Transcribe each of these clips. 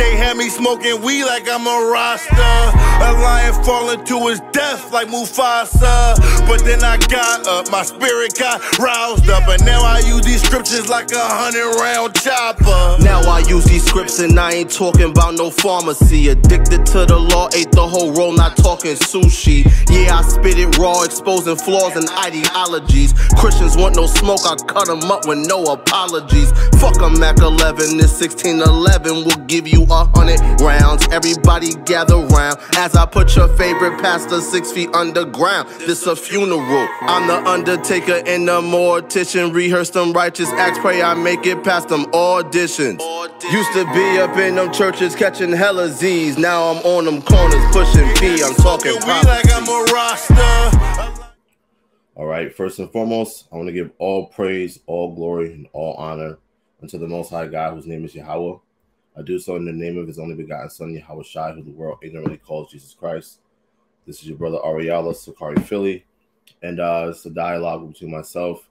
They had me smoking weed like I'm a Rasta. A lion falling to his death like Mufasa. But then I got up, my spirit got roused up. And now I use these scriptures like a hundred round chopper. Now I use these scripts and I ain't talking about no pharmacy. Addicted to the law, ate the whole roll, not talking sushi. Yeah, I spit it raw, exposing flaws and ideologies. Christians want no smoke, I cut them up with no apologies. Fuck a Mac 11, this 1611 will give you a hundred rounds. Everybody gather round as I put your favorite pastor six feet underground. This a funeral. I'm the undertaker and the mortician. Rehearse them righteous acts, pray I make it past them auditions. Used to be up in them churches catching hella Z's. Now I'm on them corners pushing P. I'm talking Smoking weed like I'm a Rasta. All right, first and foremost, I want to give all praise, all glory, and all honor unto the Most High God, whose name is Yahawah. I do so in the name of His only begotten Son, Yahawashi, who the world ignorantly calls Jesus Christ. This is your brother Ahrayahla Sicarii Philly, and uh, it's a dialogue between myself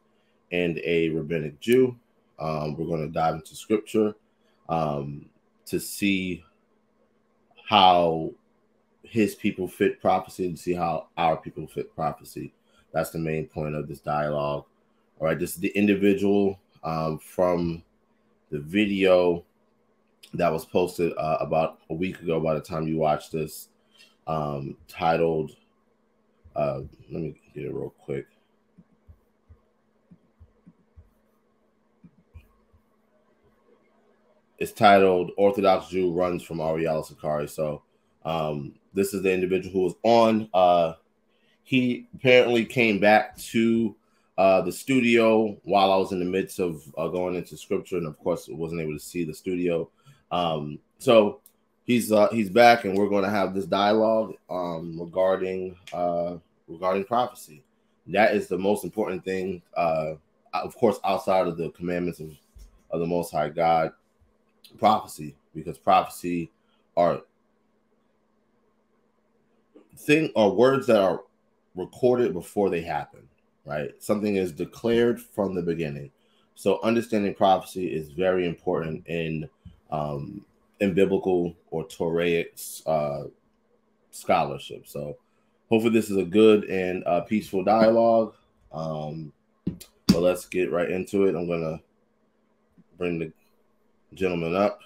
and a rabbinic Jew. Um, we're going to dive into Scripture um, to see how his people fit prophecy and see how our people fit prophecy. That's the main point of this dialogue. All right, this is the individual um, from the video that was posted uh, about a week ago by the time you watch this, um, titled, uh, let me get it real quick. It's titled Orthodox Jew Runs from Ahrayahla Sicarii. So um, this is the individual who was on. Uh, he apparently came back to uh, the studio while I was in the midst of uh, going into scripture, and of course, wasn't able to see the studio. Um, so he's uh, he's back, and we're going to have this dialogue um, regarding uh, regarding prophecy. That is the most important thing, uh, of course, outside of the commandments of, of the Most High God. Prophecy, because prophecy are thing or words that are recorded before they happen, right? Something is declared from the beginning. So understanding prophecy is very important in um, in biblical or Toraic uh, scholarship. So hopefully this is a good and uh, peaceful dialogue. Um, but let's get right into it. I'm gonna bring the gentleman up.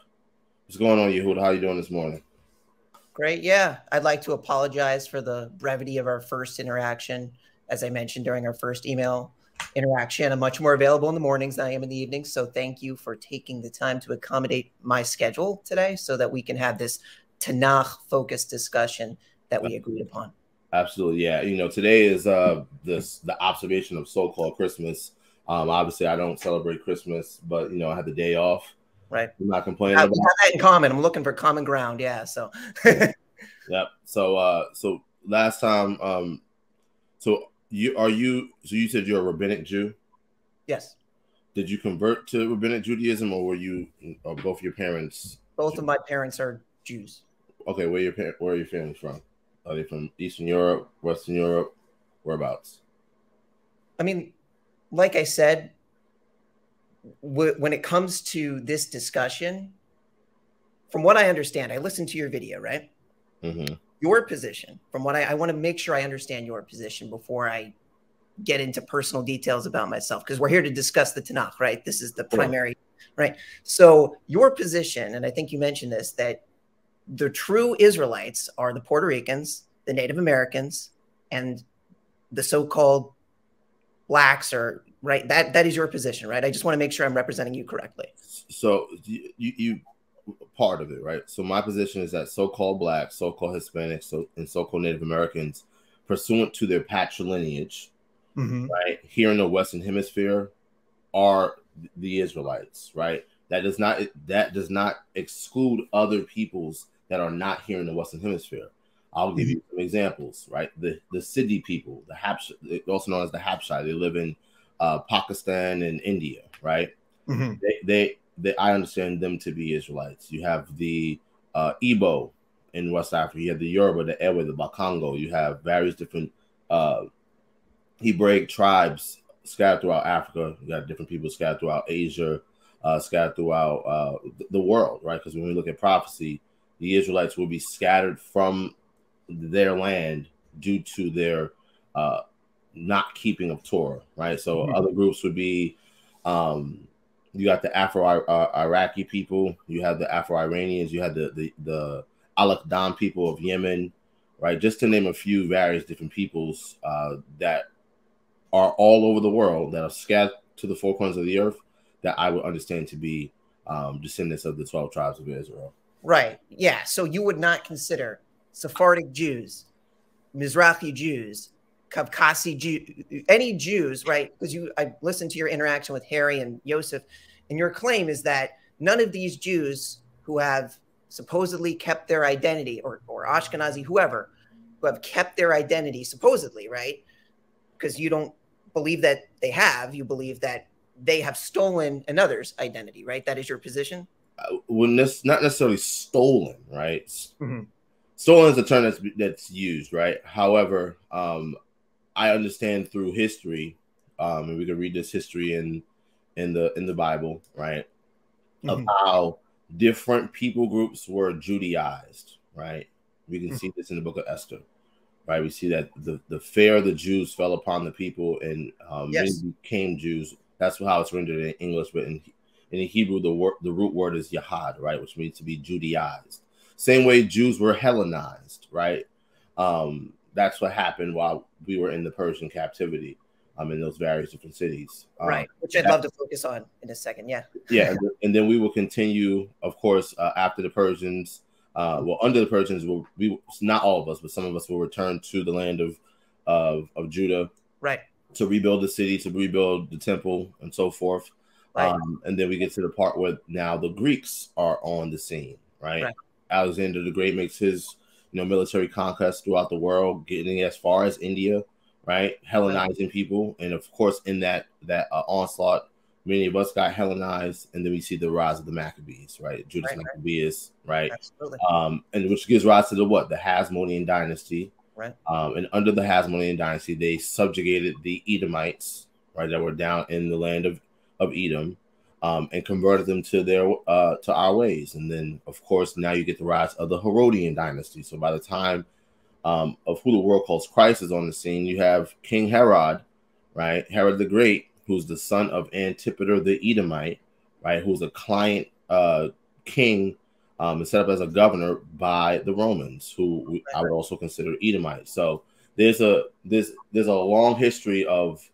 What's going on, Yehuda? How are you doing this morning? Great. Yeah. I'd like to apologize for the brevity of our first interaction. As I mentioned during our first email interaction, I'm much more available in the mornings than I am in the evenings. So thank you for taking the time to accommodate my schedule today so that we can have this Tanakh focused discussion that we agreed upon. Absolutely. Yeah. You know, today is uh this the observation of so-called Christmas. Um, obviously I don't celebrate Christmas, but you know, I had the day off. Right. I'm not complaining. We about have that in common. I'm looking for common ground. Yeah. So Yep. So uh so last time um so you are you so you said you're a rabbinic Jew? yes, Did you convert to rabbinic Judaism or were you or both your parents both of my parents are Jews. okay, where your par- where are your family from? Are they from Eastern Europe, Western Europe, whereabouts? I mean, like I said, w- when it comes to this discussion, from what I understand, I listened to your video, right? Mm-hmm. Your position, from what I, I want to make sure I understand your position before I get into personal details about myself, because we're here to discuss the Tanakh, right? This is the primary, right? So, your position, and I think you mentioned this, that the true Israelites are the Puerto Ricans, the Native Americans, and the so-called blacks or right that that is your position right i just want to make sure i'm representing you correctly So you, you you part of it, right? So my position is that so-called black, so-called Hispanics, so and so-called Native Americans, pursuant to their patrilineage, right here in the Western Hemisphere, are the Israelites, right? That does not that does not exclude other peoples that are not here in the Western Hemisphere. I'll give you some examples, right? The the Siddi people, the Habsh, also known as the Habshi, they live in uh, Pakistan and India, right? Mhm. They, they they I understand them to be Israelites. You have the uh, Igbo in West Africa. You have the Yoruba, the Ewe, the Bakongo. You have various different uh, Hebraic tribes scattered throughout Africa. You got different people scattered throughout Asia, uh, scattered throughout uh, the world, right? Because when we look at prophecy, the Israelites will be scattered from their land due to their uh, not keeping of Torah, right? So mm-hmm. other groups would be, um, you got the Afro uh, Iraqi people, you have the Afro Iranians, you have the the the Al people of Yemen, right? Just to name a few various different peoples uh, that are all over the world that are scattered to the four corners of the earth that I would understand to be um, descendants of the 12 tribes of Israel. Right. Yeah. So you would not consider Sephardic Jews, Mizrahi Jews, Kavkasi Jew, any Jews, right? Because you, I listened to your interaction with Harry and Yosef, and your claim is that none of these Jews who have supposedly kept their identity, or or Ashkenazi, whoever, who have kept their identity supposedly, right? Because you don't believe that they have, you believe that they have stolen another's identity, right? That is your position. Uh, well, that's not necessarily stolen, right? Mm-hmm. Stolen is a term that's that's used, right? However, um, I understand through history, um, and we can read this history in in the in the Bible, right? Mm-hmm. Of how different people groups were Judaized, right? We can mm-hmm. see this in the book of Esther, right? We see that the, the fear of the Jews fell upon the people and um, yes. many became Jews. That's how it's rendered in English, but in, in Hebrew, the word the root word is Yahad, right? Which means to be Judaized. Same way Jews were Hellenized, right? Um, that's what happened while we were in the Persian captivity um, in those various different cities. Um, right, which I'd love to focus on in a second. Yeah. yeah, and, and then we will continue, of course, uh, after the Persians. Uh, well, under the Persians, we'll, we not all of us, but some of us will return to the land of of, of Judah. Right. To rebuild the city, to rebuild the temple, and so forth. Right. Um, and then we get to the part where now the Greeks are on the scene. Right. right. Alexander the Great makes his you know military conquests throughout the world, getting as far as India right? Hellenizing people, and of course, in that that uh, onslaught, many of us got Hellenized, and then we see the rise of the Maccabees, right? Judas right, Maccabeus, right? Absolutely. Um, and which gives rise to the what? The Hasmonean dynasty, right? Um, and under the Hasmonean dynasty, they subjugated the Edomites, right? That were down in the land of of Edom. Um, and converted them to their uh, to our ways, and then of course now you get the rise of the Herodian dynasty. So by the time um, of who the world calls Christ is on the scene. You have King Herod, right? Herod the Great, who's the son of Antipater the Edomite, right? Who's a client uh, king um, and set up as a governor by the Romans, who we, I would also consider Edomite. So there's a there's there's a long history of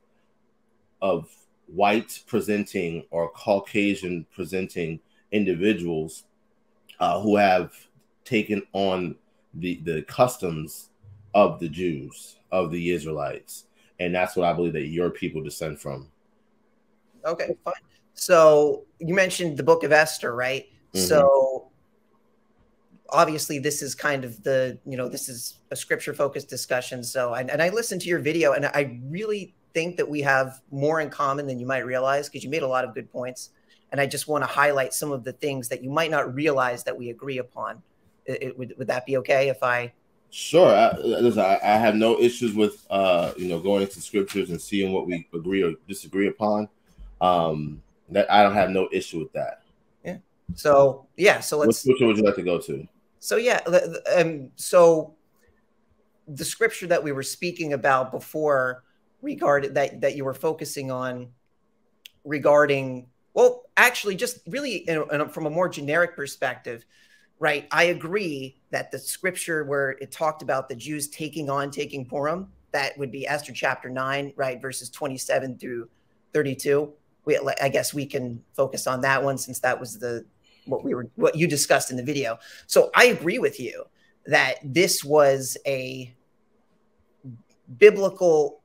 of white presenting or Caucasian presenting individuals uh, who have taken on the the customs of the Jews, of the Israelites. And that's what I believe that your people descend from. Okay, fine. So you mentioned the book of Esther, right? Mm-hmm. So obviously this is kind of the, you know, this is a scripture focused discussion. So, and, and I listened to your video and I really think that we have more in common than you might realize because you made a lot of good points. And I just want to highlight some of the things that you might not realize that we agree upon it, would, would that be okay if I? Sure. I, listen, I, I have no issues with uh, you know going into scriptures and seeing what we agree or disagree upon. Um, that I don't have no issue with that. Yeah. So yeah. So let's. Which, which would you like to go to? So yeah. Um. So the scripture that we were speaking about before regarding that that you were focusing on regarding well actually just really in, in, from a more generic perspective right? I agree that the scripture where it talked about the Jews taking on taking Purim, that would be Esther chapter 9, right? Verses 27 through 32. We, I guess we can focus on that one since that was the what we were what you discussed in the video. So I agree with you that this was a biblical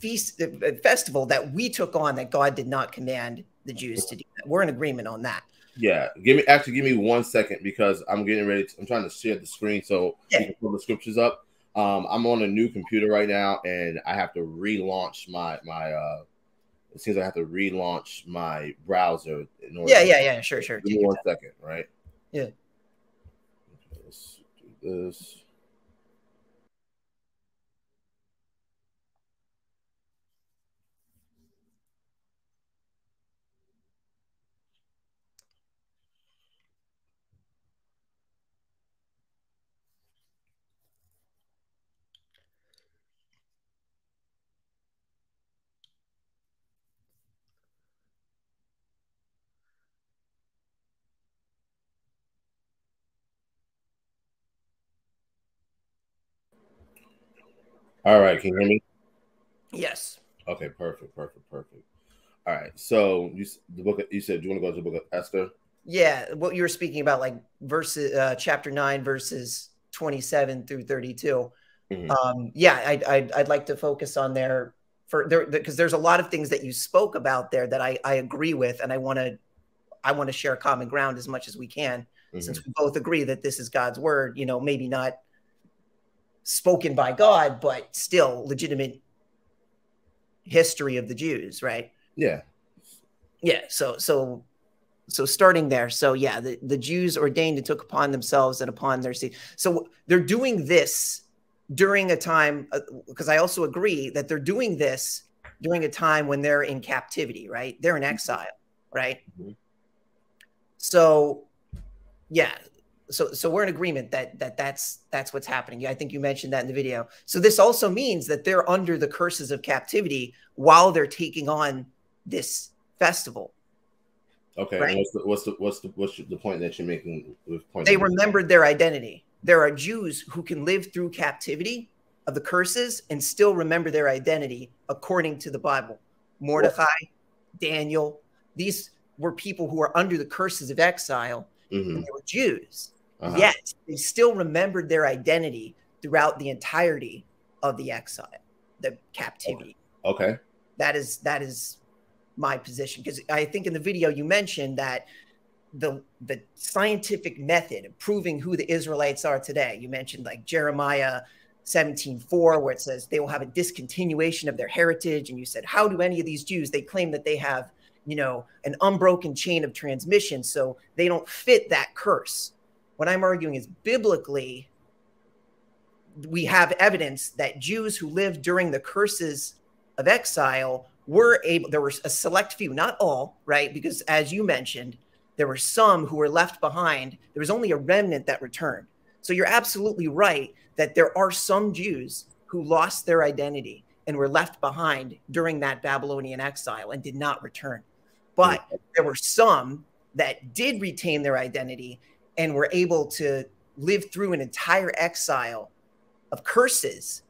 feast uh, festival that we took on that God did not command the Jews to do. That. We're in agreement on that. Yeah, give me actually give me one second because I'm getting ready. To, I'm trying to share the screen so yeah. you can pull the scriptures up. Um, I'm on a new computer right now, and I have to relaunch my my. uh It seems I have to relaunch my browser. In order yeah, yeah, yeah. Sure, sure. Give me one second, right? Yeah. let's do this. All right, can you hear me? Yes. Okay, perfect, perfect, perfect. All right, so you the book you said you want to go to the book of Esther. Yeah, what you were speaking about, like verses, uh, chapter nine, verses twenty-seven through 32 mm-hmm. Um, yeah, I'd, I'd, I'd like to focus on there for there because there's a lot of things that you spoke about there that I, I agree with, and I want to I want to share common ground as much as we can, mm-hmm. since we both agree that this is God's word. You know, maybe not spoken by God, but still legitimate history of the Jews, right? Yeah. Yeah. So so so starting there. So yeah, the, the Jews ordained and took upon themselves and upon their seed. So they're doing this during a time because uh, I also agree that they're doing this during a time when they're in captivity, right? They're in mm-hmm. exile, right? Mm-hmm. So yeah, so so we're in agreement that that that's that's what's happening. I think you mentioned that in the video. So this also means that they're under the curses of captivity while they're taking on this festival. Okay, right? what's the what's the what's the what's the point that you're making? With point they remembered their identity there are Jews who can live through captivity of the curses and still remember their identity according to the Bible. Mordecai, Daniel, these were people who were under the curses of exile mm-hmm. and they were Jews. Uh-huh. Yet they still remembered their identity throughout the entirety of the exile, the captivity. Okay. That is that is my position because I think in the video you mentioned that the the scientific method of proving who the Israelites are today. You mentioned like Jeremiah 17:4 where it says they will have a discontinuation of their heritage and you said how do any of these Jews they claim that they have you know an unbroken chain of transmission so they don't fit that curse. What I'm arguing is biblically we have evidence that Jews who lived during the curses of exile were able there were a select few not all right because as you mentioned there were some who were left behind. There was only a remnant that returned. So you're absolutely right that there are some Jews who lost their identity and were left behind during that Babylonian exile and did not return. But there were some that did retain their identity and were able to live through an entire exile of curses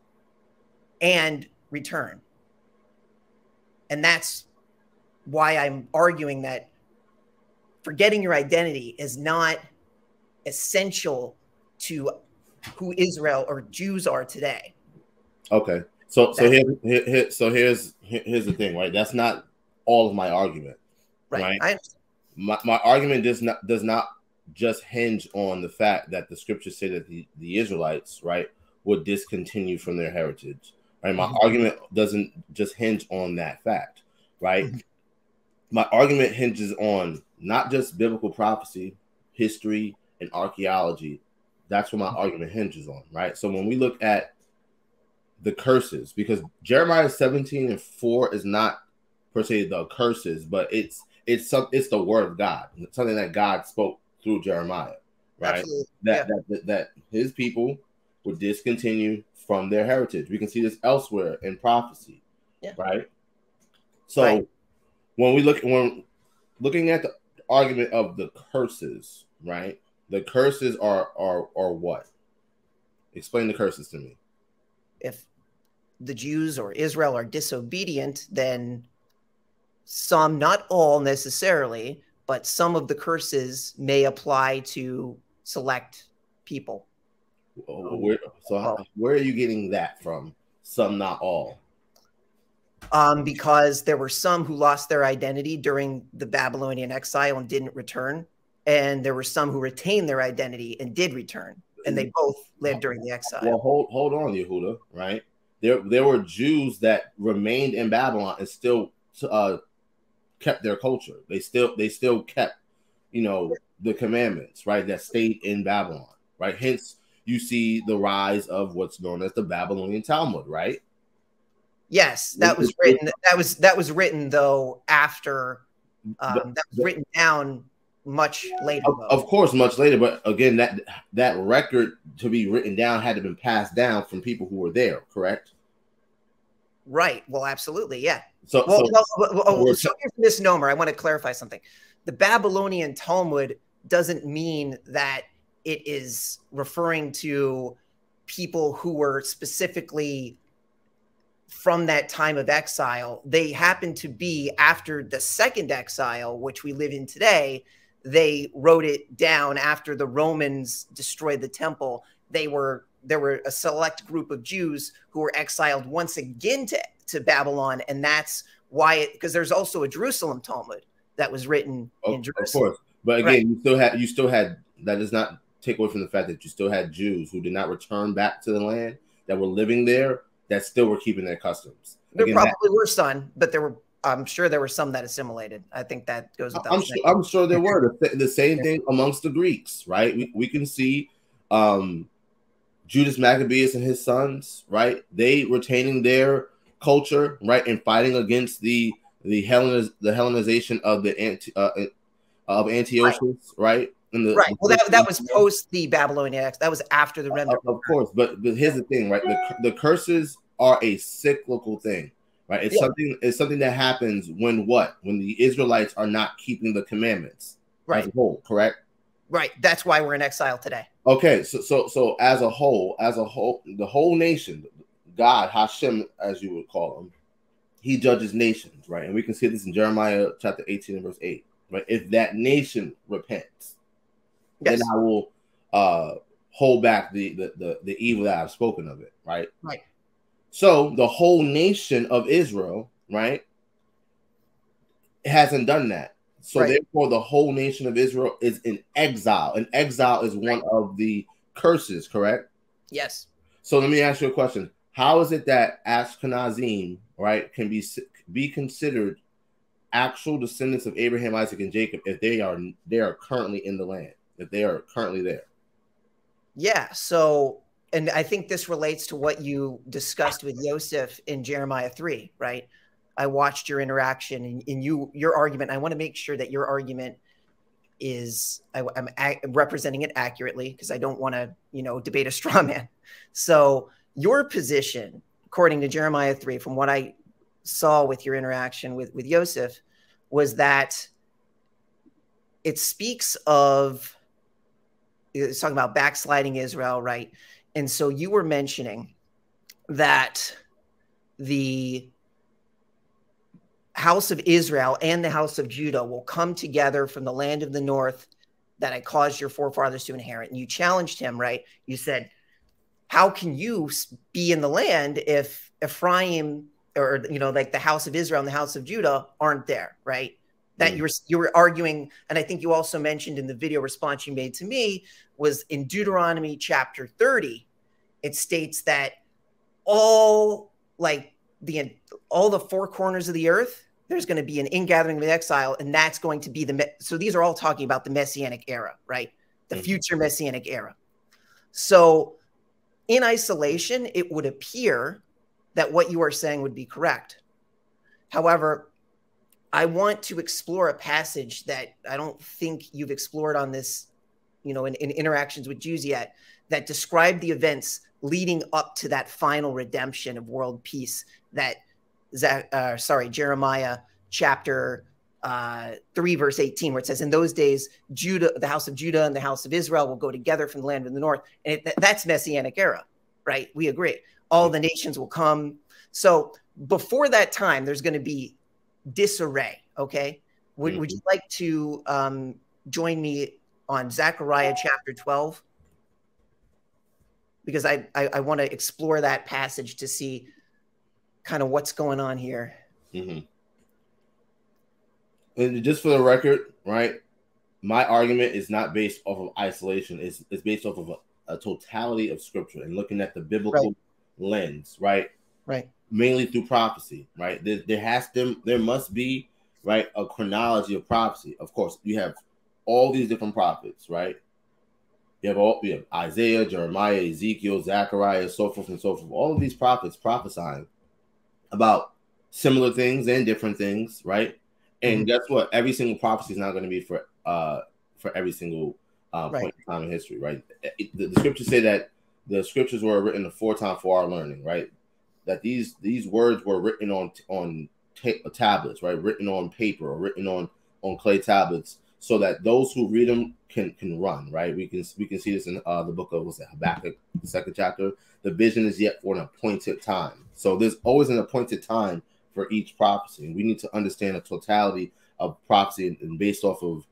and return. And that's why I'm arguing that forgetting your identity is not essential to who Israel or Jews are today. Okay. So so here, here, here, so here's here's the thing, right? That's not all of my argument. Right. right? My my argument does not does not just hinge on the fact that the scriptures say that the, the Israelites, right, would discontinue from their heritage. Right. My mm-hmm. argument doesn't just hinge on that fact, right? Mm-hmm. My argument hinges on not just biblical prophecy, history, and archaeology. That's what my argument hinges on, right? So when we look at the curses, because Jeremiah 17 and 4 is not per se the curses, but it's it's some it's the word of God, something that God spoke through Jeremiah, right? That, yeah. that, that his people would discontinue from their heritage. We can see this elsewhere in prophecy, yeah. right? So right. when we look when looking at the argument of the curses, right? The curses are are are what? Explain the curses to me. If the Jews or Israel are disobedient, then some, not all necessarily, but some of the curses may apply to select people. Where, so, how, where are you getting that from? Some, not all um, because there were some who lost their identity during the Babylonian exile and didn't return, and there were some who retained their identity and did return, and they both lived during the exile. Well, hold hold on, Yehuda, right? There there were Jews that remained in Babylon and still uh, kept their culture. They still they still kept, you know, the commandments, right? That stayed in Babylon, right? Hence, you see the rise of what's known as the Babylonian Talmud, right? Yes, that was written. That was that was written though after um, that was written down much later. Of, of, course, much later. But again, that that record to be written down had to been passed down from people who were there. Correct. Right. Well, absolutely. Yeah. So, well, so, well, well, so here's a misnomer. I want to clarify something. The Babylonian Talmud doesn't mean that it is referring to people who were specifically from that time of exile. They happen to be after the second exile, which we live in today. They wrote it down after the Romans destroyed the temple. They were there were a select group of Jews who were exiled once again to, to Babylon, and that's why it because there's also a Jerusalem Talmud that was written of, in Jerusalem. Of course, but again, right. you still had you still had that does not take away from the fact that you still had Jews who did not return back to the land that were living there that still were keeping their customs. There again, probably that, were some, but there were I'm sure there were some that assimilated. I think that goes without I'm, sure, I'm sure there were the, the same thing amongst the Greeks, right? We, we can see um, Judas Maccabeus and his sons, right? They retaining their culture, right, and fighting against the the Helleniz- the Hellenization of the anti uh, uh of Antiochus, right? right? The, right. Well, that, that was post the Babylonian That was after the remnant. Of, of course, but, but here's the thing, right? The, the curses are a cyclical thing, right? It's yeah. something. It's something that happens when what? When the Israelites are not keeping the commandments, right? As a whole, correct? Right. That's why we're in exile today. Okay. So so so as a whole, as a whole, the whole nation, God Hashem, as you would call him, he judges nations, right? And we can see this in Jeremiah chapter 18 and verse 8. Right. If that nation repents, yes. then I will uh hold back the, the the the evil that I've spoken of it. Right. Right. So the whole nation of Israel, right, hasn't done that. So right. therefore, the whole nation of Israel is in exile, and exile is one of the curses. Correct? Yes. So let me ask you a question: How is it that Ashkenazim, right, can be be considered actual descendants of Abraham, Isaac, and Jacob if they are they are currently in the land, if they are currently there? Yeah. So, and I think this relates to what you discussed with Joseph in Jeremiah three, right? I watched your interaction and, and you your argument. I want to make sure that your argument is I, am representing it accurately because I don't want to you know debate a straw man. So your position, according to Jeremiah three, from what I saw with your interaction with with Joseph, was that it speaks of it's talking about backsliding Israel, right? And so you were mentioning that the house of Israel and the house of Judah will come together from the land of the north that I caused your forefathers to inherit. And you challenged him, right? You said, How can you be in the land if Ephraim or, you know, like the house of Israel and the house of Judah aren't there, right? That mm. you were you were arguing, and I think you also mentioned in the video response you made to me was in Deuteronomy chapter 30, it states that all like the all the four corners of the earth there's going to be an ingathering of the exile and that's going to be the so these are all talking about the messianic era right? The mm-hmm. future messianic era. So in isolation it would appear that what you are saying would be correct. However i want to explore a passage that i don't think you've explored on this you know in, in interactions with jews yet that describe the events leading up to that final redemption of world peace that uh, sorry Jeremiah chapter uh, 3 verse 18 where it says in those days Judah the house of Judah and the house of Israel will go together from the land of the north. And it, that's messianic era right? We agree. All the nations will come. So before that time there's going to be disarray okay? Would, mm-hmm. would you like to um, join me on Zechariah chapter 12 because I, I, I want to explore that passage to see kind of what's going on here. Mm-hmm. And just for the record, right? My argument is not based off of isolation. It's, it's based off of a, a totality of scripture and looking at the biblical right. lens, right? Right. Mainly through prophecy, right? There, there has to, there must be, right, a chronology of prophecy. Of course, you have all these different prophets, right? You have all you have Isaiah, Jeremiah, Ezekiel, Zechariah, so forth and so forth. All of these prophets prophesying about similar things and different things, right? And mm-hmm. guess what? Every single prophecy is not going to be for uh for every single uh, right. point in time in history, right? The, the, scriptures say that the scriptures were written aforetime for our learning, right? That these these words were written on on ta- tablets, right? Written on paper or written on on clay tablets so that those who read them can can run. Right? We can we can see this in uh, the book of what's it Habakkuk, the second chapter. The vision is yet for an appointed time. So there's always an appointed time for each prophecy. We need to understand the totality of prophecy and based off of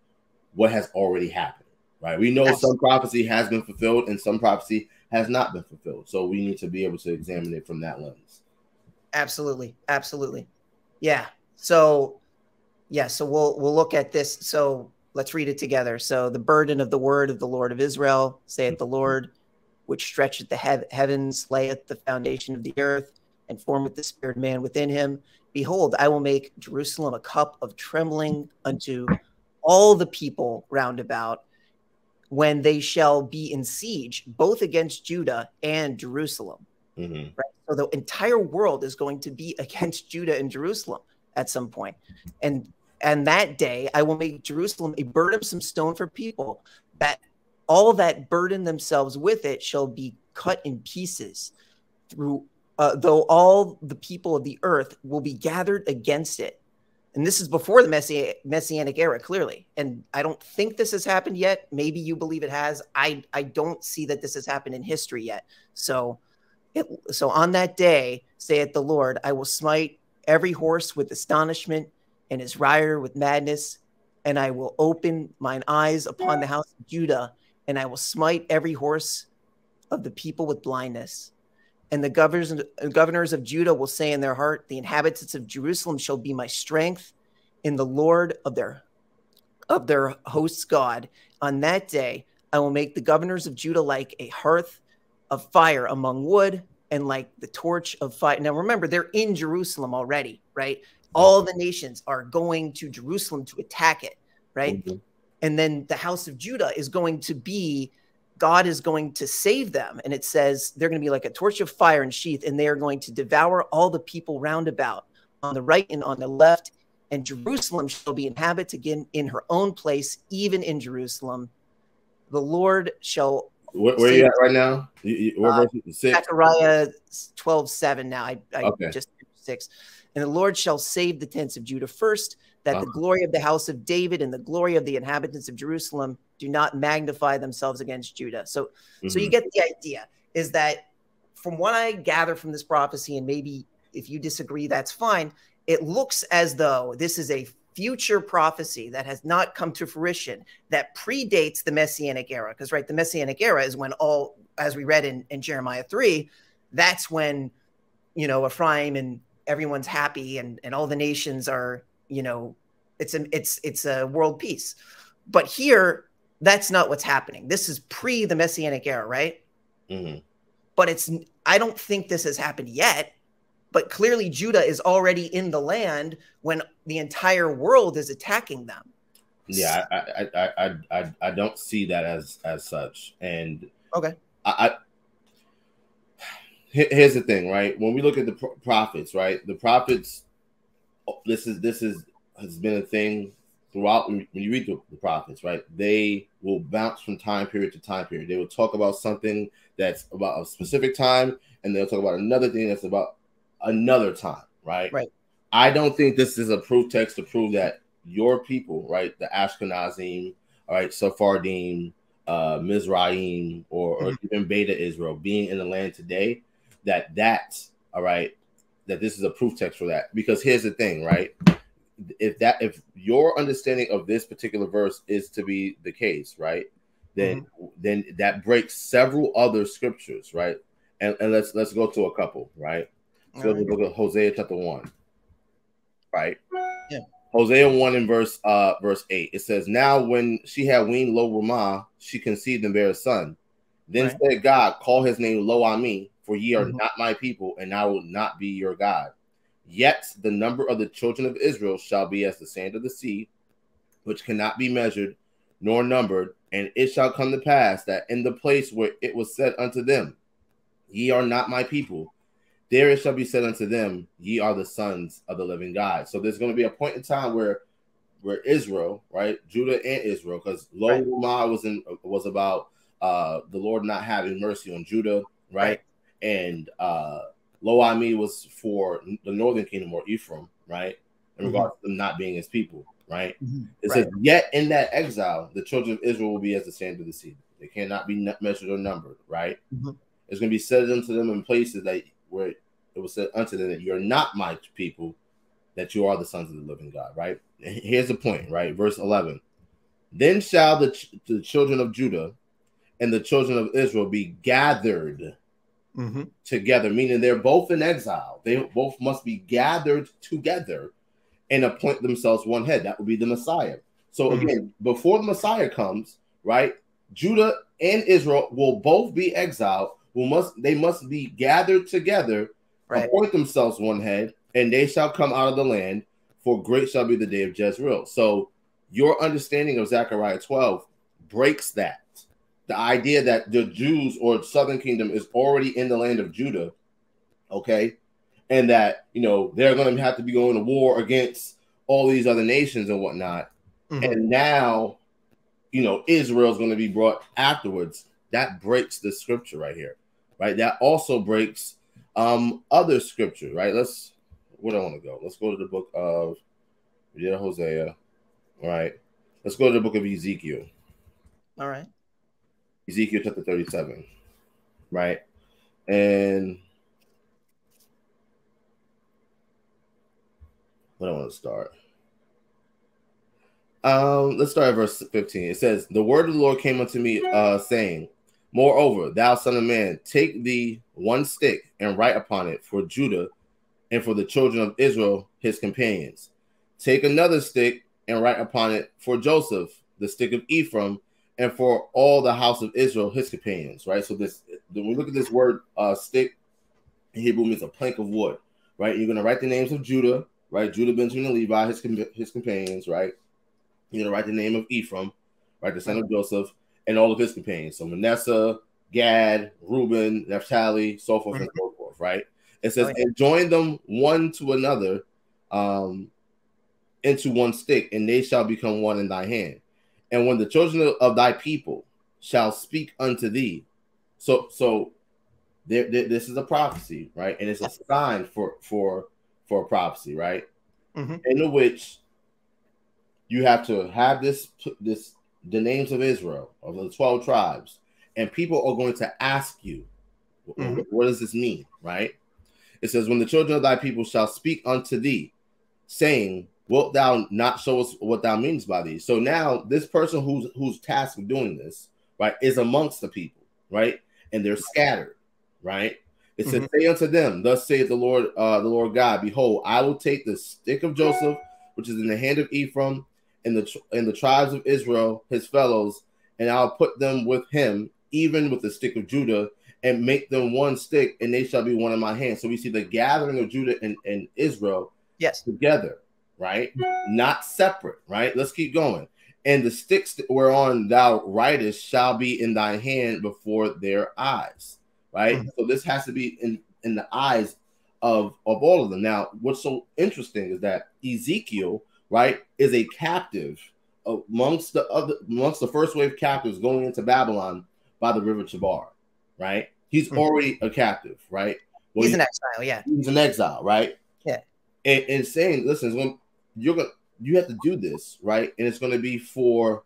what has already happened. Right? We know Absolutely. some prophecy has been fulfilled and some prophecy has not been fulfilled. So we need to be able to examine it from that lens. Absolutely. Absolutely. Yeah. So yeah, so we'll we'll look at this. So let's read it together. So the burden of the word of the Lord of Israel, saith the Lord, which stretcheth the he- heavens, layeth the foundation of the earth, and formeth the spirit of man within him. Behold, I will make Jerusalem a cup of trembling unto all the people round about when they shall be in siege, both against Judah and Jerusalem. Mm-hmm. Right? So the entire world is going to be against Judah and Jerusalem at some point. And and that day I will make Jerusalem a burdensome stone for people, that all that burden themselves with it shall be cut in pieces through uh, though all the people of the earth will be gathered against it. And this is before the Messi- messianic era clearly. And i don't think this has happened yet. Maybe you believe it has. I i don't see that this has happened in history yet. So it, so on that day saith the lord i will smite every horse with astonishment and his rider with madness and i will open mine eyes upon the house of judah and i will smite every horse of the people with blindness and the governors, governors of Judah will say in their heart, The inhabitants of Jerusalem shall be my strength in the Lord of their of their hosts God. On that day, I will make the governors of Judah like a hearth of fire among wood and like the torch of fire. Now remember, they're in Jerusalem already, right? All the nations are going to Jerusalem to attack it, right? Mm-hmm. And then the house of Judah is going to be God is going to save them. And it says they're going to be like a torch of fire and sheath, and they are going to devour all the people round about on the right and on the left. And Jerusalem shall be inhabited again in her own place, even in Jerusalem. The Lord shall. Where, where are you at right now? You, you, uh, Zechariah 12 7 now. I, I okay. just six. And the Lord shall save the tents of Judah first, that uh-huh. the glory of the house of David and the glory of the inhabitants of Jerusalem do not magnify themselves against Judah. So, mm-hmm. so you mm-hmm. get the idea is that from what I gather from this prophecy, and maybe if you disagree, that's fine. It looks as though this is a future prophecy that has not come to fruition that predates the messianic era. Because, right, the messianic era is when all, as we read in, in Jeremiah 3, that's when, you know, Ephraim and everyone's happy and, and all the nations are, you know, it's a, it's, it's a world peace. But here, that's not what's happening. This is pre the Messianic era, right? Mm-hmm. But it's, I don't think this has happened yet. But clearly, Judah is already in the land when the entire world is attacking them. Yeah, I, I, I, I, I don't see that as as such. And okay, I, I here's the thing, right? When we look at the prophets, right? The prophets, this is this is has been a thing throughout when you read the, the, prophets, right? They will bounce from time period to time period. They will talk about something that's about a specific time, and they'll talk about another thing that's about another time, right? Right. I don't think this is a proof text to prove that your people, right, the Ashkenazim, all right, Sephardim, uh, Mizrahim, or, or mm-hmm. even Beta Israel being in the land today, that that's all right, that this is a proof text for that. Because here's the thing, right? if that if your understanding of this particular verse is to be the case, right? Then mm-hmm. then that breaks several other scriptures, right? And, and let's let's go to a couple, right? To the book of Hosea chapter one, right? Yeah. Hosea one in verse uh verse eight. It says, "Now when she had weaned Lo Ruhamah, she conceived and bare a son. Then right. said God, Call his name Lo Ami, for ye are mm-hmm. not my people, and I will not be your God." Yet the number of the children of Israel shall be as the sand of the sea, which cannot be measured nor numbered. And it shall come to pass that in the place where it was said unto them, Ye are not my people, there it shall be said unto them, Ye are the sons of the living God. So there's going to be a point in time where where Israel, right, Judah and Israel, because Lo right. was in was about uh the Lord not having mercy on Judah, right? right. And uh Lo Ami was for the northern kingdom or Ephraim, right? In mm-hmm. regards to them not being his people. right? Mm-hmm. It right. says, Yet in that exile, the children of Israel will be as the sand of the sea. They cannot be measured or numbered, right? Mm-hmm. It's going to be said unto them in places that where it was said unto them that you're not my people, that you are the sons of the living God, right? Here's the point, right? Verse 11. Then shall the, ch- the children of Judah and the children of Israel be gathered mm-hmm. together, meaning they're both in exile. They both must be gathered together and appoint themselves one head. That would be the Messiah. So mm-hmm. again, before the Messiah comes, right, Judah and Israel will both be exiled. Will must they must be gathered together, right. appoint themselves one head, and they shall come out of the land. For great shall be the day of Jezreel. So your understanding of Zechariah 12 breaks that. The idea that the Jews or southern kingdom is already in the land of Judah, okay, and that you know they're going to have to be going to war against all these other nations and whatnot. Mm-hmm. And now, you know, Israel is going to be brought afterwards. That breaks the scripture right here, right? That also breaks um other scripture, right? Let's where do I want to go? Let's go to the book of yeah, Hosea. All right. Let's go to the book of Ezekiel. All right. Ezekiel chapter 37. Right. And what I want to start. Um, let's start at verse 15. It says, The word of the Lord came unto me, uh, saying, Moreover, thou son of man, take thee one stick and write upon it for Judah and for the children of Israel, his companions. Take another stick and write upon it for Joseph, the stick of Ephraim, and for all the house of Israel, his companions. Right. So this, when we look at this word uh, stick, in Hebrew means a plank of wood. Right. You're going to write the names of Judah, right? Judah, Benjamin, and Levi, his his companions, right? You're gonna write the name of Ephraim, right, the son of Joseph, and all of his companions. So Manasseh, Gad, Reuben, Naphtali, so forth and so forth, right? It says, oh, yeah. and join them one to another, um, into one stick, and they shall become one in thy hand. And when the children of thy people shall speak unto thee, so so there, there, this is a prophecy, right? And it's a sign for for for a prophecy, right? Mm-hmm. In which you have to have this this the names of Israel of the 12 tribes, and people are going to ask you, mm-hmm. what does this mean? Right? It says, When the children of thy people shall speak unto thee, saying, Wilt thou not show us what thou means by these? So now this person who's who's tasked with doing this, right, is amongst the people, right? And they're scattered, right? It says, mm-hmm. Say unto them, Thus saith the Lord, uh, the Lord God, Behold, I will take the stick of Joseph, which is in the hand of Ephraim, and the and the tribes of Israel, his fellows, and I'll put them with him, even with the stick of Judah, and make them one stick, and they shall be one in my hand. So we see the gathering of Judah and, and Israel yes together, right? Not separate, right? Let's keep going. And the sticks whereon thou writest shall be in thy hand before their eyes right? Mm-hmm. So this has to be in in the eyes of of all of them. Now, what's so interesting is that Ezekiel, right, is a captive amongst the other amongst the first wave captives going into Babylon by the river Chebar, right? He's mm-hmm. already a captive, right? Well, he's an exile, yeah. He's an exile, right? Yeah. And, and saying, listen, when you're gonna you have to do this, right? And it's going to be for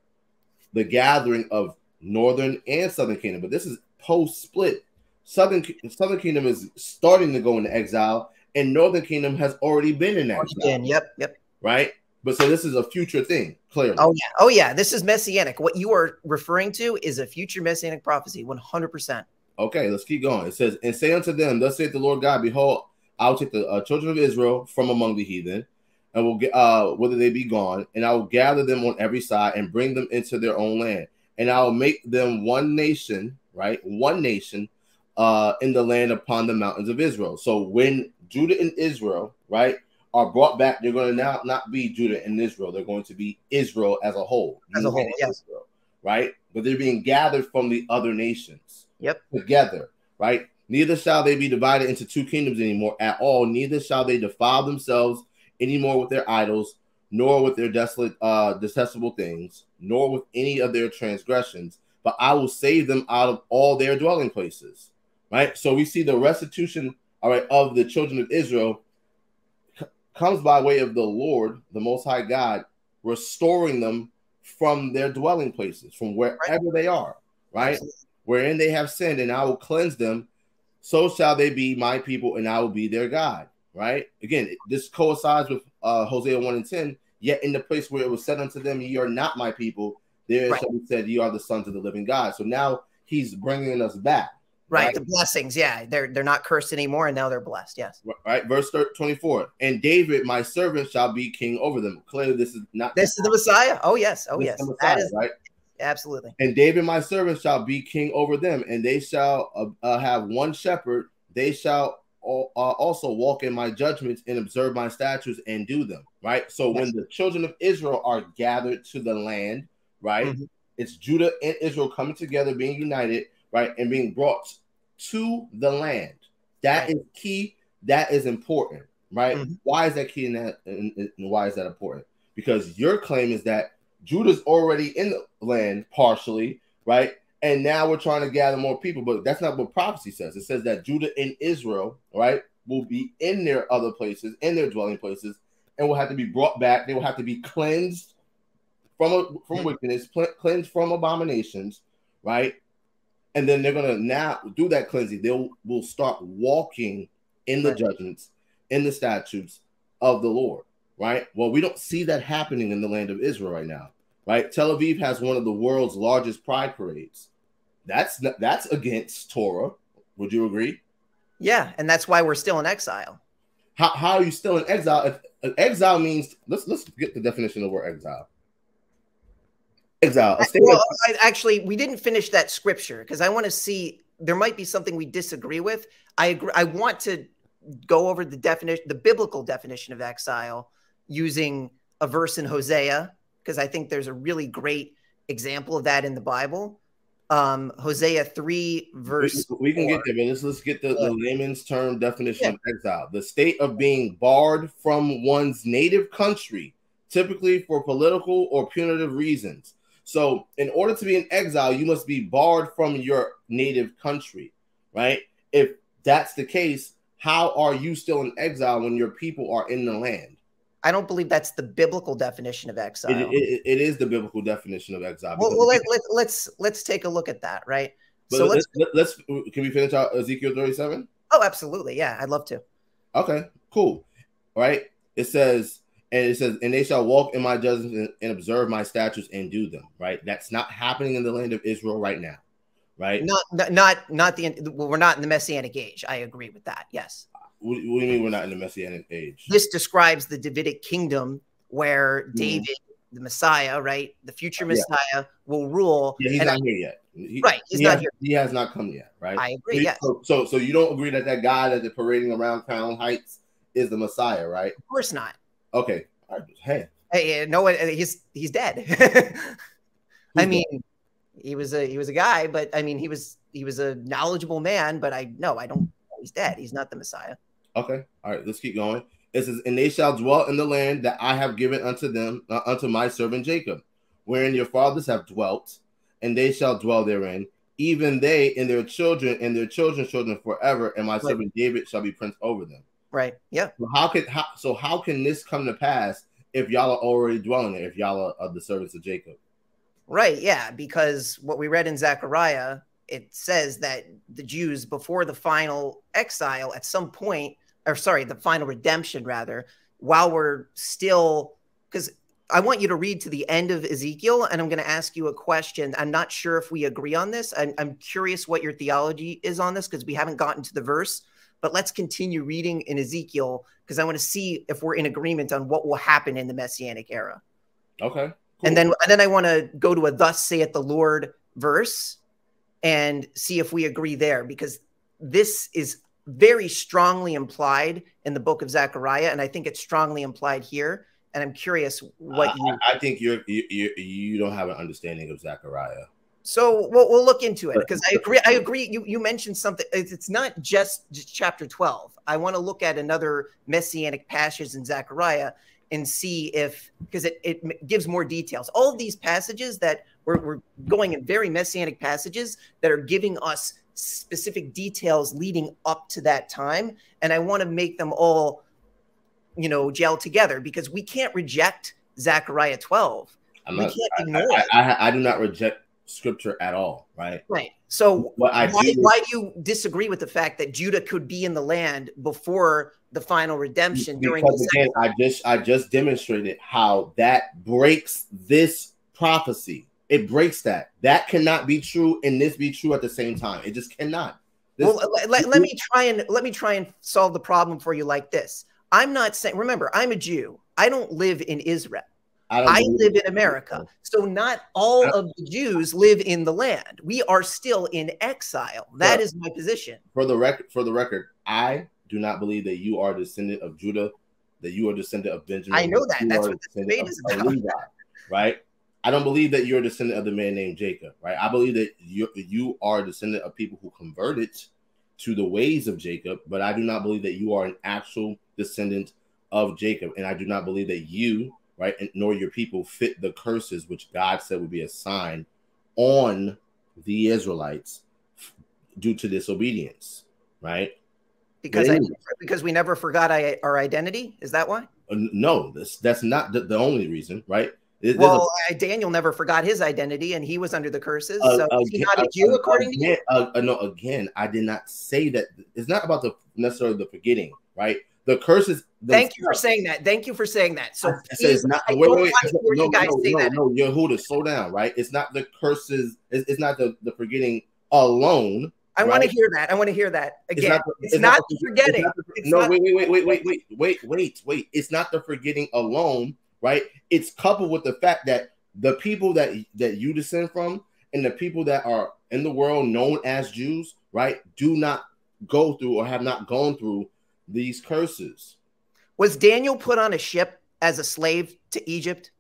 the gathering of northern and southern kingdom, but this is post split Southern Southern Kingdom is starting to go into exile, and Northern Kingdom has already been in exile. Yep, yep. Right, but so this is a future thing, clearly. Oh yeah, oh yeah. This is messianic. What you are referring to is a future messianic prophecy, one hundred percent. Okay, let's keep going. It says, "And say unto them, Thus saith the Lord God: Behold, I will take the uh, children of Israel from among the heathen, and will get uh, whether they be gone, and I will gather them on every side and bring them into their own land, and I will make them one nation, right, one nation." uh, in the land upon the mountains of Israel. So when Judah and Israel, right, are brought back, they're going to now not be Judah and Israel. They're going to be Israel as a whole. As a whole, yes. Israel, right? But they're being gathered from the other nations. Yep. Together, right? Neither shall they be divided into two kingdoms anymore at all. Neither shall they defile themselves anymore with their idols, nor with their desolate, uh, detestable things, nor with any of their transgressions. But I will save them out of all their dwelling places right? So we see the restitution, all right, of the children of Israel comes by way of the Lord, the Most High God, restoring them from their dwelling places, from wherever right. they are, right? Wherein they have sinned, and I will cleanse them, so shall they be my people, and I will be their God, right? Again, this coincides with uh, Hosea 1 and 10. Yet in the place where it was said unto them, Ye are not my people, there right. said, Ye are the sons of the living God. So now he's bringing us back. Right, right, the blessings, yeah, they're they're not cursed anymore, and now they're blessed. Yes, right. Verse twenty four, and David, my servant, shall be king over them. Clearly, this is not this is the Messiah. Oh yes, oh yes, Messiah, that is right. Absolutely. And David, my servant, shall be king over them, and they shall uh, uh, have one shepherd. They shall also walk in my judgments and observe my statutes and do them. Right. So when the children of Israel are gathered to the land, right, mm-hmm. it's Judah and Israel coming together, being united, right, and being brought to the land. That right. is key. That is important, right? Mm-hmm. Why is that key and that and, and why is that important? Because your claim is that Judah's already in the land partially, right? And now we're trying to gather more people, but that's not what prophecy says. It says that Judah and Israel, right, will be in their other places, in their dwelling places, and will have to be brought back. They will have to be cleansed from a, from wickedness, cleansed from abominations, right? and then they're gonna now do that cleansing. They'll will start walking in the right. judgments, in the statutes of the Lord. Right. Well, we don't see that happening in the land of Israel right now. Right. Tel Aviv has one of the world's largest pride parades. That's that's against Torah. Would you agree? Yeah, and that's why we're still in exile. How, how are you still in exile? If, exile means let's let's get the definition of word exile exile. well, I, actually, we didn't finish that scripture because I want to see there might be something we disagree with. I agree. I want to go over the definition, the biblical definition of exile, using a verse in Hosea because I think there's a really great example of that in the Bible. Um, Hosea 3, verse. We, we can get there, but let's, let's get the, the layman's term definition yeah. of exile the state of being barred from one's native country, typically for political or punitive reasons. So, in order to be an exile, you must be barred from your native country, right? If that's the case, how are you still in exile when your people are in the land? I don't believe that's the biblical definition of exile. it, it, it is the biblical definition of exile. Well, well let, let, let's let's take a look at that, right? But so let's, let's, let's can we finish out Ezekiel 37? Oh, absolutely. Yeah, I'd love to. Okay, cool. All right. It says, and it says, and they shall walk in my judgments and, and, observe my statutes and do them. Right. That's not happening in the land of Israel right now. Right. Not, not, not the. Well, we're not in the messianic age. I agree with that. Yes. What, what do you mean we're not in the messianic age? This describes the Davidic kingdom where mm. David, the Messiah, right, the future Messiah, yeah. will rule. Yeah, he's not I, here yet. He, right, he's he not has, here. He has not come yet. Right. I agree. Yeah. So, so, so you don't agree that that guy that they're parading around Crown Heights is the Messiah, right? Of course not. Okay. Hey, hey, no one. He's he's dead. I mean, he was a he was a guy, but I mean, he was he was a knowledgeable man. But I no, I don't. He's dead. He's not the Messiah. Okay, all right. Let's keep going. It says, "And they shall dwell in the land that I have given unto them, uh, unto my servant Jacob, wherein your fathers have dwelt, and they shall dwell therein." even they and their children and their children's children forever, and my right. servant David shall be prince over them. Right. Yeah. So how can how so how can this come to pass if y'all are already dwelling there? If y'all are, are the servants of Jacob? Right. Yeah. Because what we read in Zechariah, it says that the Jews before the final exile, at some point, or sorry, the final redemption rather, while we're still because I want you to read to the end of Ezekiel, and I'm going to ask you a question. I'm not sure if we agree on this. I'm, I'm curious what your theology is on this because we haven't gotten to the verse. But let's continue reading in Ezekiel because I want to see if we're in agreement on what will happen in the messianic era. Okay. Cool. And then and then I want to go to a thus saith the Lord verse and see if we agree there because this is very strongly implied in the book of Zechariah and I think it's strongly implied here and I'm curious what you I, I think you're you, you you don't have an understanding of Zechariah. So we'll, we'll look into it because I agree. I agree. You, you mentioned something. It's not just, just chapter 12. I want to look at another messianic passage in Zechariah and see if, because it, it gives more details. All of these passages that we're, we're going in very messianic passages that are giving us specific details leading up to that time. And I want to make them all, you know, gel together because we can't reject Zechariah 12. I'm We not, can't I, ignore I, it. I, I, do not reject scripture at all, right? Right. So why, do, why do you disagree with the fact that Judah could be in the land before the final redemption during the again, I just I just demonstrated how that breaks this prophecy. It breaks that. That cannot be true and this be true at the same time. It just cannot. This- well, let, let- me try and let me try and solve the problem for you like this. I'm not saying remember, I'm a Jew. I don't live in Israel. don't I live in. America. So not all of the Jews live in the land. We are still in exile. That Right. is my position. For the record, for the record, I do not believe that you are a descendant of Judah, that you are a descendant of Benjamin. I know that. You That's what this descendant debate is about. Levi, right? I don't believe that you're a descendant of the man named Jacob, right? I believe that you you are a descendant of people who converted to the ways of Jacob, but I do not believe that you are an actual descendant of Jacob, and I do not believe that you, right, and nor your people fit the curses which God said would be a sign on the Israelites due to disobedience, right? Because. I because we never forgot I, our identity. Is that why? Uh, no, this that's not the, the only reason, right? There's a- Well, uh, Daniel never forgot his identity, and he was under the curses. Uh, so is he again- not a Jew according to you? uh, no, again, I did not say that. It's not about the necessarily the forgetting, right? The curses. Thank you for saying that. Thank you for saying that. So I please, it's not. I Wait, don't wait, wait. want to hear No, you guys no, say no, that. no, Yehuda, slow down, right? It's not the curses. It's, it's not the, the forgetting alone. I want to right. hear that. I want to hear that It's again. not the- It's, not, the- forgetting. it's not the- It's no, wait, wait, wait, wait, wait, wait, wait, wait. It's not the forgetting alone, right? It's coupled with the fact that the people that that you descend from and the people that are in the world known as Jews, right, do not go through or have not gone through these curses. Was Daniel put on a ship as a slave to Egypt?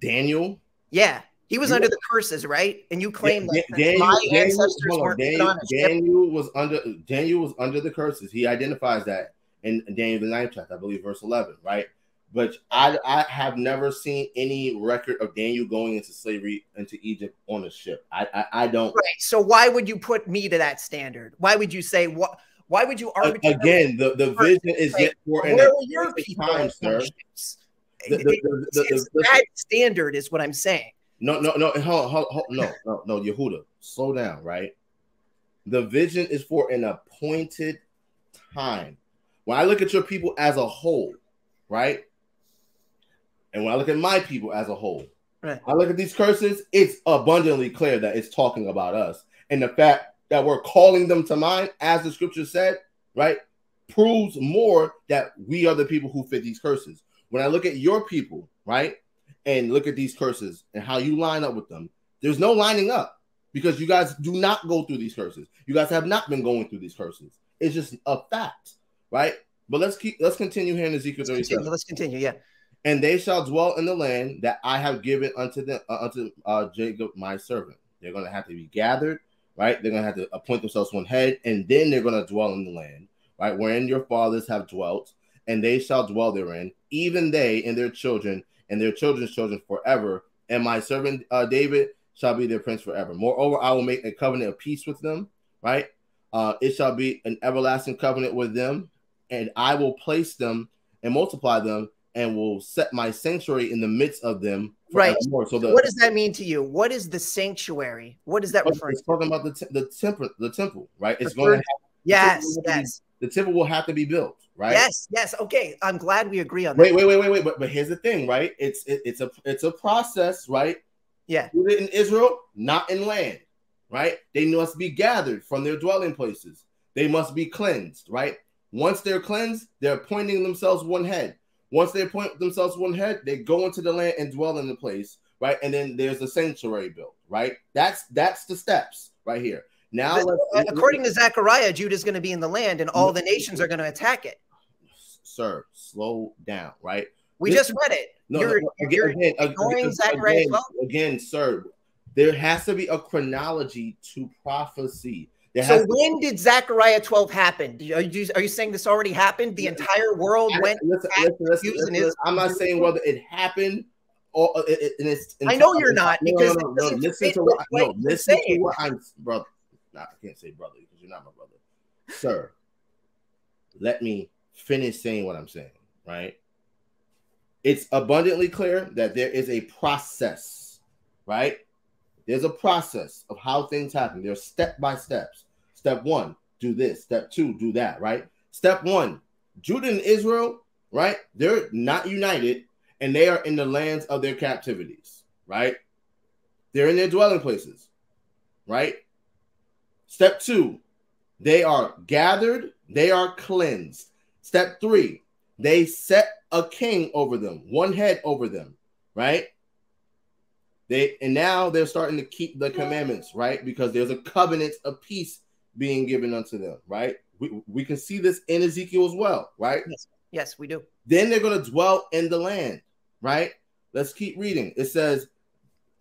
Daniel, Yeah, he was Yeah. under the curses, right? And you claim that Daniel, my Daniel- ancestors on, weren't Daniel, on. Daniel was under Daniel was under the curses. He identifies that in Daniel the ninth chapter, I believe, verse eleven, right? But I I have never seen any record of Daniel going into slavery into Egypt on a ship. I I, I don't. Right. So why would you put me to that standard? Why would you say what? Why would you A- arbitrarily? Again, the, the vision is yet for an where were your appointed people time, sir. The- the- the- the- it's the- that standard is what I'm saying. No, no, no, hold, hold, hold, no, no, no, Yehuda, slow down, right? The vision is for an appointed time. When I look at your people as a whole, right? And when I look at my people as a whole, Right. I look at these curses, it's abundantly clear that it's talking about us. And the fact that we're calling them to mind, as the scripture said, right, proves more that we are the people who fit these curses. When I look at your people, right, and look at these curses and how you line up with them, there's no lining up because you guys do not go through these curses. You guys have not been going through these curses. It's just a fact, right? But let's keep let's continue here in Ezekiel Let's 37 continue. Let's continue. Yeah. And they shall dwell in the land that I have given unto them uh, unto uh, Jacob my servant. They're going to have to be gathered, right? They're going to have to appoint themselves one head, and then they're going to dwell in the land, right, wherein your fathers have dwelt, and they shall dwell therein, even they and their children and their children's children forever. And my servant uh, David shall be their prince forever. Moreover, I will make a covenant of peace with them, right? Uh, it shall be an everlasting covenant with them, and I will place them and multiply them and will set my sanctuary in the midst of them Right. So the What does that mean to you? What is the sanctuary? What is that oh, referring it's to? talking about the the temple, the temple, right? It's going to have, Yes. will be- the temple will have to be built, right? Yes. Yes. Okay. I'm glad we agree on that. Wait, wait, wait, wait, wait. But but here's the thing, right? It's it, it's a it's a process, right? Yeah. In Israel, not in land, right? They must be gathered from their dwelling places. They must be cleansed, right? Once they're cleansed, they're appointing themselves one head. Once they appoint themselves one head, they go into the land and dwell in the place, right? And then there's the sanctuary built, right? That's that's the steps right here. Now, But, according to Zechariah, Judah's going to be in the land, and all the nations are going to attack it. sir, slow down, right? We This- just read it. No, you're, no, again, you're again, ignoring Zechariah again, 12? again, sir, there has to be a chronology to prophecy. So when did Zechariah 12 happen? Are you, are you saying this already happened? The entire world went. Listen, listen, listen, I'm not saying whether it happened or it, it's. I know you're not, No, no, no, no, listen to what. No, listen to saying. what I'm, brother. Nah, I can't say brother because you're not my brother, sir. Let me finish saying what I'm saying, right? it's abundantly clear that there is a process, right? There's a process of how things happen. There's step by steps. Step one, do this. Step two, do that, right? Step one, Judah and Israel, right? They're not united and they are in the lands of their captivities, right? They're in their dwelling places, right? Step two, they are gathered, they are cleansed. Step three, they set a king over them, one head over them, right? They and now they're starting to keep the commandments, right? Because there's a covenant of peace being given unto them, right? We, we can see this in Ezekiel as well, right? Yes, yes, we do. Then they're going to dwell in the land, right? Let's keep reading. It says,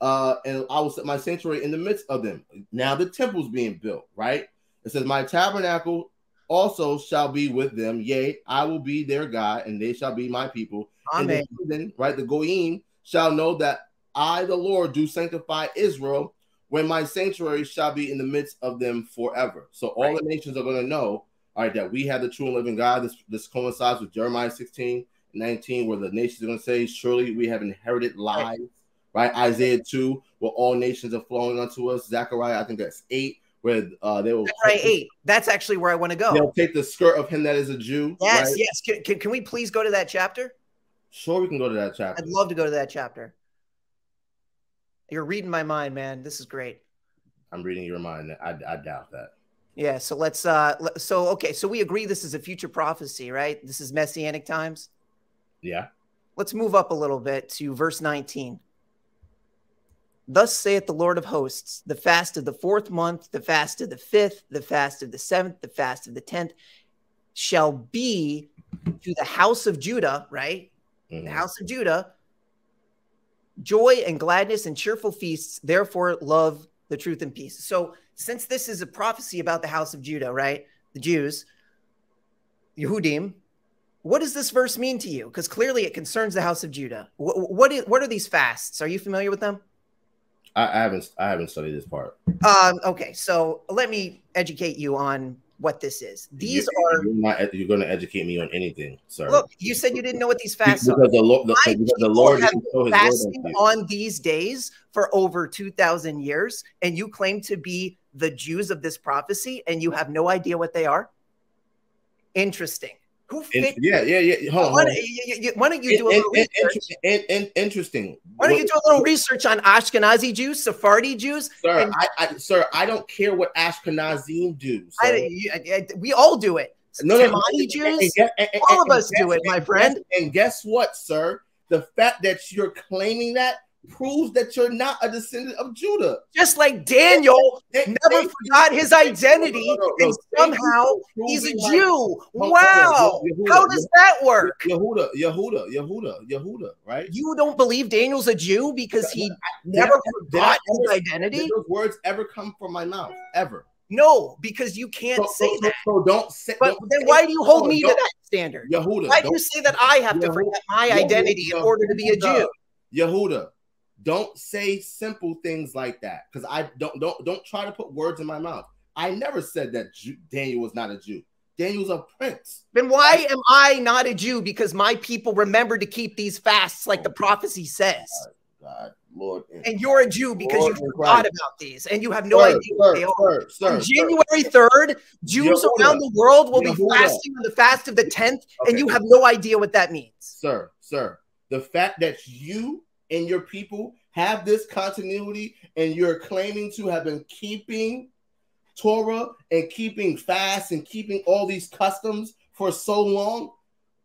uh, and I will set my sanctuary in the midst of them. Now the temple's being built, right? It says, My tabernacle also shall be with them. Yea, I will be their God, and they shall be my people. Amen. And then, right, the Goyim shall know that I, the Lord, do sanctify Israel when my sanctuary shall be in the midst of them forever. So all right. the nations are going to know, all right, that we have the true and living God. This, this coincides with Jeremiah 16, 19, where the nations are going to say, Surely we have inherited lies. Right. right? Isaiah 2, where all nations are flowing unto us. Zechariah, I think that's 8, where uh, they will. Zechariah 8. That's actually where I want to go. They'll take the skirt of him that is a Jew. Yes, right? yes. Can, can, can we please go to that chapter? Sure, we can go to that chapter. I'd love to go to that chapter. You're reading my mind, man. This is great. I'm reading your mind. I, I doubt that. Yeah. So let's. uh So okay. So we agree this is a future prophecy, right? This is messianic times. Yeah. Let's move up a little bit to verse 19. Thus saith the Lord of hosts, the fast of the fourth month, the fast of the fifth, the fast of the seventh, the fast of the tenth shall be to the house of Judah, right? Mm-hmm. The house of Judah, joy and gladness and cheerful feasts, therefore love the truth and peace. So, since this is a prophecy about the house of Judah, right? The Jews, Yehudim, what does this verse mean to you? Because clearly it concerns the house of Judah. What, what, is, what are these fasts? Are you familiar with them? I, I haven't I haven't studied this part. Um, okay, so let me educate you on what this is. These you, are you're not you're going to educate me on anything, sir. Look, you said you didn't know what these fasts because are. The, Lord, the, because the Lord have been fasting on these days for over two thousand years, and you claim to be the Jews of this prophecy, and you have no idea what they are. Interesting. Who fit? Yeah, yeah, yeah. Hold on. Why, don't you, why don't you do a little in, research? In, interesting. Why don't you do a little research on Ashkenazi Jews, Sephardi Jews? Sir, and, I, I, sir, I don't care what Ashkenazim do. I, we all do it. No, no, no Jews, and, and, all of us do it, my friend. And guess what, sir? The fact that you're claiming that proves that you're not a descendant of Judah. Just like Daniel they, never they, forgot his identity, no, no, no, and somehow he's a Jew. wow, Yehuda, how does that work? Yehuda, Yehuda, Yehuda, Yehuda, right? You don't believe Daniel's a Jew because he never forgot his identity. Did those words ever come from my mouth? Ever? No, because you can't so, say so, that. So don't say. But don't then say, why do you hold me to that standard? Yehuda, why do you say that I have Yehuda, to forget my identity Yehuda, in order to be a Jew? Yehuda, don't say simple things like that because I don't don't don't try to put words in my mouth. I never said that Jew, Daniel was not a Jew. Daniel's a prince. Then why am I not a Jew? Because my people remember to keep these fasts like the prophecy says. Oh God, Lord, and you're a Jew because Lord you forgot about these and you have no sir, idea sir, what they are. Sir, on January 3rd, Jews Yehuda, around the world will Yehuda. be fasting on the fast of the 10th, okay. and you have no idea what that means. Sir, sir, the fact that you and your people have this continuity and you're claiming to have been keeping Torah and keeping fast and keeping all these customs for so long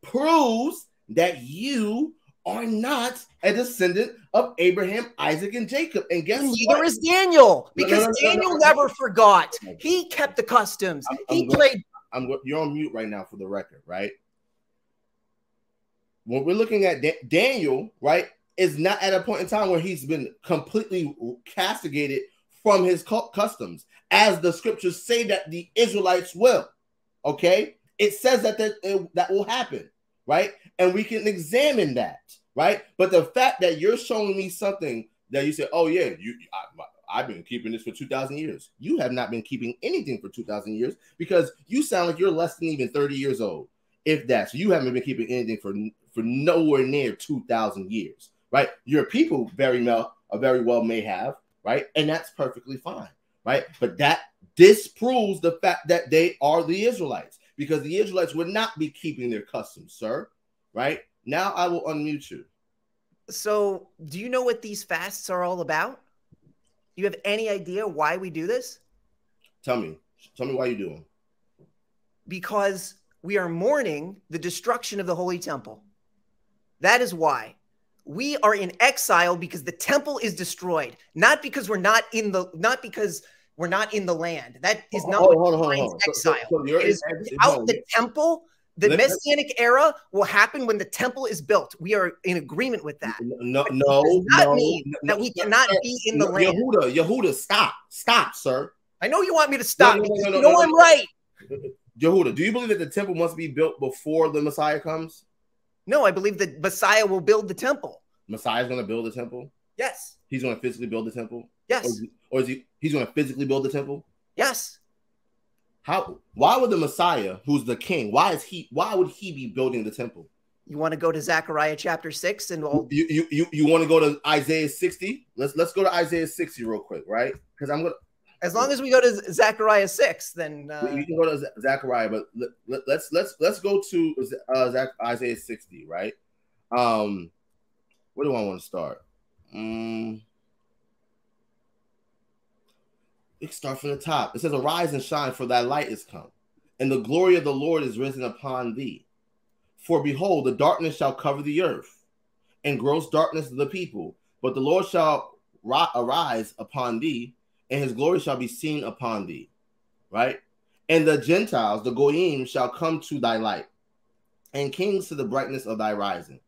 proves that you are not a descendant of Abraham, Isaac, and Jacob. And guess and neither what? is Daniel, because no, no, no, Daniel never forgot. He kept the customs. I'm, he I'm played. I'm you're on mute right now for the record, right? When we're looking at da- Daniel, right? Is not at a point in time where he's been completely castigated from his customs, as the scriptures say that the Israelites will. Okay, it says that that, that will happen, right? And we can examine that, right? But the fact that you're showing me something that you say, "Oh yeah, you," I, I've been keeping this for 2,000 years. You have not been keeping anything for 2,000 years because you sound like you're less than even 30 years old. If that's you haven't been keeping anything for for nowhere near 2,000 years, right? Your people very well, very well may have, right? And that's perfectly fine, right? But that disproves the fact that they are the Israelites because the Israelites would not be keeping their customs, sir, right? Now I will unmute you. So, do you know what these fasts are all about? Do you have any idea why we do this? Tell me. Tell me why you do them. Because we are mourning the destruction of the Holy Temple. That is why. We are in exile because the temple is destroyed, not because we're not in the not because we're not in the land. That is not hold, what hold, hold, exile. So, so it is without the temple. The Let messianic era will happen when the temple is built. We are in agreement with that. No, no, not no, mean no, that we cannot no, be in the no, land. Yehuda, Yehuda, stop, stop, sir. I know you want me to stop no, because you know I'm right. Yehuda, do you believe that the temple must be built before the Messiah comes? No, I believe that Messiah will build the temple. Messiah's going to build the temple. Yes. He's going to physically build the temple. Yes. Or is he? Or is he he's going to physically build the temple. Yes. How? Why would the Messiah, who's the king, why is he? Why would he be building the temple? You want to go to Zechariah chapter six and we'll... you you you, you want to go to Isaiah sixty? Let's let's go to Isaiah sixty real quick, right? Because I'm gonna. As long as we go to Zechariah six, then uh... you can go to Zechariah, but let, let, let's let's let's go to uh, Zach, Isaiah sixty, right? Um, where do I want to start? Um, it start from the top. It says, Arise and shine, for thy light is come, and the glory of the Lord is risen upon thee. For behold, the darkness shall cover the earth, and gross darkness of the people. But the Lord shall arise upon thee, and his glory shall be seen upon thee. Right? And the Gentiles, the Goyim, shall come to thy light, and kings to the brightness of thy rising.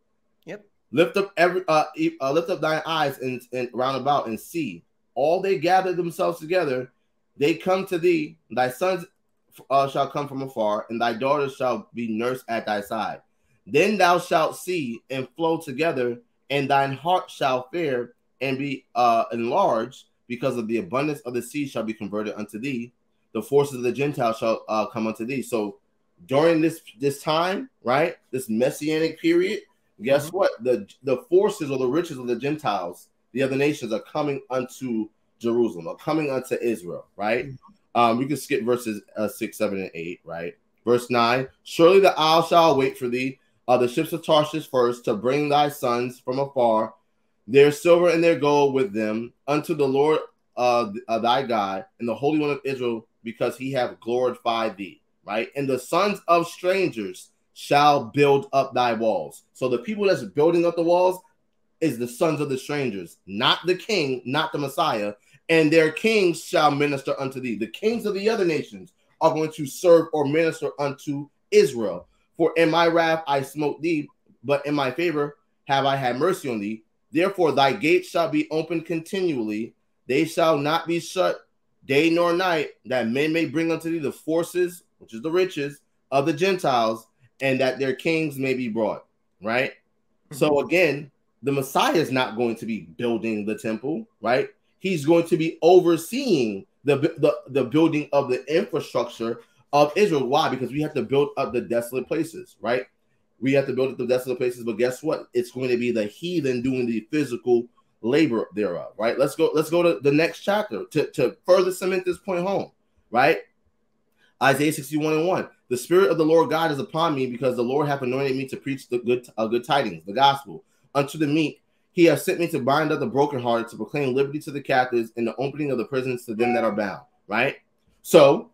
Yep. Lift up every uh, uh lift up thine eyes and, and round about and see all they gather themselves together, they come to thee. Thy sons uh, shall come from afar, and thy daughters shall be nursed at thy side. Then thou shalt see and flow together, and thine heart shall fear and be uh, enlarged, because of the abundance of the sea shall be converted unto thee. The forces of the Gentiles shall uh, come unto thee. So during this this time, right, this messianic period, guess mm-hmm. what? The the forces or the riches of the Gentiles the other nations are coming unto Jerusalem, are coming unto Israel, right? Mm-hmm. Um, we can skip verses uh, six, seven, and eight, right? Verse nine: Surely the isle shall wait for thee, uh, the ships of Tarshish first, to bring thy sons from afar, their silver and their gold with them, unto the Lord uh, uh, thy God and the Holy One of Israel, because he have glorified thee, right? And the sons of strangers shall build up thy walls. So the people that's building up the walls is the sons of the strangers, not the king, not the Messiah. And their kings shall minister unto thee. The kings of the other nations are going to serve or minister unto Israel. For in my wrath I smote thee, but in my favor have I had mercy on thee. Therefore thy gates shall be open continually, they shall not be shut day nor night, that men may bring unto thee the forces, which is the riches of the Gentiles, and that their kings may be brought. Right? Mm-hmm. So again, the Messiah is not going to be building the temple, right? He's going to be overseeing the, the, the building of the infrastructure of Israel. Why? Because we have to build up the desolate places, right? We have to build up the desolate places, but guess what? It's going to be the heathen doing the physical labor thereof, right? Let's go, let's go to the next chapter to, to further cement this point home, right? Isaiah 61 and 1. The spirit of the Lord God is upon me because the Lord hath anointed me to preach the good uh, good tidings, the gospel unto the meek. He has sent me to bind up the brokenhearted, to proclaim liberty to the captives, and the opening of the prisons to them that are bound. Right? So,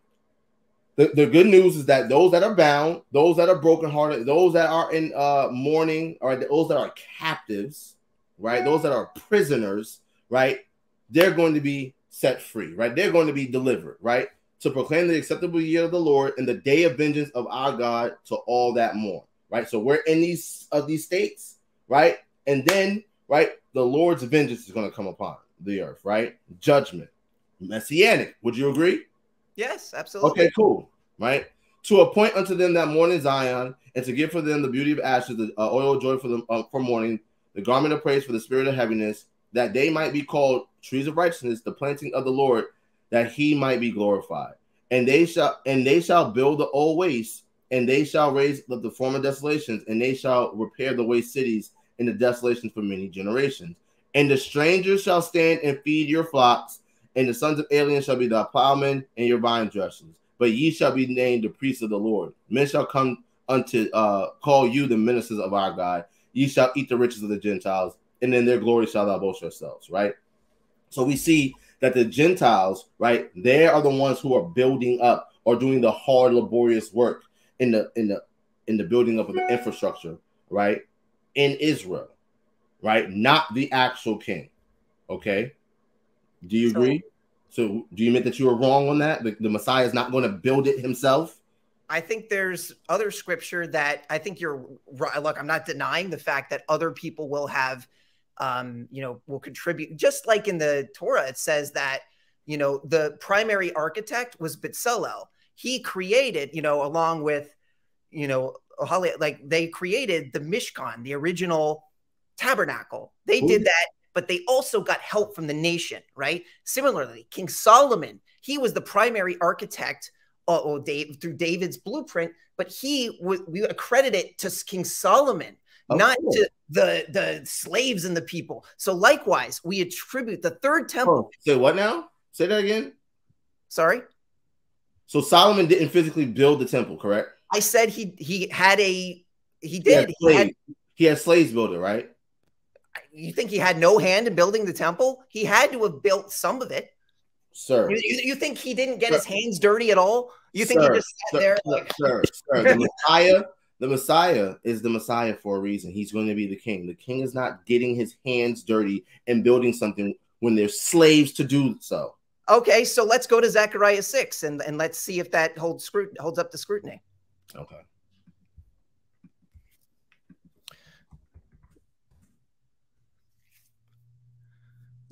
the, the good news is that those that are bound, those that are brokenhearted, those that are in uh, mourning, or those that are captives, right? Those that are prisoners, right? They're going to be set free, right? They're going to be delivered, right? To proclaim the acceptable year of the Lord and the day of vengeance of our God to all that mourn, right? So we're in these of uh, these states, right? And then, right, the Lord's vengeance is going to come upon the earth, right? Judgment, messianic. Would you agree? Yes, absolutely. Okay, cool. Right. To appoint unto them that morning Zion, and to give for them the beauty of ashes, the uh, oil of joy for them uh, for mourning, the garment of praise for the spirit of heaviness, that they might be called trees of righteousness, the planting of the Lord, that He might be glorified. And they shall and they shall build the old waste and they shall raise the, former desolations, and they shall repair the waste cities in the desolations for many generations. And the strangers shall stand and feed your flocks, and the sons of aliens shall be the plowmen and your vine dressers. But ye shall be named the priests of the Lord. Men shall come unto uh, call you the ministers of our God. Ye shall eat the riches of the Gentiles, and in their glory shall thou boast yourselves. Right. So we see that the Gentiles, right, they are the ones who are building up or doing the hard, laborious work in the in the in the building up of the infrastructure, right, in Israel, right, not the actual king. Okay, do you so, agree? So, do you admit that you were wrong on that? The, the Messiah is not going to build it himself. I think there's other scripture that I think you're right. Look, I'm not denying the fact that other people will have um, you know, will contribute. Just like in the Torah, it says that, you know, the primary architect was Bezalel. He created, you know, along with, you know, like they created the Mishkan, the original tabernacle. They Ooh. did that, but they also got help from the nation, right? Similarly, King Solomon, he was the primary architect uh, oh, Dave, through David's blueprint, but he was we accredit it to King Solomon not cool. to the the slaves and the people. So likewise, we attribute the third temple. Oh, say what now? Say that again. Sorry. So Solomon didn't physically build the temple, correct? I said he he had a he did. He had, he had, he had slaves build it, right? You think he had no hand in building the temple? He had to have built some of it. Sir. You, you think he didn't get sir. his hands dirty at all? You think sir, he just sat sir, there like sir, sir, the Messiah the Messiah is the Messiah for a reason. He's going to be the king. The king is not getting his hands dirty and building something when there's slaves to do so. Okay, so let's go to Zechariah 6 and, and let's see if that holds scrut- holds up to scrutiny. Okay.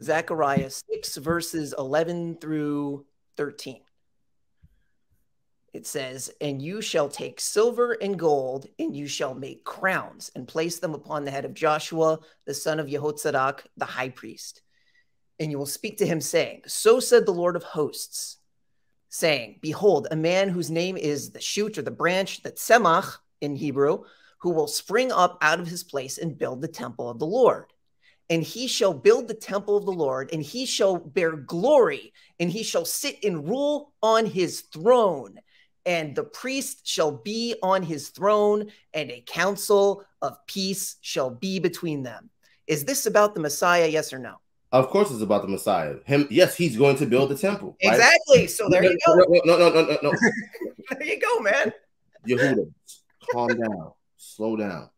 Zechariah 6 verses 11 through 13 it says, And you shall take silver and gold, and you shall make crowns, and place them upon the head of Joshua, the son of Jehozadak, the high priest. And you will speak to him, saying, So said the Lord of hosts, saying, Behold, a man whose name is the shoot or the branch, that Semach in Hebrew, who will spring up out of his place and build the temple of the Lord. And he shall build the temple of the Lord, and he shall bear glory, and he shall sit and rule on his throne and the priest shall be on his throne, and a council of peace shall be between them. Is this about the Messiah? Yes or no? Of course, it's about the Messiah. Him, yes, he's going to build the temple. Right? Exactly. So there you go. No, no, no, no, no. no. there you go, man. Yehuda, calm down, slow down,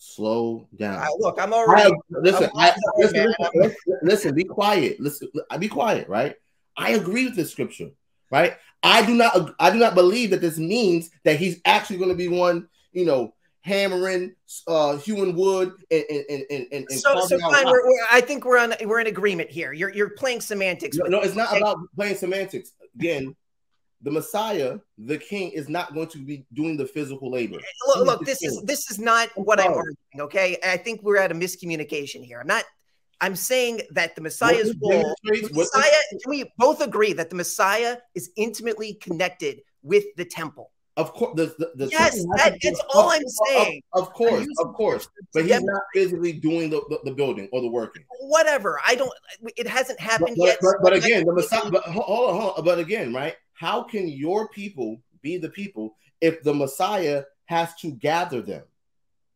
slow down. look, I'm already. I, listen, I'm I, listen, listen, listen, be quiet. Listen, be quiet, right? I agree with this scripture right? I do not I do not believe that this means that he's actually going to be one, you know, hammering, uh, hewing wood and and and and. so, so fine. We're, we're, I think we're on we're in agreement here. You're you're playing semantics. No, no it's not about playing semantics. Again, the Messiah, the King, is not going to be doing the physical labor. Look, look this king. is this is not what I'm arguing. Okay, I think we're at a miscommunication here. I'm not I'm saying that the Messiah's role, the Messiah, can we both agree that the Messiah is intimately connected with the temple? Of course, the, the, the yes, that, that's all I'm saying. Of, of course, of course, but he's not physically doing the, the, the, building or the working. Whatever, I don't. It hasn't happened but, yet. But, but again, the Messiah. But hold on, hold on. But again, right? How can your people be the people if the Messiah has to gather them?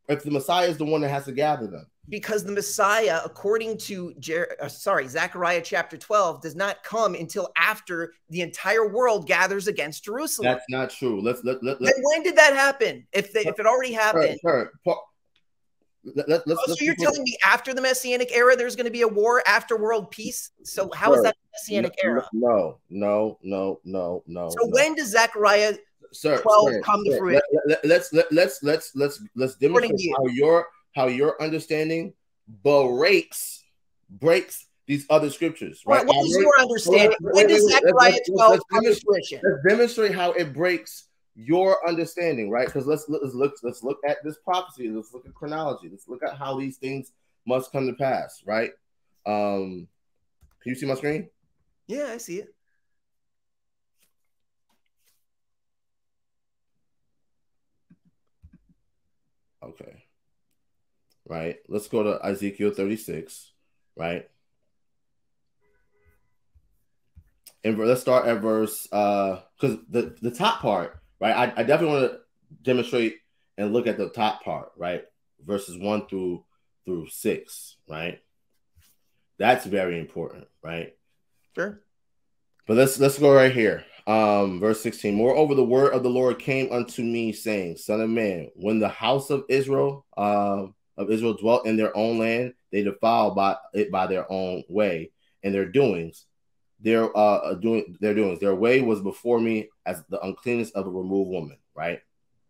If the Messiah is the one that has to gather them? because the Messiah, according to Jer- uh, sorry Zechariah chapter twelve, does not come until after the entire world gathers against Jerusalem. That's not true. Let's let let. let when did that happen? If they, if it already happened. Let, let, oh, so you're telling me after the Messianic era, there's going to be a war after world peace? So how sure. is that Messianic no, era? No, no, no, no, no. So no. when does Zechariah sir, 12 sir, come to fruition? Let, us let, let's let's let's let's demonstrate how your how your understanding breaks breaks these other scriptures. Right? what is your understanding? when does Zechariah 12 come to fruition? Let's demonstrate how it breaks your understanding, right? Because let's let's look let's look at this prophecy. Let's look at chronology. Let's look at how these things must come to pass, right? Um, can you see my screen? Yeah, I see it. Okay. Right. Let's go to Ezekiel 36. Right. And let's start at verse uh because the the top part, right? I, I definitely want to demonstrate and look at the top part, right? Verses one through through six, right? That's very important, right? Sure. But let's let's go right here. Um, verse 16. Moreover, the word of the Lord came unto me, saying, Son of man, when the house of Israel uh, of Israel dwelt in their own land, they defiled by it by their own way and their doings. Their uh doing their doings, their way was before me as the uncleanness of a removed woman, right?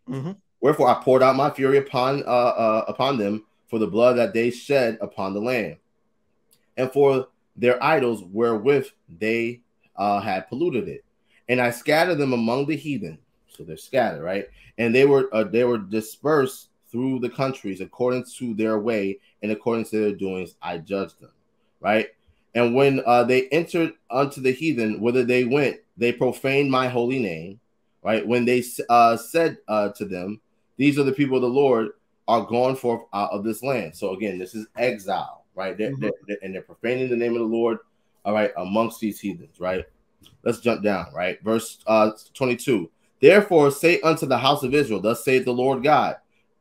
Mm-hmm. Wherefore I poured out my fury upon uh, uh upon them for the blood that they shed upon the land, and for their idols wherewith they uh, had polluted it. And I scattered them among the heathen. So they're scattered, right? And they were uh, they were dispersed through the countries according to their way and according to their doings. I judged them, right? And when uh, they entered unto the heathen, whither they went, they profaned my holy name, right? When they uh, said uh, to them, "These are the people of the Lord," are gone forth out of this land. So again, this is exile, right? They're, mm-hmm. they're, and they're profaning the name of the Lord, all right, amongst these heathens, right? Let's jump down, right? Verse uh 22. Therefore, say unto the house of Israel, Thus saith the Lord God,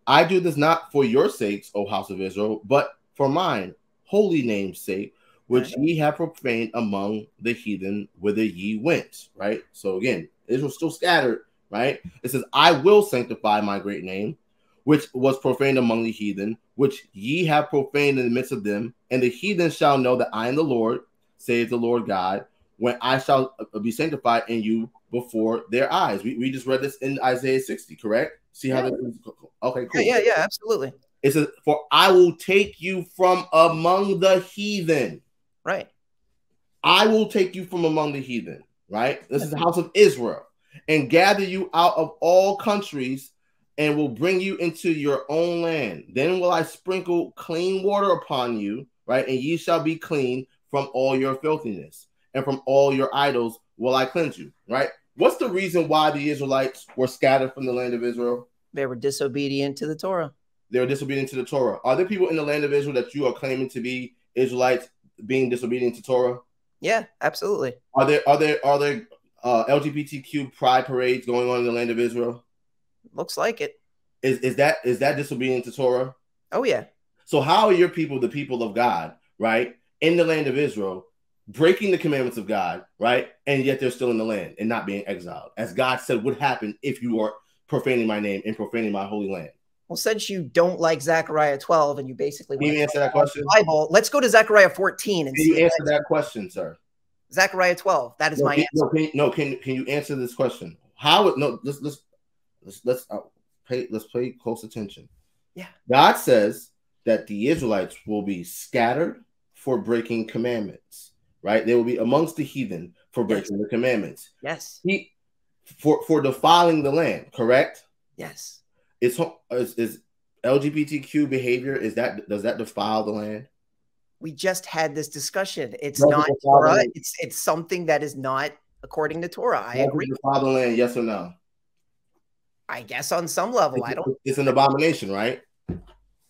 I do this not for your sakes, O house of Israel, but for mine holy name's sake, which ye have profaned among the heathen whither ye went. Right. So again, Israel still scattered. Right. It says, I will sanctify my great name, which was profaned among the heathen, which ye have profaned in the midst of them, and the heathen shall know that I am the Lord, saith the Lord God, when I shall uh, be sanctified in you before their eyes. We, we just read this in Isaiah 60, correct? See how yeah. that okay, cool. Yeah, yeah, yeah, absolutely. It says, For I will take you from among the heathen. Right. I will take you from among the heathen, right? This is the house of Israel, and gather you out of all countries and will bring you into your own land. Then will I sprinkle clean water upon you, right? And ye shall be clean from all your filthiness and from all your idols will I cleanse you. Right? What's the reason why the Israelites were scattered from the land of Israel? They were disobedient to the Torah. They were disobedient to the Torah. Are there people in the land of Israel that you are claiming to be Israelites being disobedient to Torah? Yeah, absolutely. Are there are there are there uh, LGBTQ pride parades going on in the land of Israel? Looks like it. Is is that is that disobedient to Torah? Oh yeah. So how are your people the people of God, right, in the land of Israel, breaking the commandments of God, right? And yet they're still in the land and not being exiled, as God said would happen if you are profaning my name and profaning my holy land. Well, since you don't like Zechariah 12 and you basically Can you answer that question? Bible, let's go to Zechariah 14 and can you answer that question, sir. Zechariah 12. That is no, my can, answer. No, can, no, can can you answer this question? How would no let's let's let's let's uh, pay let's pay close attention. Yeah. God says that the Israelites will be scattered for breaking commandments right? They will be amongst the heathen for breaking yes. the commandments. Yes. He for for defiling the land, correct? Yes. Is is, is LGBTQ behavior is that does that defile the land? We just had this discussion. It's does not it Torah. It's it's something that is not according to Torah. I does agree. Defile the land, yes or no? I guess on some level, it's, I don't. It's an abomination, right?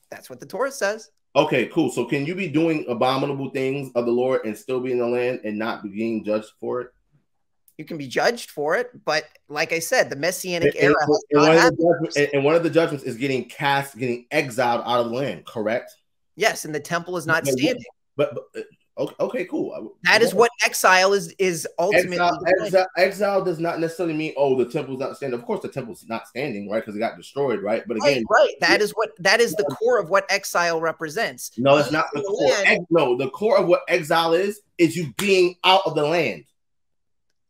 That's what the Torah says. Okay, cool. So can you be doing abominable things of the Lord and still be in the land and not be being judged for it? You can be judged for it, but like I said, the messianic and, era. And, one and, one of the judgments is getting cast, getting exiled out of the land, correct? Yes, and the temple is not standing. But, but uh, Okay, okay, cool. That is what exile is is ultimately. Exile, exile, exile, does not necessarily mean oh the temple's not standing. Of course, the temple's not standing, right? Because it got destroyed, right? But again, right, right. That is what that is the core of what exile represents. No, it's not the core. Land, no, the core of what exile is is you being out of the land.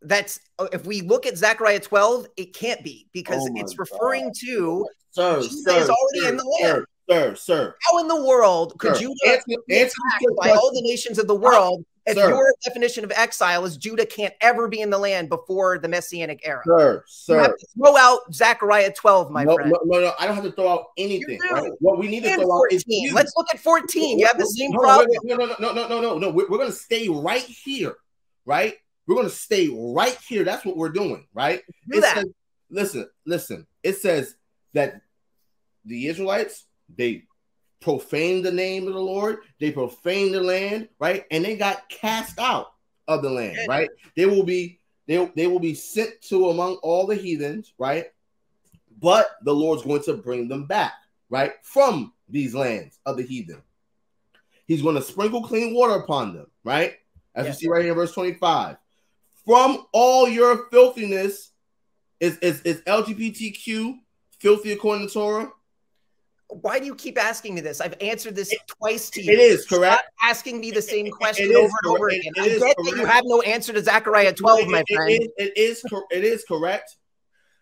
That's uh, if we look at Zechariah 12, it can't be because oh it's referring God. to sir, sir, is already sir, in the land. Sir, sir. How in the world could. Judah answer, be answer by all the nations of the world if sir. your definition of exile is Judah can't ever be in the land before the Messianic era? Sir, sir. You have to throw out Zechariah 12, my no, friend. No, no, no, I don't have to throw out anything. Right? What we need to throw 14. out is you. Let's look at 14. You have the same no, problem. No, no, no, no, no, no, no, no. We're, we're going to stay right here, right? We're going to stay right here. That's what we're doing, right? Do that. Says, listen, listen. It says that the Israelites, they profaned the name of the Lord, they profaned the land, right? And they got cast out of the land, right? They will be they, they will be sent to among all the heathens, right? But the Lord's going to bring them back, right? From these lands of the heathen. He's going to sprinkle clean water upon them, right? As yes. you see right here in verse 25. From all your filthiness is, is, is LGBTQ filthy according to Torah? why do you keep asking me this? I've answered this twice to you. It is correct. Stop asking me the same question over and over again. I get correct. that you have no answer to Zechariah 12, it, my friend. It, it is it is correct.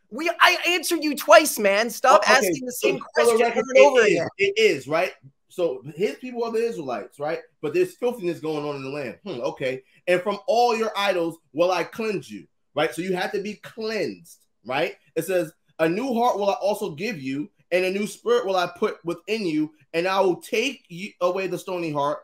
We I answered you twice, man. Stop okay. asking the same so question the record, over and over is, again. It is right. So his people are the Israelites, right? But there's filthiness going on in the land. Hmm, okay. And from all your idols will I cleanse you, right? So you have to be cleansed, right? It says, A new heart will I also give you, and a new spirit will I put within you, and I will take you away the stony heart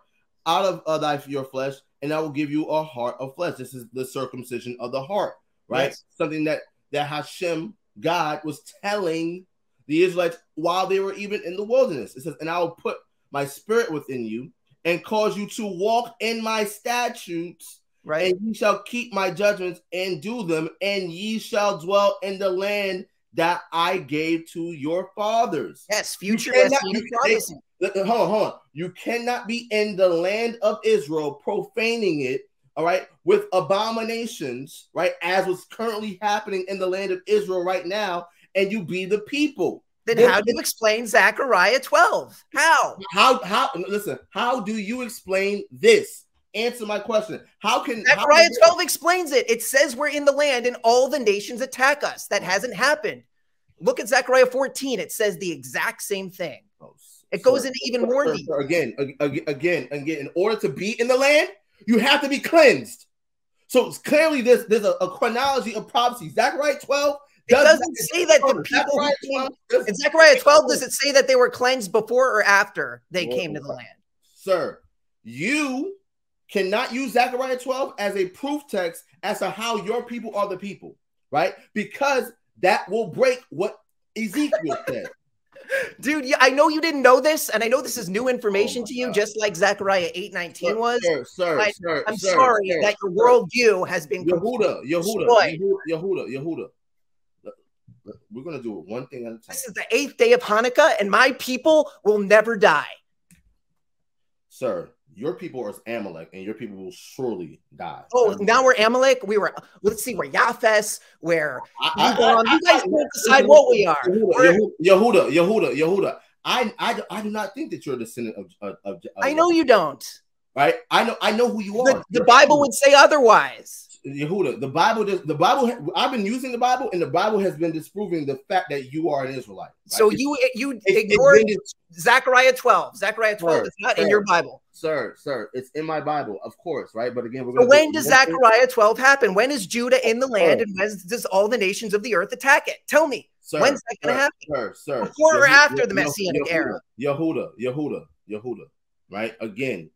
out of uh, thy your flesh, and I will give you a heart of flesh. This is the circumcision of the heart, right? Yes. Something that that Hashem God was telling the Israelites while they were even in the wilderness. It says, "And I will put my spirit within you, and cause you to walk in my statutes." Right. And ye shall keep my judgments and do them, and ye shall dwell in the land that I gave to your fathers. Yes, future. Hold on, hold on. You cannot be in the land of Israel profaning it, all right, with abominations, right, as was currently happening in the land of Israel right now, and you be the people. Then how do you explain Zechariah 12? How? How how listen, how do you explain this? Answer my question. How can Zechariah how 12 explains it? It says we're in the land and all the nations attack us. That hasn't happened. Look at Zechariah 14. It says the exact same thing. Oh, it goes into even more sir, detail. Again, again, again, in order to be in the land, you have to be cleansed. So it's clearly, there's there's a, a chronology of prophecy. Zechariah 12 it doesn't say that the people Zechariah 12, in Zechariah 12 does it say that they were cleansed before or after they Whoa, came to the land? Sir, you cannot use Zechariah 12 as a proof text as to how your people are the people, right? Because that will break what Ezekiel said. Dude, yeah, I know you didn't know this, and I know this is new oh information oh to you, God. just like Zechariah 8:19 was. Sir, sir, I, sir I'm sir, sorry sir, that your worldview has been Yehuda, Yehuda, Yehuda, Yehuda, Yehuda. We're gonna do it one thing at a time. This is the eighth day of Hanukkah, and my people will never die. Sir, your people are Amalek, and your people will surely die. Oh, now we're Amalek. We were. Let's see, we're Yafes. Where you guys can't decide what we are. Yehuda, Yehuda, Yehuda, Yehuda. I, I, I do not think that you're a descendant of. of, of, of I know you don't. Right. I know. I know who you are. The, the Bible would say otherwise. Yehuda, the Bible, the Bible. I've been using the Bible, and the Bible has been disproving the fact that you are an Israelite. Right? So you you ignored Zechariah twelve. Zechariah twelve is not sir, in your Bible, sir. Sir, it's in my Bible, of course, right? But again, so when does Zechariah twelve happen? When is Judah in the land, and when does all the nations of the earth attack it? Tell me. Sir, When's that going to happen? Sir, sir. Before Yehuda, or after the Messianic Yehuda, era? Yehuda, Yehuda, Yehuda. Right? Again,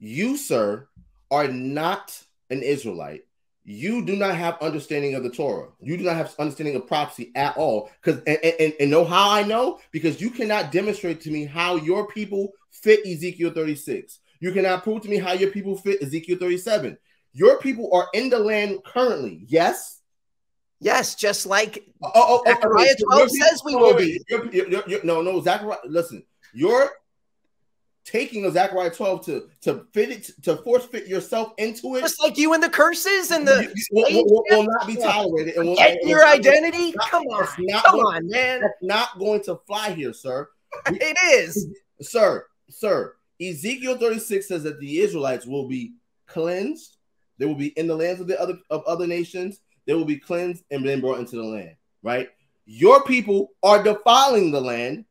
you, sir, are not an Israelite you do not have understanding of the Torah. You do not have understanding of prophecy at all. Because and, and, and know how I know? Because you cannot demonstrate to me how your people fit Ezekiel 36. You cannot prove to me how your people fit Ezekiel 37. Your people are in the land currently. Yes. Yes, just like oh, oh, oh, oh Zechariah 12 says we will be. You're, you're, no, no, Zechariah. Listen, your taking a Zechariah 12 to to fit it to force fit yourself into it. Just like you and the curses and the will, will, will not be tolerated. And will, Get your identity. Not, Come on, not come going, on, man. That's not going to fly here, sir. it is, sir, sir. Ezekiel 36 says that the Israelites will be cleansed. They will be in the lands of the other of other nations. They will be cleansed and then brought into the land. Right. Your people are defiling the land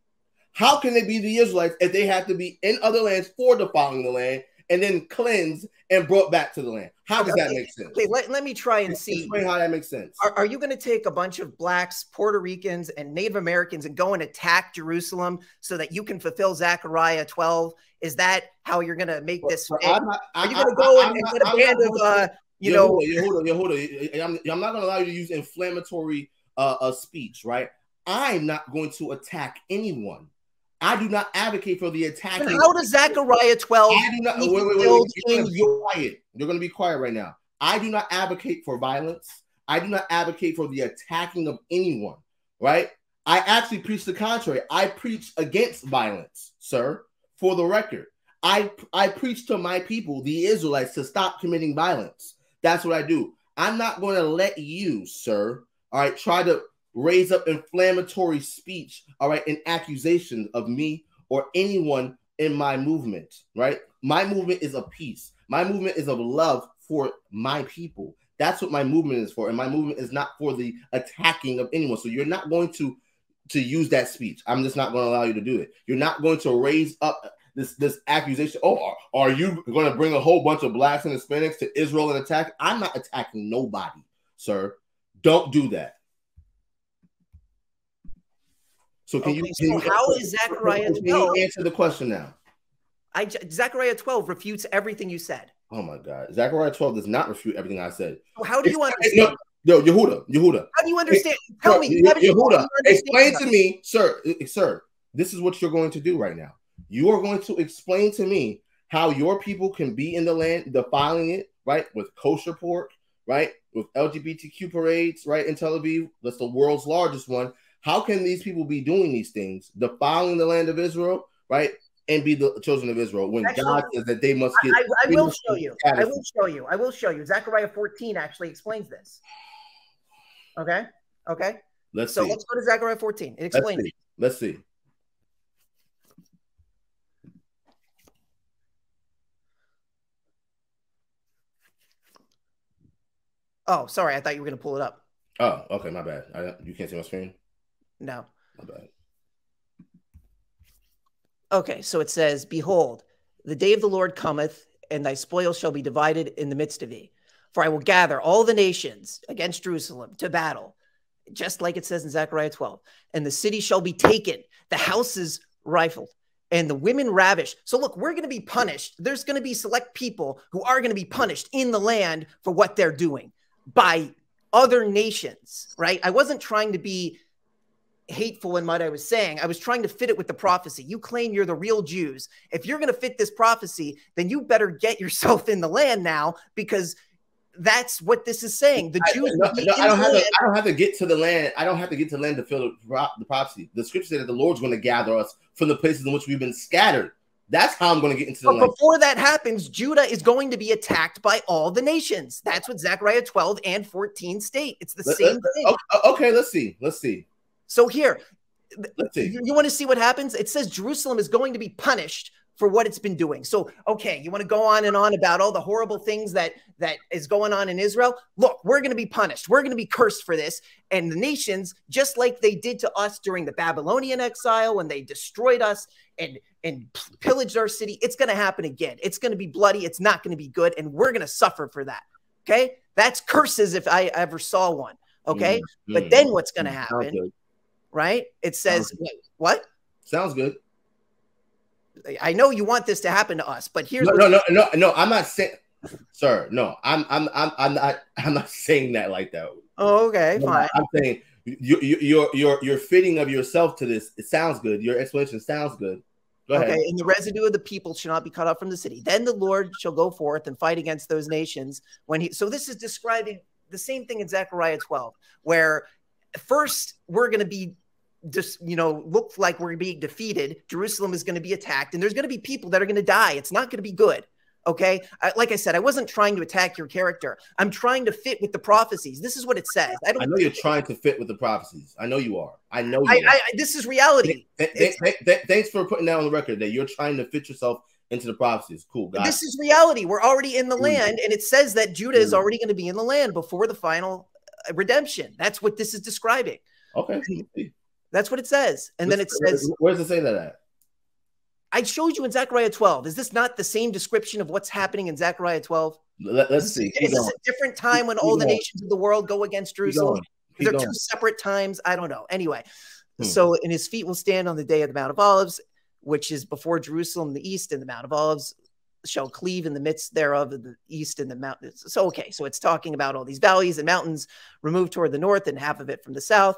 how can they be the Israelites if they have to be in other lands for defiling the land and then cleansed and brought back to the land? How does okay. that make sense? Okay, let, let me try and see. Explain how that makes sense. Are, are you going to take a bunch of blacks, Puerto Ricans, and Native Americans and go and attack Jerusalem so that you can fulfill Zechariah 12? Is that how you're going to make this? Not, are you going to go I, and, and get a band of, uh, you know? Yehuda, Yehuda, Yehuda. I'm, I'm not going to allow you to use inflammatory uh, uh, speech, right? I'm not going to attack anyone. I do not advocate for the attacking. how does Zechariah 12 I do not wait, wait, wait, wait. You're going to be quiet. You're going to be quiet right now. I do not advocate for violence. I do not advocate for the attacking of anyone, right? I actually preach the contrary. I preach against violence, sir. For the record, I I preach to my people, the Israelites, to stop committing violence. That's what I do. I'm not going to let you, sir, all right, try to raise up inflammatory speech, all right, and accusations of me or anyone in my movement, right? My movement is of peace. My movement is of love for my people. That's what my movement is for. And my movement is not for the attacking of anyone. So you're not going to to use that speech. I'm just not going to allow you to do it. You're not going to raise up this this accusation. Oh, are, are you going to bring a whole bunch of blacks and Hispanics to Israel and attack? I'm not attacking nobody, sir. Don't do that. So can Okay, you? so Can you how is Zechariah Can you 12? answer the question now? I Zechariah 12 refutes everything you said. Oh my God, Zechariah 12 does not refute everything I said. So how do you Ex- understand? No, yo, Yehuda, Yehuda. How do you understand? Tell Sir, me. You Yehuda, you explain to me, sir, eh, sir. This is what you're going to do right now. You are going to explain to me how your people can be in the land, defiling it, right, with kosher pork, right, with LGBTQ parades, right, in Tel Aviv. That's the world's largest one. How can these people be doing these things, defiling the land of Israel, right, and be the children of Israel when Actually, God says that they must get? I, I will show you. I will show you. I will show you. Zechariah 14 actually explains this. Okay. Okay. Let's So see. let's go to Zechariah 14. It Let's explains. see. Let's see. Oh, sorry. I thought you were going to pull it up. Oh, okay, my bad. I, you can't see my screen. No. My bad. Okay, so it says, Behold, the day of the Lord cometh, and thy spoil shall be divided in the midst of thee. For I will gather all the nations against Jerusalem to battle, just like it says in Zechariah 12. And the city shall be taken, the houses rifled, and the women ravished. So look, we're going to be punished. There's going to be select people who are going to be punished in the land for what they're doing by other nations, right? I wasn't trying to be hateful in what I was saying. I was trying to fit it with the prophecy. You claim you're the real Jews. If you're going to fit this prophecy, then you better get yourself in the land now because that's what this is saying. The I, Jews. no, no, I don't have to. I don't have to get to the land. I don't have to get to the land to fill the, the prophecy. The scripture said that the Lord's going to gather us from the places in which we've been scattered. That's how I'm going to get into the But land. before that happens, Judah is going to be attacked by all the nations. That's what Zechariah 12 and 14 state. It's the Let- same let- thing. okay, okay, let's see. Let's see. So here, you, you want to see what happens? It says Jerusalem is going to be punished for what it's been doing. So, okay, you want to go on and on about all the horrible things that that is going on in Israel? Look, we're going to be punished. We're going to be cursed for this. And the nations, just like they did to us during the Babylonian exile when they destroyed us and and pillaged our city, it's going to happen again. It's going to be bloody. It's not going to be good, and we're going to suffer for that. Okay, that's curses if I ever saw one. Okay, Mm, but mm, then what's going to mm, sounds happen? Right? It says Sounds what? Sounds good. I know you want this to happen to us, but here's No, no, no, no, no. I'm not saying, sir. No, I'm, I'm, I'm, I'm not. I'm not saying that like that. Oh, okay, No, fine. I'm saying you, you, you're, you're, you're fitting of yourself to this. It sounds good. Your explanation sounds good. Go ahead. Okay, and the residue of the people shall not be cut off from the city. Then the Lord shall go forth and fight against those nations. When he, so this is describing the same thing in Zechariah 12, where first we're going to be just you know look like we're being defeated. Jerusalem is going to be attacked, and there's going to be people that are going to die. It's not going to be good. Okay, I, like I said, I wasn't trying to attack your character. I'm trying to fit with the prophecies. This is what it says. I don't. I know you're trying to fit with the prophecies. I know you are. I know you. I, this is reality. Th- th- th- th- thanks for putting that on the record that you're trying to fit yourself into the prophecies. Cool, guys. This is reality. We're already in the Mm. land, and it says that Judah is Mm. already going to be in the land before the final uh, redemption. That's what this is describing. okay. That's what it says. And then it says, where does it say that at? I showed you in Zechariah 12. Is this not the same description of what's happening in Zechariah 12? Let, us see. Keep Is this a different time when Keep all the nations of the world go against Jerusalem? Keep They're going. two separate times. I don't know. Anyway, Hmm. so and his feet will stand on the day of the Mount of Olives, which is before Jerusalem, the east, and the Mount of Olives shall cleave in the midst thereof, the east and the mountains. So okay, so it's talking about all these valleys and mountains removed toward the north, and half of it from the south.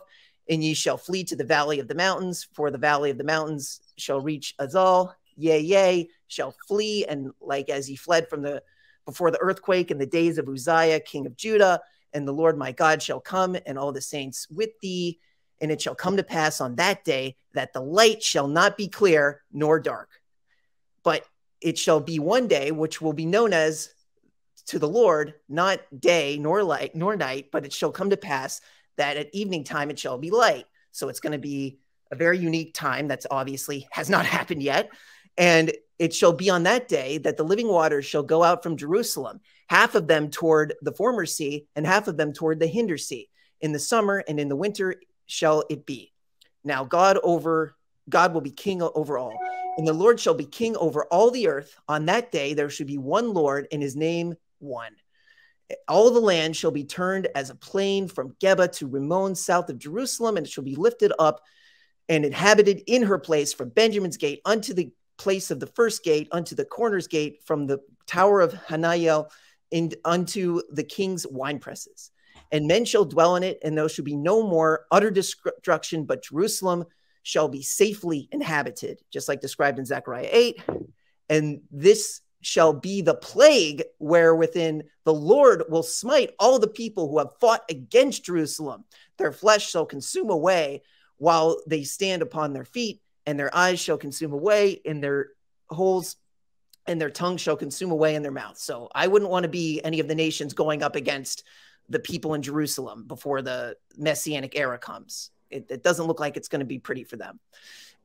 And ye shall flee to the valley of the mountains, for the valley of the mountains shall reach Azal. Yea, yea, shall flee, and like as he fled from the before the earthquake in the days of Uzziah, king of Judah, and the Lord my God shall come, and all the saints with thee. And it shall come to pass on that day that the light shall not be clear nor dark, but it shall be one day which will be known as to the Lord, not day nor light nor night, but it shall come to pass that at evening time it shall be light. So it's going to be a very unique time that's obviously has not happened yet. And it shall be on that day that the living waters shall go out from Jerusalem, half of them toward the former sea, and half of them toward the hinder sea. In the summer and in the winter shall it be. Now God over God will be king over all, and the Lord shall be king over all the earth. On that day there should be one Lord, and his name one. All the land shall be turned as a plain from Geba to Rimmon, south of Jerusalem, and it shall be lifted up and inhabited in her place from Benjamin's gate unto the place of the first gate, unto the corner's gate, from the tower of Hananiel and unto the king's wine presses. And men shall dwell in it, and there shall be no more utter destruction, but Jerusalem shall be safely inhabited, just like described in Zechariah 8. And this shall be the plague wherewithin the Lord will smite all the people who have fought against Jerusalem. Their flesh shall consume away while they stand upon their feet, and their eyes shall consume away, and their holes and their tongue shall consume away in their mouth. So I wouldn't want to be any of the nations going up against the people in Jerusalem before the messianic era comes. It, it doesn't look like it's going to be pretty for them.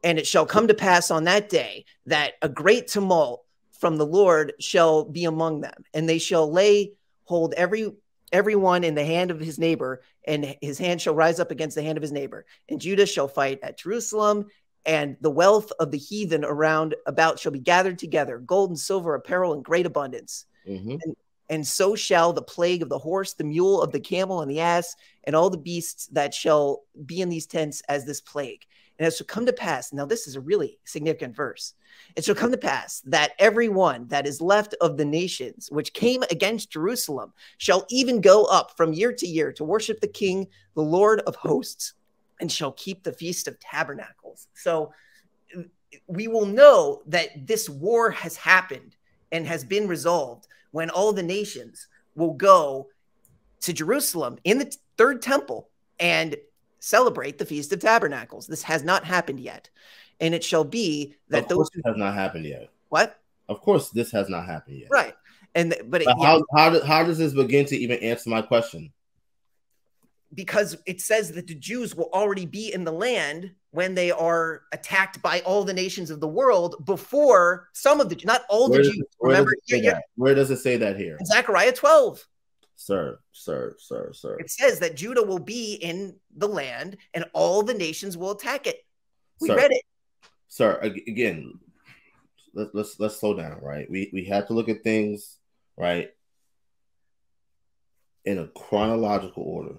And it shall come to pass on that day that a great tumult from the Lord shall be among them, and they shall lay hold every everyone in the hand of his neighbor, and his hand shall rise up against the hand of his neighbor. And Judah shall fight at Jerusalem, and the wealth of the heathen around about shall be gathered together, gold and silver, apparel in great abundance. Mm-hmm. And, and so shall the plague of the horse, the mule, of the camel, and the ass, and all the beasts that shall be in these tents as this plague. And it shall come to pass. Now, this is a really significant verse. It shall come to pass that every one that is left of the nations which came against Jerusalem shall even go up from year to year to worship the King, the Lord of hosts, and shall keep the Feast of Tabernacles. So we will know that this war has happened and has been resolved when all the nations will go to Jerusalem in the third temple and celebrate the Feast of Tabernacles. This has not happened yet. And it shall be that of those who, has not happened yet. What? Of course, this has not happened yet. Right. And but, but how, how, do, how does this begin to even answer my question? Because it says that the Jews will already be in the land when they are attacked by all the nations of the world before some of the not all where the Jews. Where remember, does where does it say that here? Zechariah 12 sir, sir, sir, sir. It says that Judah will be in the land and all the nations will attack it. We sir, read it. Sir, again, let's let's let's slow down, right? We we have to look at things, right, in a chronological order,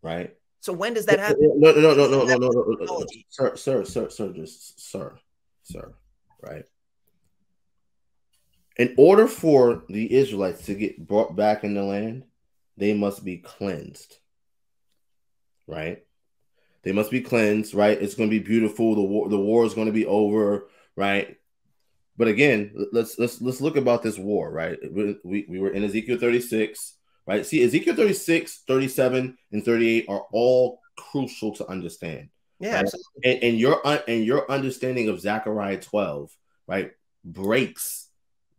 right? So when does that happen? No, no, no, no, no, no, no, no, sir, sir, sir, sir, just sir, sir, right? In order for the Israelites to get brought back in the land, they must be cleansed. Right? They must be cleansed, right? It's going to be beautiful. The war, the war is going to be over, right? But again, let's let's let's look about this war, right? We, we were in Ezekiel 36, right? See, Ezekiel 36, 37, and 38 are all crucial to understand. Yeah, right? and, and your uh, and your understanding of Zechariah 12, right, breaks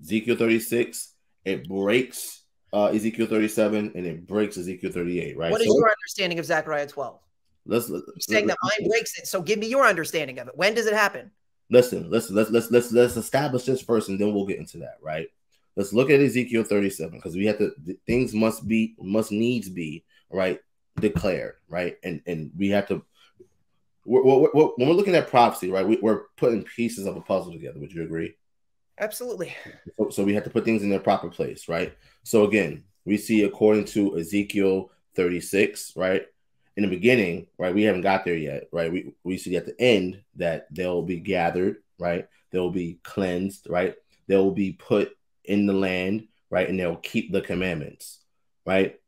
Ezekiel 36, it breaks uh, Ezekiel 37 and it breaks Ezekiel 38, right? What is so, your understanding of Zechariah 12? Let's, let's saying that mine breaks it. So give me your understanding of it. When does it happen? Listen, listen, let's let's let's let's establish this first and then we'll get into that, right? Let's look at Ezekiel 37 because we have to things must be must needs be right declared, right? And and we have to we're, we're, we're, when we're looking at prophecy, right? We, we're putting pieces of a puzzle together. Would you agree? Absolutely. So, so we have to put things in their proper place, right? So again, we see according to Ezekiel 36, right? In the beginning, right? We haven't got there yet, right? We we see at the end that they'll be gathered, right? They'll be cleansed, right? They'll be put in the land, right? And they'll keep the commandments, right?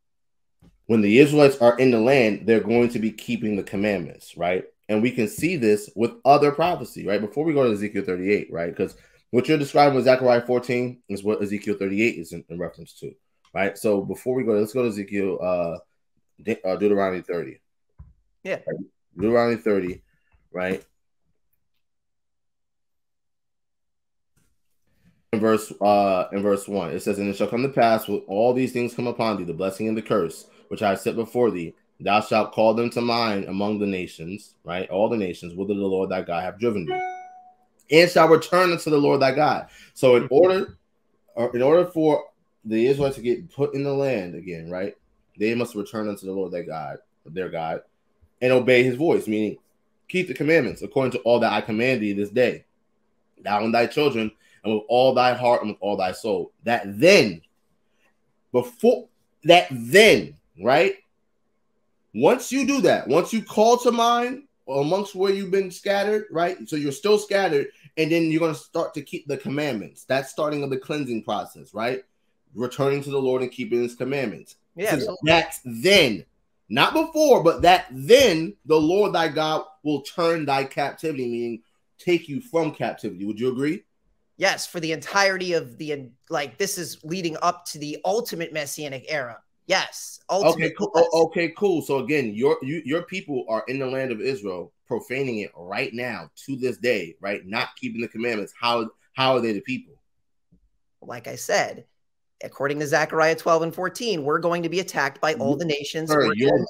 when the Israelites are in the land, they're going to be keeping the commandments, right? And we can see this with other prophecy, right? Before we go to Ezekiel 38, right? Because what you're describing with Zechariah 14 is what Ezekiel 38 is in, in, reference to, right? So before we go, let's go to Ezekiel uh, De- uh Deuteronomy 30. Yeah. Right? Deuteronomy 30, right? In verse uh in verse one, it says, And it shall come to pass with all these things come upon thee, the blessing and the curse, which I have set before thee, thou shalt call them to mind among the nations, right? All the nations, whither the Lord thy God have driven thee and shall return unto the Lord thy God. So in order, uh, in order for the Israelites to get put in the land again, right? They must return unto the Lord their God, their God, and obey his voice, meaning keep the commandments according to all that I command thee this day, thou and thy children, and with all thy heart and with all thy soul. That then, before that then, right? Once you do that, once you call to mind amongst where you've been scattered, right? So you're still scattered, and then you're going to start to keep the commandments. That's starting of the cleansing process, right? Returning to the Lord and keeping His commandments. Yeah, so that's then, not before, but that then the Lord thy God will turn thy captivity, meaning take you from captivity. Would you agree? Yes, for the entirety of the like, this is leading up to the ultimate messianic era. Yes. Okay. Cool. Oh, okay. Cool. So again, your you, your people are in the land of Israel, profaning it right now to this day, right? Not keeping the commandments. How how are they the people? Like I said, according to Zechariah 12 and 14, we're going to be attacked by all the nations. Sir, you're,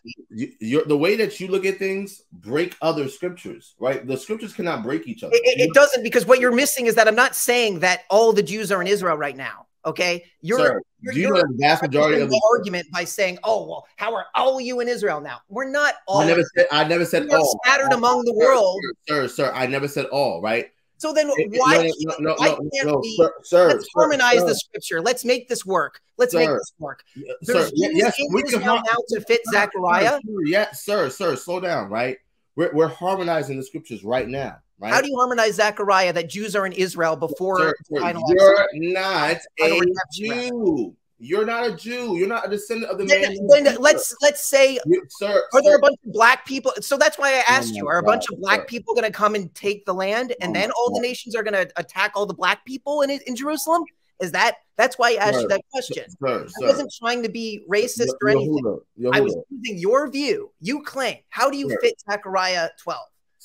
you're, the way that you look at things break other scriptures, right? The scriptures cannot break each other. It, it doesn't because what you're missing is that I'm not saying that all the Jews are in Israel right now. Okay, you're, Sir, you're, you know the vast majority of the argument by saying, "Oh, well, how are all you in Israel now?" We're not all. I never said. I never said all. Scattered all, among the world, sir, sir, sir. I never said all. Right. So then, eh, eh, why, no, no, why can't we? Sir, sir let's sir, harmonize the scripture. Let's make this work. Let's make this work. There's yes, we can now to fit ah, Zechariah. Yes, sir, sir. Slow down, right? We're, we're harmonizing the scriptures right now. Right? How do you harmonize Zechariah that Jews are in Israel before sir, You're not a Jew. You're not a Jew. You're not a descendant of the man. Then let's let's say, you, sir, are there a bunch of black people? So that's why I oh asked oh you: Are a bunch of black sir. people going to come and take the land, and oh then all God. the nations are going to attack all the black people in in Jerusalem? Is that that's why I asked sir, you that question? Sir, I wasn't trying to be racist or anything. Yehuda. I was using your view. You claim. How do you fit Zechariah 12?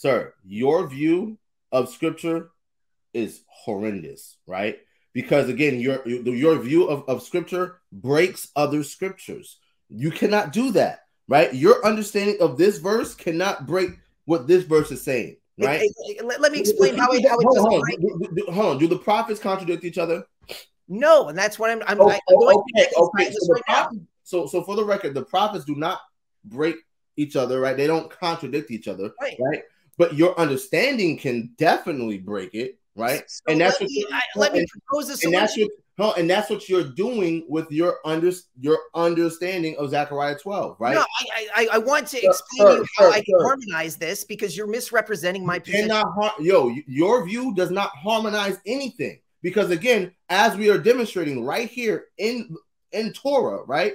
Sir, your view of scripture is horrendous, right? Because again, your your view of, of scripture breaks other scriptures. You cannot do that, right? Your understanding of this verse cannot break what this verse is saying, right? let, let, me explain how it, how it hold, hold, on. Do, hold on. Do the prophets contradict each other? No, and that's what I'm. I'm, oh, I'm going oh, okay, okay. So, right so, so for the record, the prophets do not break each other, right? They don't contradict each other, right? right? But your understanding can definitely break it, right? So and that's what me, I, let me propose this. And that's, what, and that's what you're doing with your under your understanding of Zechariah 12, right? No, I I, I want to explain sir, you how sir, I can harmonize this because you're misrepresenting my position. Har- yo, your view does not harmonize anything because again, as we are demonstrating right here in in Torah, right,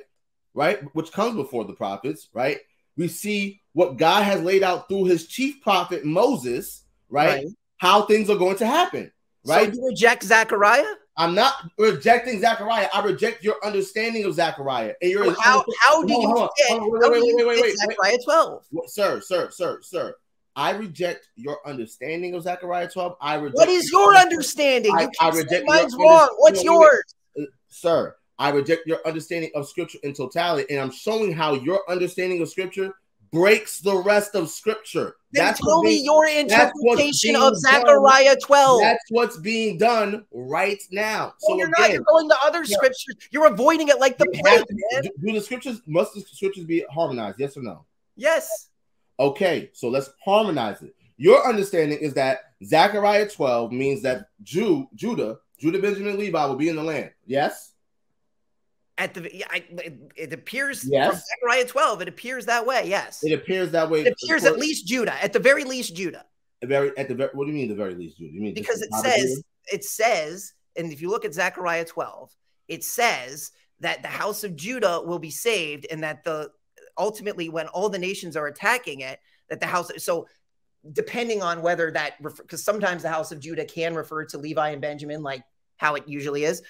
right, which comes before the prophets, right, we see what God has laid out through his chief prophet Moses, right? right. How things are going to happen, right? So you reject Zechariah? I'm not rejecting Zechariah. I reject your understanding of Zechariah. And you're how how do you fit Zechariah 12? Sir, sir, sir, sir. I reject your understanding of Zechariah 12. I reject What is your understanding? I, you I reject mine's wrong. What's yours? Uh, sir, I reject your understanding of scripture in totality, and I'm showing how your understanding of scripture breaks the rest of scripture. Then that's tell me your interpretation of Zechariah 12. That's what's being done right now. So you're again, not. You're going to other yeah. scriptures. You're avoiding it like the plague. Do, do the scriptures must the scriptures be harmonized? Yes or no? Yes. Okay, so let's harmonize it. Your understanding is that Zechariah 12 means that Jew, Judah, Judah, Benjamin, Levi will be in the land. Yes at the I, it appears yes. from Zechariah 12 it appears that way yes. It appears that way it appears at least Judah at the very least Judah. The very at the very what do you mean the very least Judah? You mean because it says it says and if you look at Zechariah 12 it says that the house of Judah will be saved and that the ultimately when all the nations are attacking it, that the house so depending on whether that because sometimes the house of Judah can refer to Levi and Benjamin like how it usually is,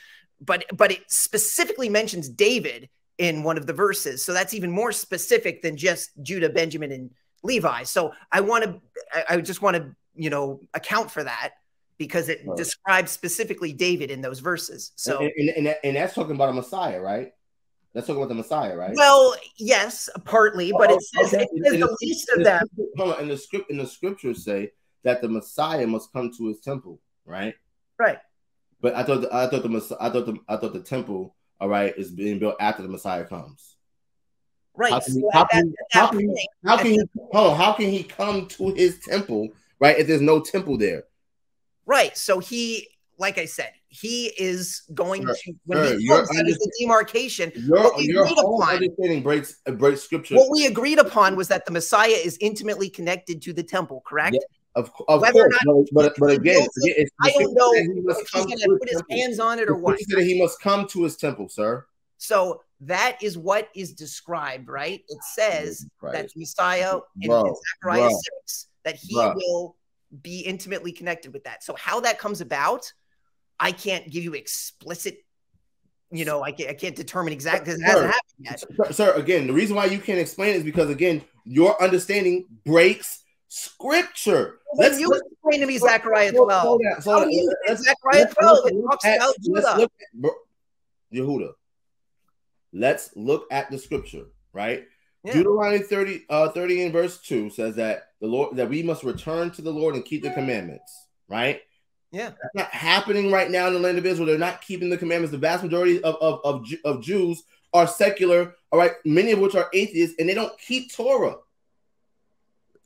but but it specifically mentions David in one of the verses. So that's even more specific than just Judah, Benjamin, and Levi. So I want to I, I just want to, you know, account for that because it right. describes specifically David in those verses. So and, and, and, and that's talking about a Messiah, right? That's talking about the Messiah, right? Well, yes, partly, but oh, it says, okay. it says the least of them. Hold on, in the script, in the scriptures say that the Messiah must come to his temple, right? Right. But I thought the, I thought the I thought the I thought the temple, all right, is being built after the Messiah comes. Right. How can, so how, can, how, can, point, how can he hold on, how can he come to his temple, right? If there's no temple there. Right. So he, like I said, he is going sure, to when sure, he comes, that is the demarcation. Your, your whole upon, understanding breaks breaks scripture. What we agreed upon was that the Messiah is intimately connected to the temple, correct? Of, of Whether course, but, but, again, it, I don't know he if he's going to put his temple. hands on it or what. He said he must come to his temple, sir. So that is what is described, right? It says that Messiah in, Zechariah 6 that he bro. will be intimately connected with that. So how that comes about, I can't give you explicit. You know, I can't, I can't determine exactly because it hasn't happened yet. Sir, again, the reason why you can't explain is because again, your understanding breaks scripture. Let's you look, explain to me Zechariah 12. Hold on, hold on. Let's, Zechariah 12 it talks at, about Judah. At, Yehuda. Let's look at the scripture, right? Yeah. Deuteronomy 30, uh, 30 and verse 2 says that the Lord that we must return to the Lord and keep the commandments, right? Yeah. That's not happening right now in the land of Israel. They're not keeping the commandments. The vast majority of, of, of, of Jews are secular, all right, many of which are atheists, and they don't keep Torah.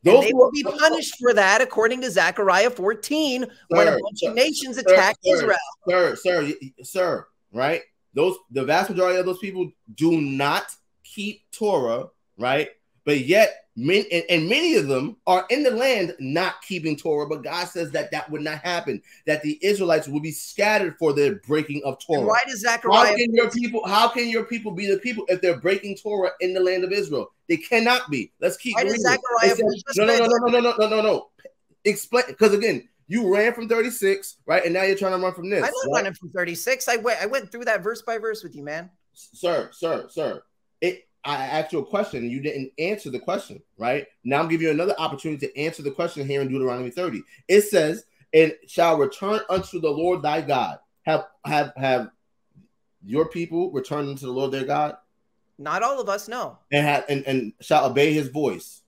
Those they will be punished for that, according to Zechariah 14, sir, when a bunch sir, of nations attack sir, Israel. Sir, sir, sir, right? Those the vast majority of those people do not keep Torah, right? But yet, many, and, and, many of them are in the land not keeping Torah, but God says that that would not happen, that the Israelites will be scattered for their breaking of Torah. And why does Zechariah? How can your people? How can your people be the people if they're breaking Torah in the land of Israel? They cannot be. Let's keep. Why does Zechariah? No, no, no, no, no, no, no, no, no. Explain, because again, you ran from 36, right? And now you're trying to run from this. I'm not right? running from 36. I went I went through that verse by verse with you, man. Sir, sir, sir. I asked you a question and you didn't answer the question, right? Now I'm giving you another opportunity to answer the question here in Deuteronomy 30. It says, and shall return unto the Lord thy God. Have have have your people returned unto the Lord their God? Not all of us, no. And have and, and shall obey his voice.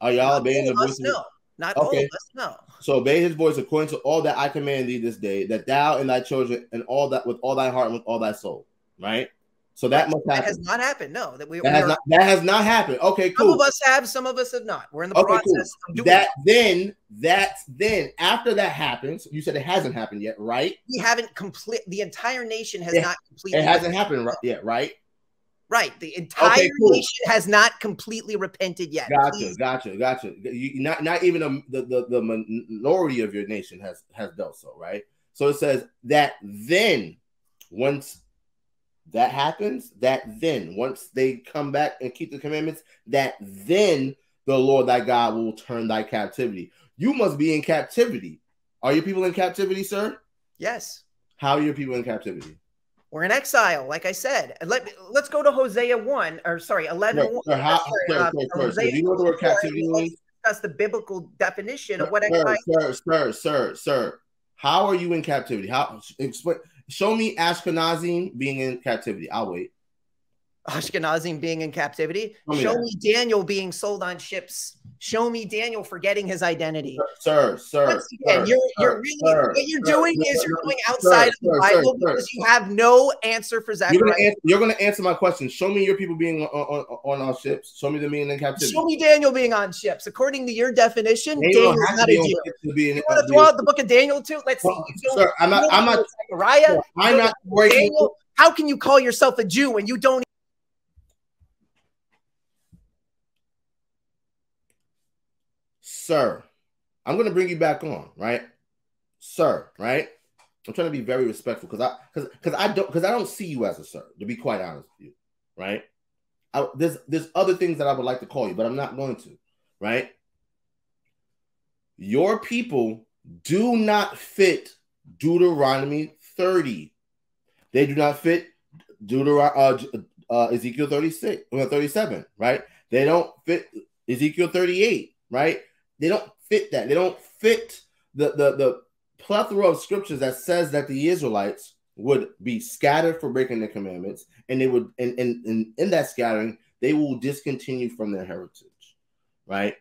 Are y'all Not obeying the voice? No. Not okay. all of us, no. So obey his voice according to all that I command thee this day, that thou and thy children and all that with all thy heart and with all thy soul. Right? So that must happen. That has not happened. No, that we that, has, not, that has not happened. Okay, cool. Some of us have, some of us have not. We're in the okay, process cool. that. Then that then after that happens, you said it hasn't happened yet, right? We haven't complete. The entire nation has it, not completed. It hasn't happened right, yet, right? Right. The entire okay, cool. nation has not completely repented yet. Gotcha, Please. gotcha, gotcha. You, not not even a, the, the the minority of your nation has has done so, right? So it says that then once that happens, that then, once they come back and keep the commandments, that then the Lord thy God will turn thy captivity. You must be in captivity. Are your people in captivity, sir? Yes. How are your people in captivity? We're in exile, like I said. Let, let's go to Hosea 1, or sorry, 11. Sir, sir, how, sorry, uh, sir, Hosea do you know the word captivity means? That's the biblical definition of what sir, exile sir, sir, sir, sir. How are you in captivity? How explain Show me Ashkenazim being in captivity. I'll wait. Ashkenazim being in captivity. Show me, Show me Daniel being sold on ships. Show me Daniel forgetting his identity. Sir, sir, Once again, sir, you're, you're really sir, what you're doing is you're going outside of the Bible because you have no answer for Zechariah. You're going to answer my question. Show me your people being on, on, on our ships. Show me them being in captivity. Show me Daniel being on ships. According to your definition, Daniel Daniel's not a Jew. You want to throw out the book of Daniel too? Let's see. sir, I'm not. I'm not. Zechariah. I'm not. Daniel. How can you call yourself a Jew when you don't? Sir, I'm gonna bring you back on, right? Sir, right? I'm trying to be very respectful because I because because I don't because I don't see you as a sir, to be quite honest with you, right? I, there's there's other things that I would like to call you, but I'm not going to, right? Your people do not fit Deuteronomy 30. They do not fit Deuteronomy uh, uh, Ezekiel 36 or 37, right? They don't fit Ezekiel 38, right? They don't fit that. They don't fit the the the plethora of scriptures that says that the Israelites would be scattered for breaking the commandments, and they would and and, in, in that scattering, they will discontinue from their heritage, right?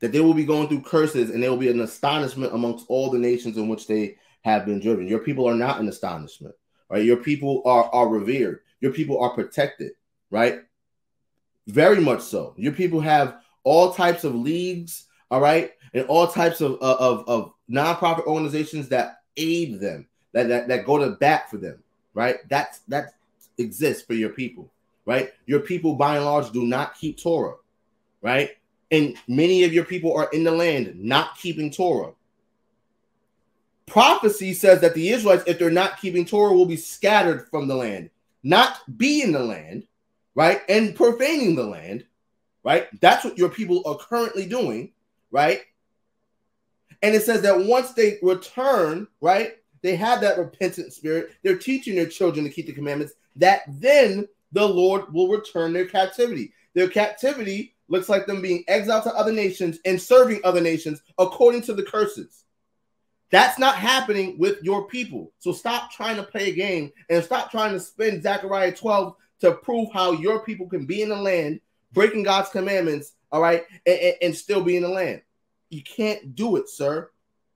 That they will be going through curses and there will be an astonishment amongst all the nations in which they have been driven. Your people are not an astonishment, right? Your people are, are revered, your people are protected, right? Very much so. Your people have all types of leagues, all right, and all types of, uh, of, of nonprofit organizations that aid them that, that, that go to bat for them, right? That's that exists for your people, right? Your people, by and large, do not keep Torah, right? And many of your people are in the land not keeping Torah. Prophecy says that the Israelites, if they're not keeping Torah, will be scattered from the land, not be in the land, right? And profaning the land, right? That's what your people are currently doing, right? And it says that once they return, right, they have that repentant spirit. They're teaching their children to keep the commandments. That then the Lord will return their captivity. Their captivity looks like them being exiled to other nations and serving other nations according to the curses. That's not happening with your people. So stop trying to play a game and stop trying to spin Zechariah 12 to prove how your people can be in the land, breaking God's commandments, all right, and, and, and still be in the land. You can't do it, sir.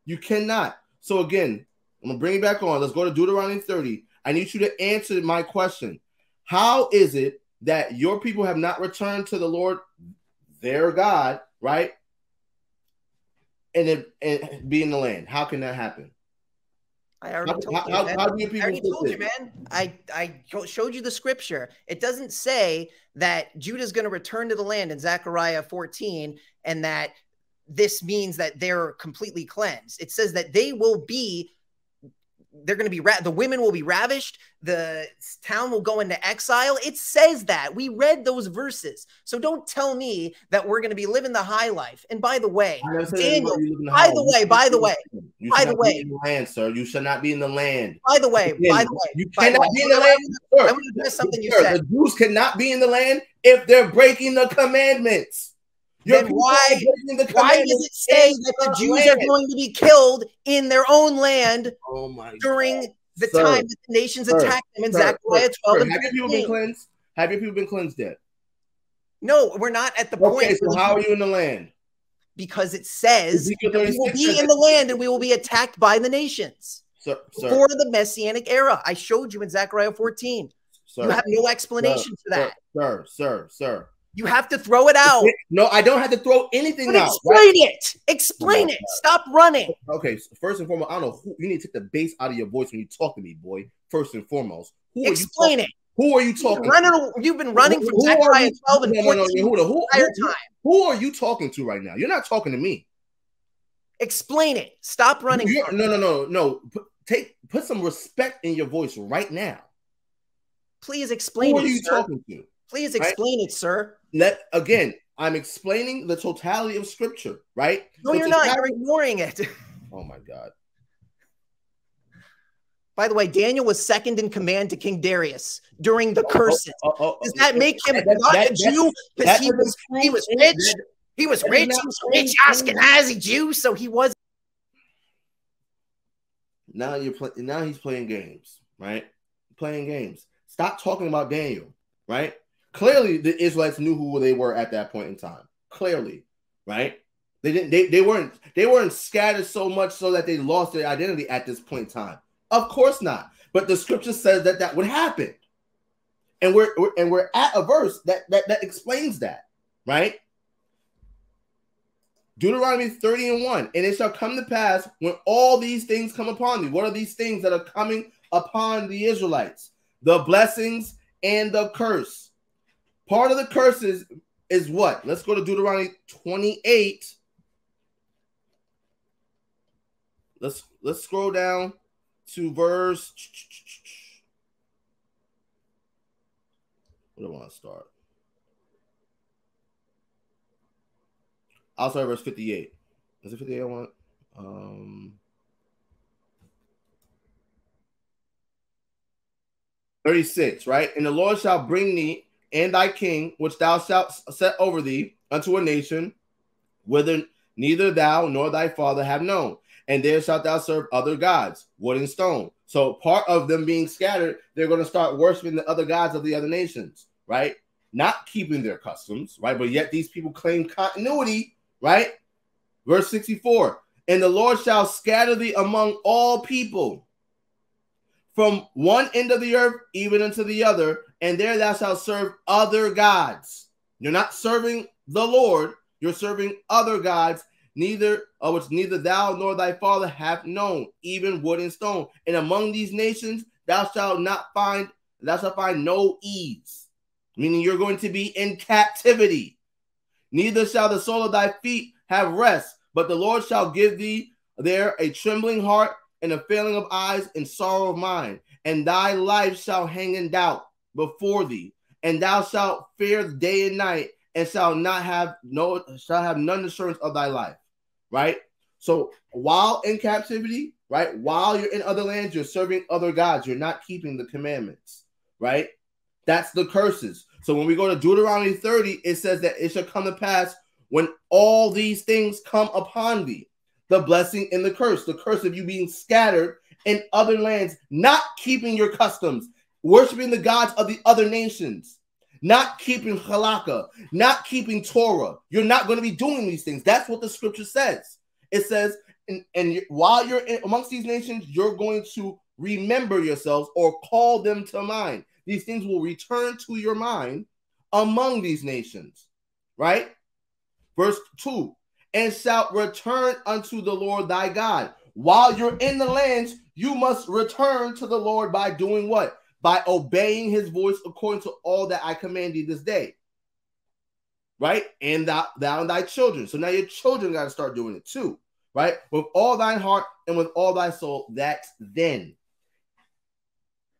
You cannot. So again, I'm gonna bring it back on. Let's go to Deuteronomy 30. I need you to answer my question. How is it that your people have not returned to the Lord, their God, right? And, it, and be in the land. How can that happen? I already told how, you. How, how do you people I already told you, man. I, I showed you the scripture. It doesn't say that Judah is going to return to the land in Zechariah 14 and that this means that they're completely cleansed. It says that they will be they're going to be ra- the women will be ravished the town will go into exile. It says that. We read those verses. So don't tell me that we're going to be living the high life. And by the way daniel by the way by the way by the way. land sir. You should not be in the land. By the way by the way you cannot be in the land sir. i want to miss something you said the jews cannot be in the land if they're breaking the commandments then why, why does it say that the Jews land. are going to be killed in their own land oh during God. the sir, time that the nations sir, attacked them in sir, Zechariah 12 and Have your people been cleansed? Have your people been cleansed yet? No, we're not at the okay, point. So how are you in the land? Because it says we will be in the land and we will be attacked by the nations. Sir, for the messianic era. I showed you in Zechariah 14. Sir, you have no explanation for that. Sir, sir, sir. You have to throw it out. No, I don't have to throw anything but out. Explain right? it. Explain oh it. Stop running. Okay, first and foremost, I don't know who you need to take the bass out of your voice when you talk to me, boy. First and foremost, who explain it. Who are you talking? You've, running, you've been running who, from Zechariah 12 and 14 no, no, no, who, who, entire time. Who are you talking to right now? You're not talking to me. Explain it. Stop running. no, no, no, no. Put, take put some respect in your voice right now. Please explain who it. Who are you sir. talking to? Please explain right? it, sir. Let again, I'm explaining the totality of scripture, right? No, the you're not. You're ignoring it. Oh my god. By the way, Daniel was second in command to King Darius during the oh, oh, curses. Oh, oh, oh, Does that make him that, not that, a Jew? Because he was he was rich. He was rich. He was rich Ashkenazi Jew, so he was. Now you're playing. Now he's playing games, right? Playing games. Stop talking about Daniel, right? Clearly, the Israelites knew who they were at that point in time. Clearly, right? They didn't. They, they weren't. They weren't scattered so much so that they lost their identity at this point in time. Of course not. But the scripture says that that would happen, and we're, we're and we're at a verse that that that explains that, right? Deuteronomy 30 and 1. And it shall come to pass when all these things come upon thee. What are these things that are coming upon the Israelites? The blessings and the curse Part of the curses is what? Let's go to Deuteronomy 28. Let's let's scroll down to verse. Where do I want to start? I'll start verse 58. Is it 58 I want? Um 36, right? And the Lord shall bring thee and thy king, which thou shalt set over thee, unto a nation, whither neither thou nor thy father have known. And there shalt thou serve other gods, wood and stone. So part of them being scattered, they're going to start worshiping the other gods of the other nations, right? Not keeping their customs, right? But yet these people claim continuity, right? Verse 64 And the Lord shall scatter thee among all people from one end of the earth even unto the other, and there thou shalt serve other gods. You're not serving the Lord, you're serving other gods, neither of which neither thou nor thy father have known, even wood and stone. And among these nations thou shalt not find thou shalt find no ease, meaning you're going to be in captivity. Neither shall the sole of thy feet have rest, but the Lord shall give thee there a trembling heart and a failing of eyes and sorrow of mind, and thy life shall hang in doubt before thee, and thou shalt fear day and night, and shalt not have no shall have none assurance of thy life. Right? So while in captivity, right, while you're in other lands, you're serving other gods, you're not keeping the commandments, right? That's the curses. So when we go to Deuteronomy 30, it says that it shall come to pass when all these things come upon thee the blessing and the curse, the curse of you being scattered in other lands, not keeping your customs, worshiping the gods of the other nations, not keeping halakha, not keeping Torah. You're not going to be doing these things. That's what the scripture says. It says, and, and while you're in, amongst these nations, you're going to remember yourselves or call them to mind. These things will return to your mind among these nations, right? Verse 2 and shalt return unto the Lord thy God. While you're in the lands, you must return to the Lord by doing what? By obeying his voice according to all that I command thee this day. Right? And thou, thou and thy children. So now your children got to start doing it too. Right? With all thine heart and with all thy soul. That's then.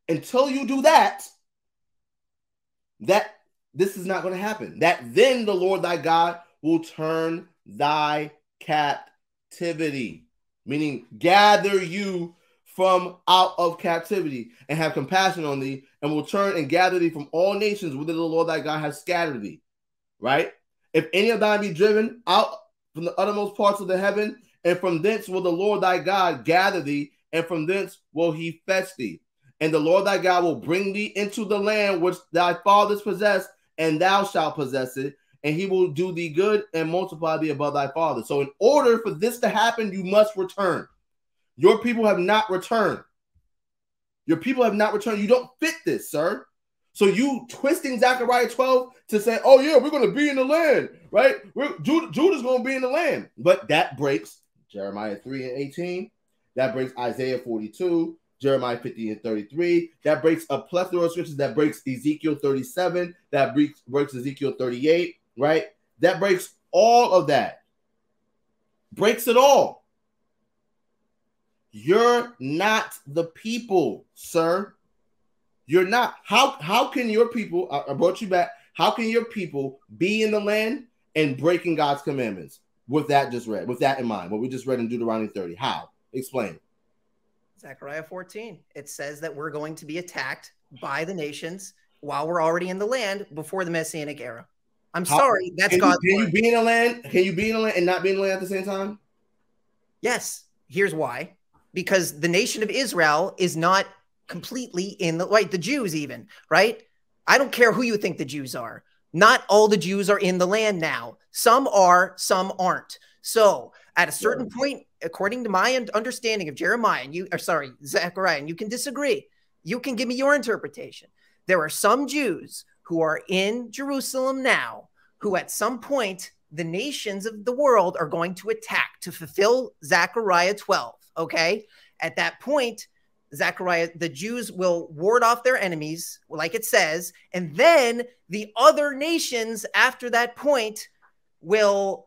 Until you do that, that this is not going to happen. That then the Lord thy God will turn thy captivity, meaning gather you from out of captivity and have compassion on thee, and will turn and gather thee from all nations whither the Lord thy God has scattered thee. Right? If any of thine be driven out from the uttermost parts of the heaven, and from thence will the Lord thy God gather thee, and from thence will he fetch thee. And the Lord thy God will bring thee into the land which thy fathers possessed, and thou shalt possess it, and he will do thee good and multiply thee above thy father. So, in order for this to happen, you must return. Your people have not returned. Your people have not returned. You don't fit this, sir. So you twisting Zechariah 12 to say, oh, yeah, we're going to be in the land, right? We're, Judah, Judah's going to be in the land. But that breaks Jeremiah 3 and 18. That breaks Isaiah 42, Jeremiah 50 and 33. That breaks a plethora of scriptures. That breaks Ezekiel 37. That breaks, breaks Ezekiel 38 right? That breaks all of that. Breaks it all. You're not the people, sir. You're not. How how can your people? I brought you back. How can your people be in the land and breaking God's commandments? With that just read, with that in mind, what we just read in Deuteronomy 30. How? Explain. Zechariah 14. It says that we're going to be attacked by the nations while we're already in the land before the Messianic era. I'm How, sorry, that's can God's. You, can word. you be in a land? Can you be in a land and not be in a land at the same time? Yes. Here's why: because the nation of Israel is not completely in the right. The Jews, even right. I don't care who you think the Jews are. Not all the Jews are in the land now. Some are, some aren't. So at a certain point, according to my understanding of Jeremiah, and you are sorry, Zechariah, and you can disagree. You can give me your interpretation. There are some Jews who are in Jerusalem now, who at some point the nations of the world are going to attack to fulfill Zechariah 12. Okay. At that point, Zechariah, the Jews will ward off their enemies, like it says, and then the other nations after that point will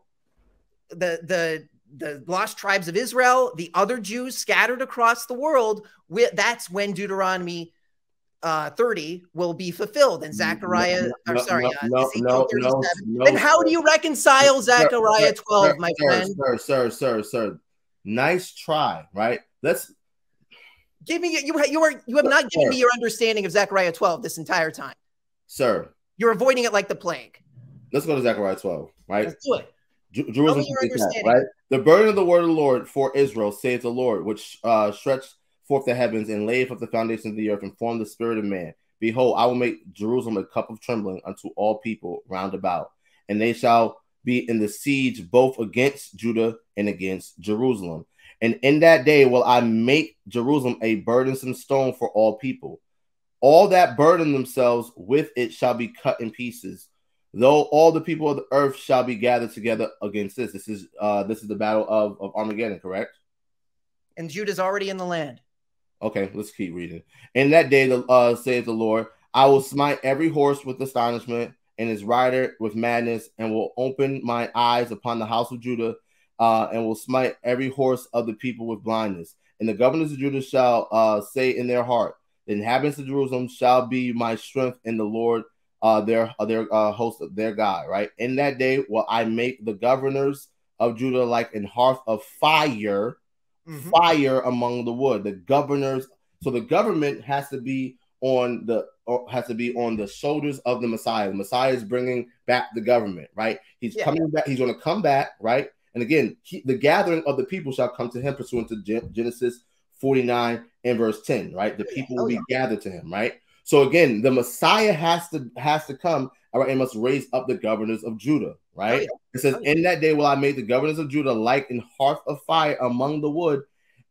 the the the lost tribes of Israel, the other Jews scattered across the world. That's when Deuteronomy uh, 30 will be fulfilled And Zechariah, no, or sorry, no, uh, no, no, no, then how do you reconcile Zechariah Sir, 12, sir, my friend? Sir, sir, sir, sir. Nice try, right? Let's Give me you you are you have not given me your understanding of Zechariah 12 this entire time. sir, You're avoiding it like the plague. let's go to Zechariah 12, right? Let's do it. Jerusalem, your is attacked, understanding. right? The burden of the word of the Lord for Israel, saith the Lord, which uh, stretched forth the heavens and laid forth the foundation of the earth and formed the spirit of man. Behold, I will make Jerusalem a cup of trembling unto all people round about, and they shall be in the siege both against Judah and against Jerusalem. And in that day will I make Jerusalem a burdensome stone for all people. All that burden themselves with it shall be cut in pieces though all the people of the earth shall be gathered together against this. This is uh this is the battle of, of Armageddon, correct? And Judah's already in the land. Okay, let's keep reading. In that day, the uh saith the Lord, I will smite every horse with astonishment and his rider with madness, and will open my eyes upon the house of Judah, uh, and will smite every horse of the people with blindness. And the governors of Judah shall uh say in their heart, the inhabitants of Jerusalem shall be my strength in the Lord uh, their uh, their uh, host their God, right? In that day will I make the governors of Judah like an hearth of fire, Mhm. fire among the wood. The governors, so the government has to be on the or has to be on the shoulders of the Messiah. The Messiah is bringing back the government, right? He's Yeah. coming back. He's going to come back, right? And again, he, the gathering of the people shall come to him pursuant to Gen- Genesis 49 and verse 10, right? The people Oh, will be gathered to him, right? So again, the Messiah has to has to come, right, and must raise up the governors of Judah, right? Oh, yeah. It says, Oh, yeah. "In that day will I make the governors of Judah like an hearth of fire among the wood,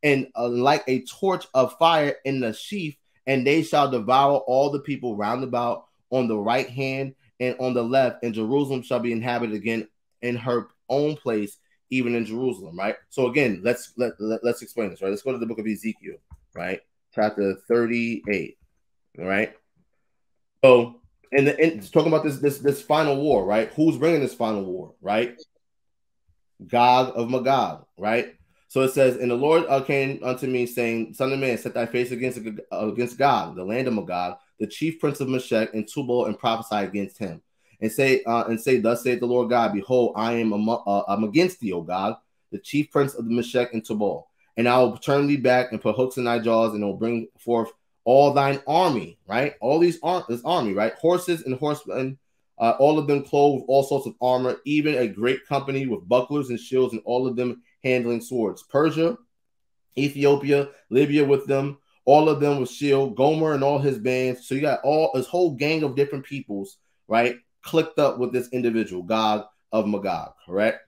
and uh, like a torch of fire in the sheaf, and they shall devour all the people round about on the right hand and on the left, and Jerusalem shall be inhabited again in her own place, even in Jerusalem." Right. So again, let's let, let let's explain this. Right. Let's go to the book of Ezekiel, right, chapter thirty-eight. All right. So, and the and talking about this this this final war, right? Who's bringing this final war, right? Gog of Magog, right? So it says, and the Lord came unto me, saying, Son of man, set thy face against against Gog, the land of Magog, the chief prince of Meshech, and Tubal, and prophesy against him, and say, uh, and say, Thus saith the Lord God, Behold, I am amo- uh, I'm against thee, O Gog, the chief prince of the Meshech and Tubal, and I will turn thee back and put hooks in thy jaws, and will bring forth all thine army, right? All these ar- this army, right? Horses and horsemen, uh, all of them clothed with all sorts of armor, even a great company with bucklers and shields, and all of them handling swords. Persia, Ethiopia, Libya with them, all of them with shield. Gomer and all his bands. So you got all this whole gang of different peoples, right? Clicked up with this individual, Gog of Magog, correct?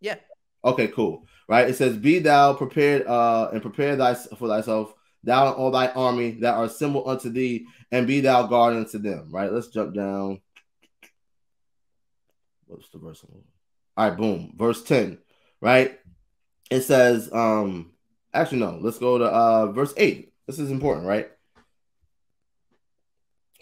Yeah. Okay, cool. Right. It says, Be thou prepared uh and prepare thy for thyself, thou and all thy army that are assembled unto thee, and be thou guard unto them. Right. Let's jump down. What's the verse? All right, boom. Verse 10. Right. It says, um, actually, no, let's go to uh verse 8. This is important, right?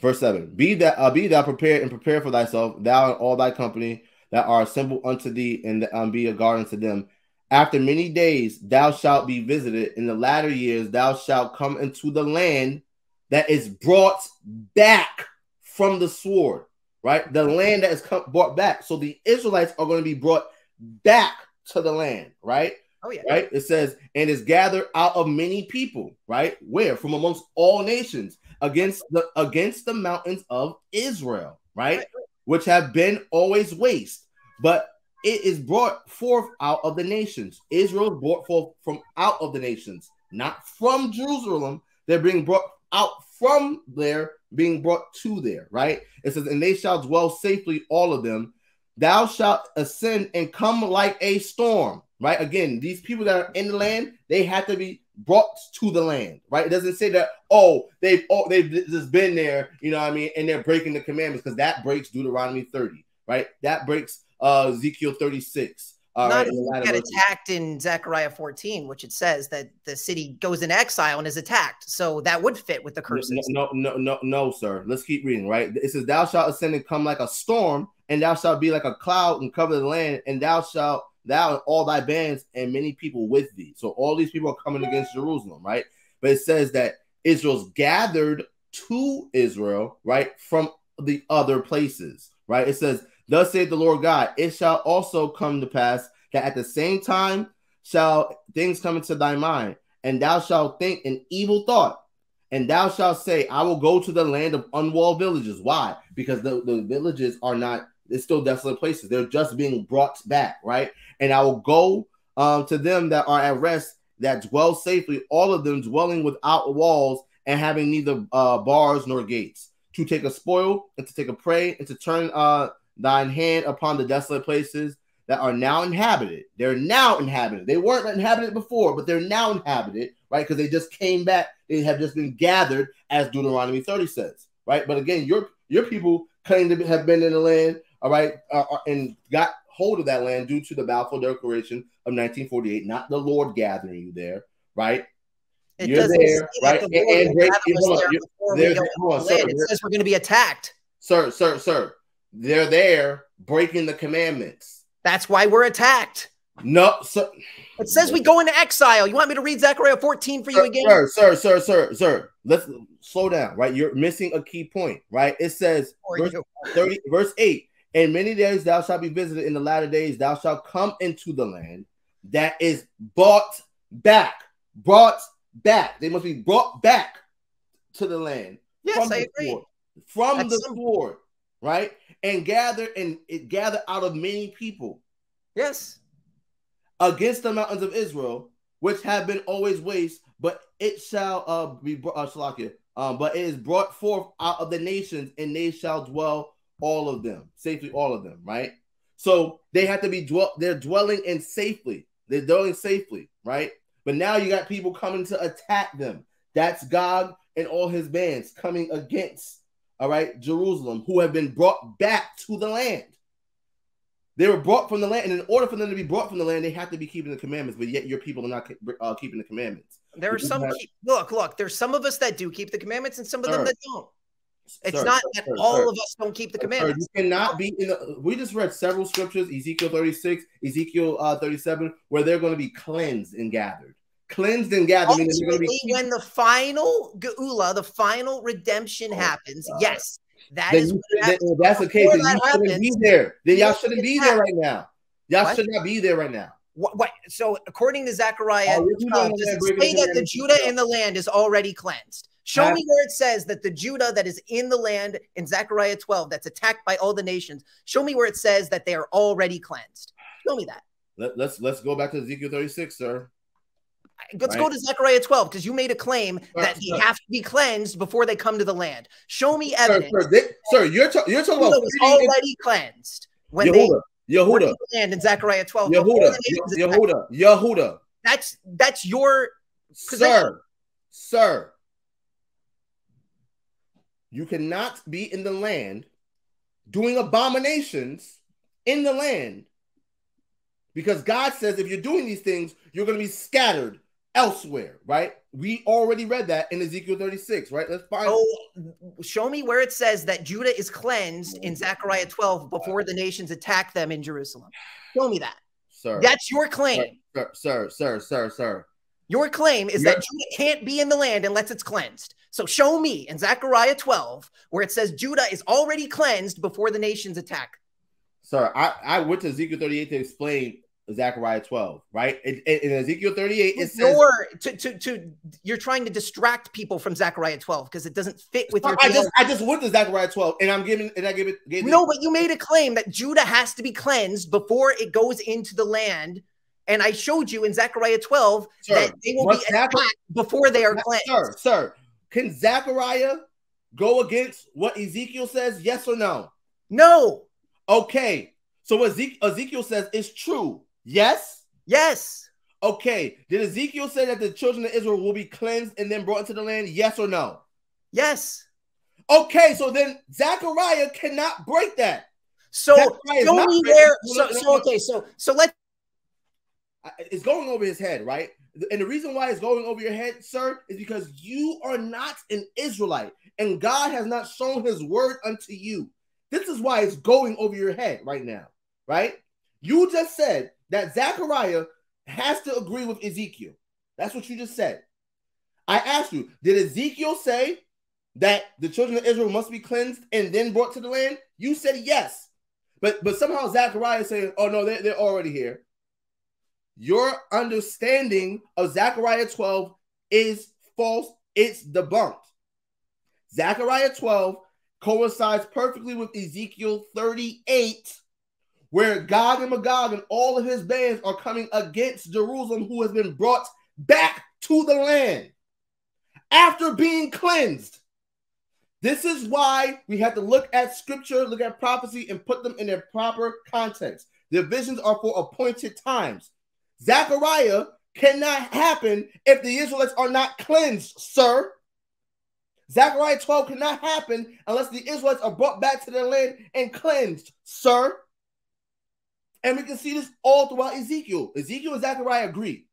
Verse 7. Be that uh, be thou prepared and prepare for thyself, thou and all thy company that are assembled unto thee, and um, be a guard unto them. After many days thou shalt be visited. In the latter years thou shalt come into the land that is brought back from the sword, right? The land that is come, brought back. So the Israelites are going to be brought back to the land, right? Oh yeah. right? It says, and is gathered out of many people, right? Where? From amongst all nations against the against the mountains of Israel, right? Right, Which have been always waste, but it is brought forth out of the nations. Israel is brought forth from out of the nations, not from Jerusalem. They're being brought out from there, being brought to there, right? It says, and they shall dwell safely, all of them. Thou shalt ascend and come like a storm, right? Again, these people that are in the land, they have to be brought to the land, right? It doesn't say that, oh, they've oh, they've just been there, you know what I mean, and they're breaking the commandments because that breaks Deuteronomy 30, right? That breaks uh Ezekiel 36. All Not right, if in the you latter get attacked in Zechariah 14, which it says that the city goes in exile and is attacked. So that would fit with the curses. No, no, no, no, no, sir. Let's keep reading, right? It says, Thou shalt ascend and come like a storm, and thou shalt be like a cloud and cover the land, and thou shalt, thou and all thy bands and many people with thee. So all these people are coming against Jerusalem, right? But it says that Israel's gathered to Israel, right, from the other places, right? It says, Thus saith the Lord God, it shall also come to pass that at the same time shall things come into thy mind, and thou shalt think an evil thought, and thou shalt say, I will go to the land of unwalled villages. Why? Because the, the villages are not, it's still desolate places. They're just being brought back, right? And I will go um, to them that are at rest, that dwell safely, all of them dwelling without walls and having neither uh, bars nor gates, to take a spoil and to take a prey and to turn uh, thine hand upon the desolate places that are now inhabited. They're now inhabited. They weren't inhabited before, but they're now inhabited, right? Because they just came back. They have just been gathered, as Deuteronomy 30 says, right? But again, your your people claim to have been in the land, all right, uh, uh and got hold of that land due to the Balfour Declaration of 1948, not the Lord gathering you there, right? It you're there, right? The and, and hold on, there, hold on, sir, it says we're going to be attacked. Sir, sir, sir. They're there breaking the commandments. That's why we're attacked. No, sir. It says we go into exile. You want me to read Zechariah 14 for sir, you again? Sir, sir, sir, sir, sir. Let's slow down, right? You're missing a key point, right? It says verse 30, verse 8. In many days thou shalt be visited, in the latter days thou shalt come into the land that is bought back, brought back. They must be brought back to the land. Yes, from I the agree. Sword, from That's the sword, right? And gather and it gather out of many people. Yes. Against the mountains of Israel, which have been always waste, but it shall uh, be uh, Shalakia, um, but it is brought forth out of the nations, and they shall dwell all of them, safely all of them, right? So they have to be dwell, they're dwelling in safely. They're dwelling safely, right? But now you got people coming to attack them. That's Gog and all his bands coming against, all right, Jerusalem, who have been brought back to the land. They were brought from the land, and in order for them to be brought from the land, they have to be keeping the commandments. But yet, your people are not uh, keeping the commandments. There are some. Have... Keep, look, look. There's some of us that do keep the commandments, and some of them that don't. It's sir, not sir, that sir, all of us don't keep the commandments. you cannot be in the. We just read several scriptures, Ezekiel 36, Ezekiel uh, 37, where they're going to be cleansed and gathered. Cleansed and gathered. Ultimately, be- when the final geula, the final redemption oh, happens, God. yes, that then is. You, then, that's the case. Then you happens, shouldn't be there. Then y'all shouldn't be there right now. Y'all what? should not be there right now. What, what, so according to Zechariah, oh, uh, say that the Judah in the land is already cleansed? Show me where it says that the Judah that is in the land in Zechariah 12 that's attacked by all the nations. Show me where it says that they are already cleansed. Show me that. Let, us let's, let's go back to Ezekiel 36, sir. Let's right. go to Zechariah 12 because you made a claim sir, that they have to be cleansed before they come to the land. Show me evidence. Sir, sir, they, sir you're, ta- you're talking about already in- cleansed when Yehuda, they Yehuda. The land in Zechariah 12. Yehuda, Yehuda, Yehuda. That's that's your position. sir, sir. You cannot be in the land doing abominations in the land because God says if you're doing these things, you're going to be scattered elsewhere, right? We already read that in Ezekiel 36, right? Let's find. Oh, show me where it says that Judah is cleansed in Zechariah 12 before the nations attack them in Jerusalem. Show me that. Sir. That's your claim. Sir, sir, sir, sir, sir. Your claim is that Judah can't be in the land unless it's cleansed. So show me in Zechariah 12 where it says Judah is already cleansed before the nations attack. Sir, I, I went to Ezekiel 38 to explain Zechariah 12, right? In, in Ezekiel 38, it says you're, to, to, to, you're trying to distract people from Zechariah 12 because it doesn't fit with your. I just, I just went to Zechariah 12 and I'm giving, and I give it. Gave no, it. but you made a claim that Judah has to be cleansed before it goes into the land and I showed you in Zechariah 12 sir, that they will be attacked before they are cleansed. Sir, sir, can Zechariah go against what Ezekiel says? Yes or no? No. Okay. So what Ezekiel says is true. Yes? Yes. Okay. Did Ezekiel say that the children of Israel will be cleansed and then brought into the land? Yes or no? Yes. Okay, so then Zechariah cannot break that. So show me where. So, so okay, so so let it's going over his head, right? And the reason why it's going over your head, sir, is because you are not an Israelite and God has not shown his word unto you. This is why it's going over your head right now, right? You just said that Zechariah has to agree with Ezekiel. That's what you just said. I asked you, did Ezekiel say that the children of Israel must be cleansed and then brought to the land? You said yes. But but somehow Zechariah saying, oh no, they're, they're already here. Your understanding of Zechariah 12 is false. It's debunked. Zechariah 12 coincides perfectly with Ezekiel 38, where Gog and Magog and all of his bands are coming against Jerusalem, who has been brought back to the land after being cleansed. This is why we have to look at scripture, look at prophecy, and put them in their proper context. The visions are for appointed times. Zechariah cannot happen if the Israelites are not cleansed, sir. Zechariah 12 cannot happen unless the Israelites are brought back to their land and cleansed, sir. And we can see this all throughout Ezekiel. Ezekiel and Zechariah agree.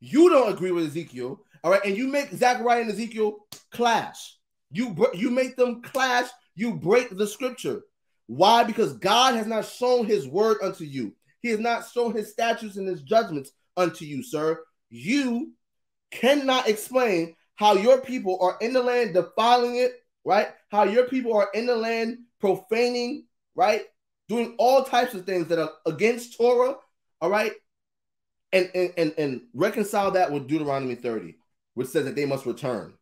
You don't agree with Ezekiel, all right? And you make Zechariah and Ezekiel clash. You you make them clash. You break the scripture. Why? Because God has not shown His word unto you. He has not shown His statutes and His judgments unto you, sir. You cannot explain how your people are in the land defiling it, right? How your people are in the land profaning, right? Doing all types of things that are against Torah, all right? And and and, and reconcile that with Deuteronomy 30, which says that they must return.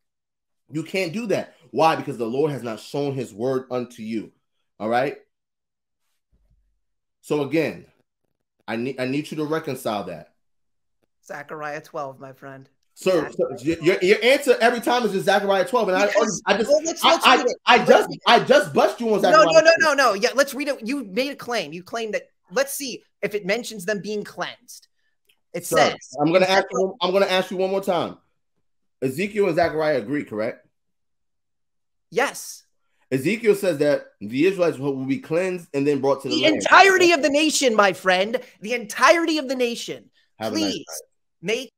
You can't do that. Why? Because the Lord has not shown his word unto you. All right. So again, I need I need you to reconcile that. Zechariah 12, my friend. Sir, your, your answer every time is just Zechariah 12. And because, I, I just, well, let's, let's I, I, I, just, I just bust you on Zechariah. No, no, no, no, no. Yeah, let's read it. You made a claim. You claim that. Let's see if it mentions them being cleansed. It Sir, says. I'm going to ask you. I'm going to ask you one more time. Ezekiel and Zechariah agree, correct? Yes. Ezekiel says that the Israelites will be cleansed and then brought to the, the entirety of the nation, my friend. The entirety of the nation. Have Please nice make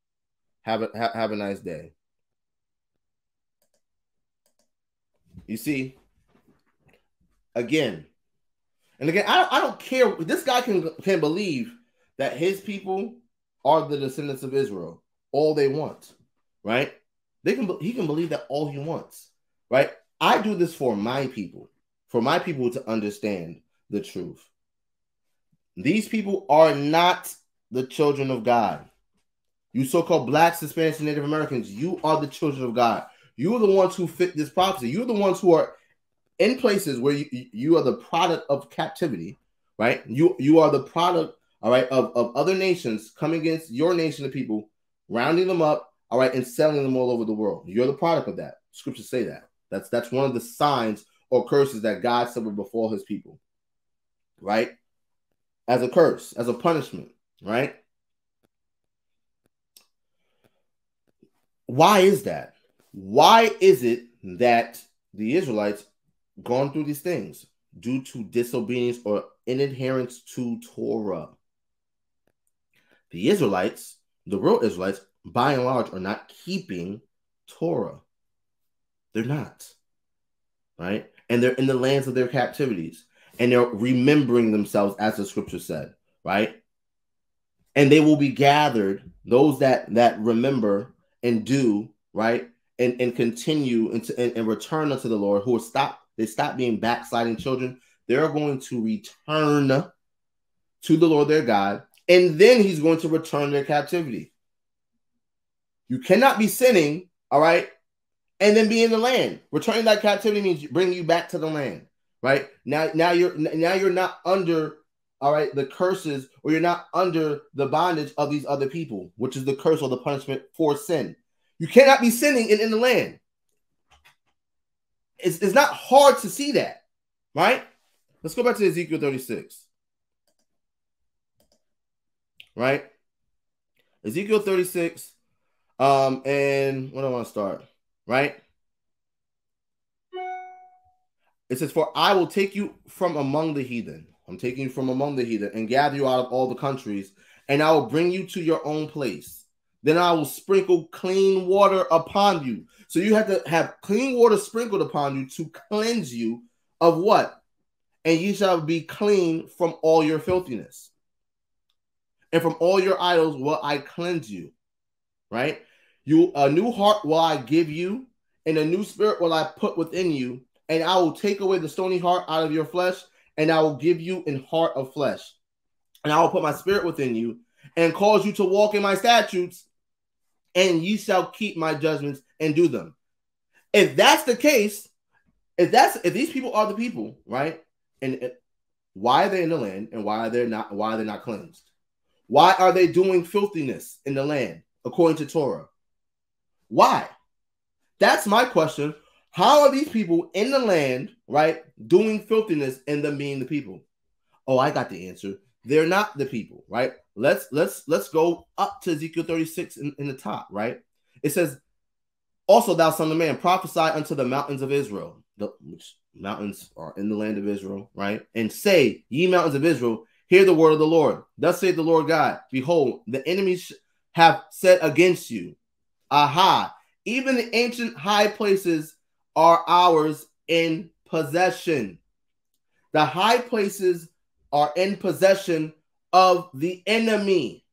have a ha, have a nice day. You see, again, and again, I I don't care. This guy can can believe that his people are the descendants of Israel. All they want, right? They can he can believe that all he wants, right? I do this for my people, for my people to understand the truth. These people are not the children of God. You so-called blacks, Hispanics, and Native Americans, you are the children of God. You are the ones who fit this prophecy. You're the ones who are in places where you, you are the product of captivity, right? You you are the product, all right, of, of other nations coming against your nation of people, rounding them up, all right, and selling them all over the world. You're the product of that. Scriptures say that. That's that's one of the signs or curses that God suffered before his people, right? As a curse, as a punishment, right? Why is that? Why is it that the Israelites gone through these things due to disobedience or inadherence to Torah? The Israelites, the real Israelites, by and large, are not keeping Torah. They're not. Right? And they're in the lands of their captivities. And they're remembering themselves, as the scripture said, right? And they will be gathered, those that that remember and do right and and continue and, to, and, and return unto the Lord, who will stop they stop being backsliding children, they're going to return to the Lord their God, and then He's going to return their captivity. You cannot be sinning, all right, and then be in the land. Returning that captivity means bringing you back to the land, right? Now, now you're now you're not under all right, the curses, or you're not under the bondage of these other people, which is the curse or the punishment for sin. You cannot be sinning in, in the land. It's, it's not hard to see that, right? Let's go back to Ezekiel 36. Right? Ezekiel 36. Um, and what do I want to start? Right? It says, For I will take you from among the heathen I'm taking you from among the heathen and gather you out of all the countries, and I will bring you to your own place. Then I will sprinkle clean water upon you. So you have to have clean water sprinkled upon you to cleanse you of what? And you shall be clean from all your filthiness. And from all your idols will I cleanse you. Right? You a new heart will I give you, and a new spirit will I put within you, and I will take away the stony heart out of your flesh, and I will give you an heart of flesh. And I will put my spirit within you, and cause you to walk in my statutes, and ye shall keep my judgments and do them. If that's the case, if that's if these people are the people, right? And why are they in the land and why are they not why are they not cleansed? Why are they doing filthiness in the land according to Torah? Why? That's my question. How are these people in the land, right, doing filthiness and them being the people? Oh, I got the answer. They're not the people, right? Let's let's let's go up to Ezekiel 36 in, in the top, right? It says, Also, thou son of man, prophesy unto the mountains of Israel, the, which mountains are in the land of Israel, right? And say, Ye mountains of Israel, hear the word of the Lord. Thus saith the Lord God, Behold, the enemies have set against you, Aha. Even the ancient high places are ours in possession. The high places are in possession of the enemy.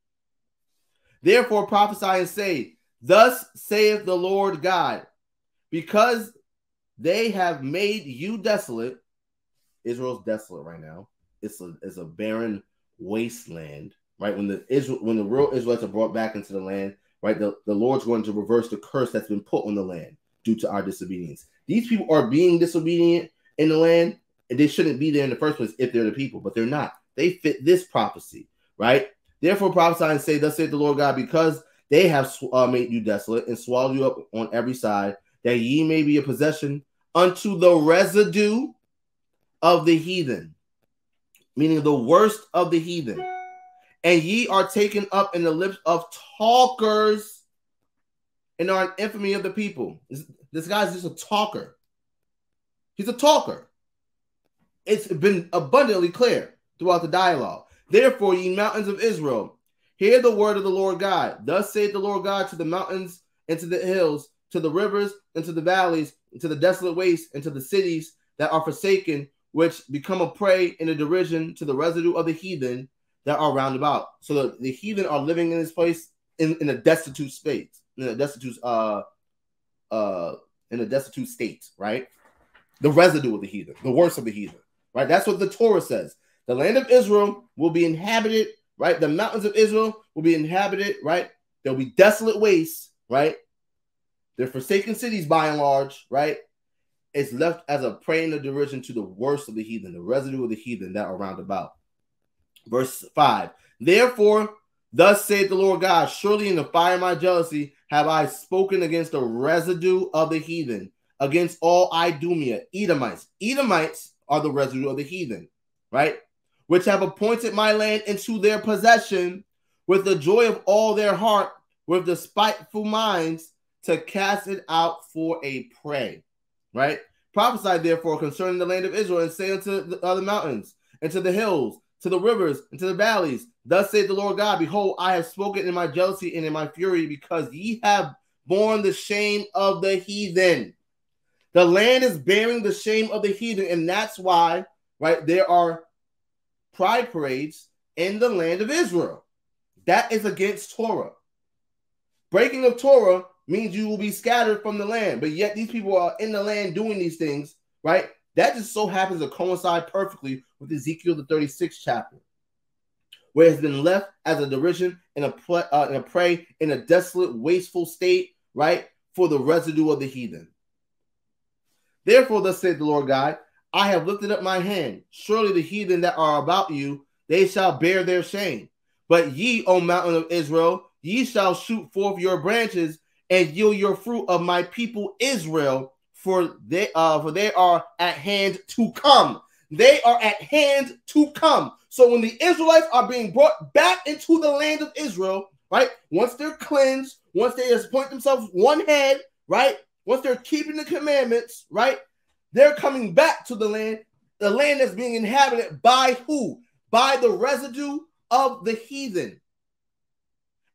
Therefore prophesy and say, Thus saith the Lord God, because they have made you desolate. Israel's desolate right now. It's a, it's a barren wasteland, right? When the Israel when the real Israelites are brought back into the land, right? The, the Lord's going to reverse the curse that's been put on the land due to our disobedience. These people are being disobedient in the land, and they shouldn't be there in the first place if they're the people, but they're not. They fit this prophecy, right? Therefore, prophesy and say, Thus saith the Lord God, because they have uh, made you desolate and swallowed you up on every side, that ye may be a possession unto the residue of the heathen, meaning the worst of the heathen and ye are taken up in the lips of talkers and are an infamy of the people. This, guy's just a talker. He's a talker. It's been abundantly clear throughout the dialogue. Therefore, ye mountains of Israel, hear the word of the Lord God. Thus saith the Lord God to the mountains and to the hills, to the rivers and to the valleys, and to the desolate wastes, and to the cities that are forsaken, which become a prey and a derision to the residue of the heathen that are round about. So the, the heathen are living in this place in, in a destitute state, in a destitute uh uh in a destitute state, right? The residue of the heathen, the worst of the heathen, right? That's what the Torah says. The land of Israel will be inhabited, right? The mountains of Israel will be inhabited, right? There'll be desolate wastes, right? They're forsaken cities by and large, right? It's left as a prey and a derision to the worst of the heathen, the residue of the heathen that are round about. Verse 5 Therefore, thus saith the Lord God, surely in the fire of my jealousy have I spoken against the residue of the heathen, against all Idumea, Edomites. Edomites are the residue of the heathen, right? Which have appointed my land into their possession with the joy of all their heart, with the spiteful minds to cast it out for a prey, right? Prophesy therefore concerning the land of Israel and say unto the other mountains and to the hills to the rivers and to the valleys. Thus saith the Lord God, Behold, I have spoken in my jealousy and in my fury, because ye have borne the shame of the heathen. The land is bearing the shame of the heathen, and that's why, right, there are pride parades in the land of Israel. That is against Torah. Breaking of Torah means you will be scattered from the land, but yet these people are in the land doing these things, right? That just so happens to coincide perfectly with Ezekiel the 36th chapter, where it's been left as a derision and a, uh, and a prey in a desolate, wasteful state, right, for the residue of the heathen. Therefore, thus said the Lord God, I have lifted up my hand. Surely the heathen that are about you, they shall bear their shame. But ye, O mountain of Israel, ye shall shoot forth your branches and yield your fruit of my people Israel, for they uh for they are at hand to come. They are at hand to come. So when the Israelites are being brought back into the land of Israel, right? Once they're cleansed, once they appoint themselves one head, right? Once they're keeping the commandments, right? They're coming back to the land, the land that's being inhabited by who? By the residue of the heathen.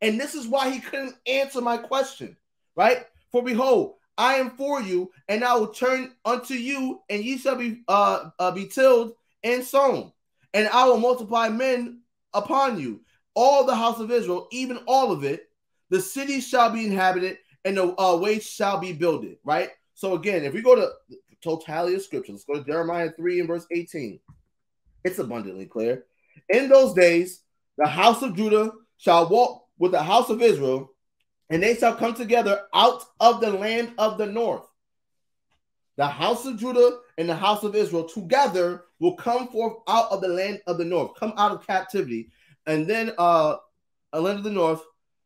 And this is why he couldn't answer my question, right? For behold, I am for you, and I will turn unto you, and ye shall be uh, uh be tilled and sown, and I will multiply men upon you, all the house of Israel, even all of it. The city shall be inhabited, and the uh, waste shall be builded, right? So again, if we go to totality of scripture, let's go to Jeremiah 3 and verse 18. It's abundantly clear. In those days, the house of Judah shall walk with the house of Israel, and they shall come together out of the land of the north. The house of Judah and the house of Israel together will come forth out of the land of the north, come out of captivity, and then uh a land of the north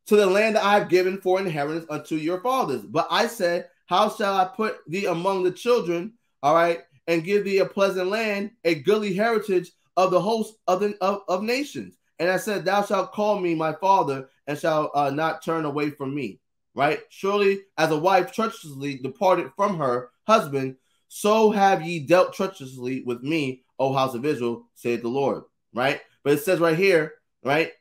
to the land that I have given for inheritance unto your fathers. But I said, How shall I put thee among the children? All right, and give thee a pleasant land, a goodly heritage of the host of the of, of nations. And I said, Thou shalt call me my father, and shall uh, not turn away from me. Right? Surely, as a wife treacherously departed from her husband, so have ye dealt treacherously with me, O house of Israel, saith the Lord. Right? But it says right here, right?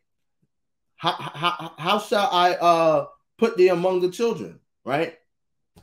How, how, how shall I uh put thee among the children? Right?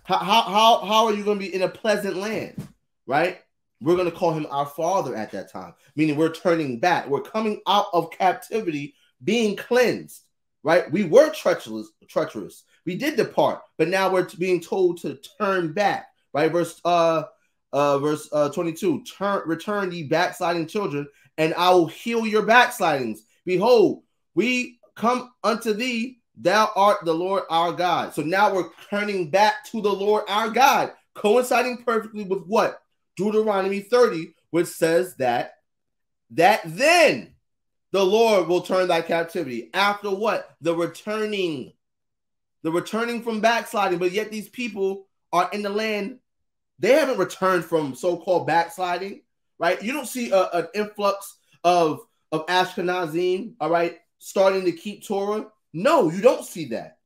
How, how, how are you going to be in a pleasant land? Right? We're going to call him our father at that time, meaning we're turning back. We're coming out of captivity, being cleansed, right? We were treacherous, treacherous. We did depart, but now we're being told to turn back, right? Verse uh uh verse uh 22 turn return ye backsliding children and i will heal your backslidings behold we come unto thee thou art the lord our god so now we're turning back to the lord our god coinciding perfectly with what Deuteronomy 30, which says that that then the Lord will turn thy captivity. After what? The returning, the returning from backsliding. But yet these people are in the land. They haven't returned from so-called backsliding, right? You don't see a, an influx of of Ashkenazim, all right, starting to keep Torah. No, you don't see that.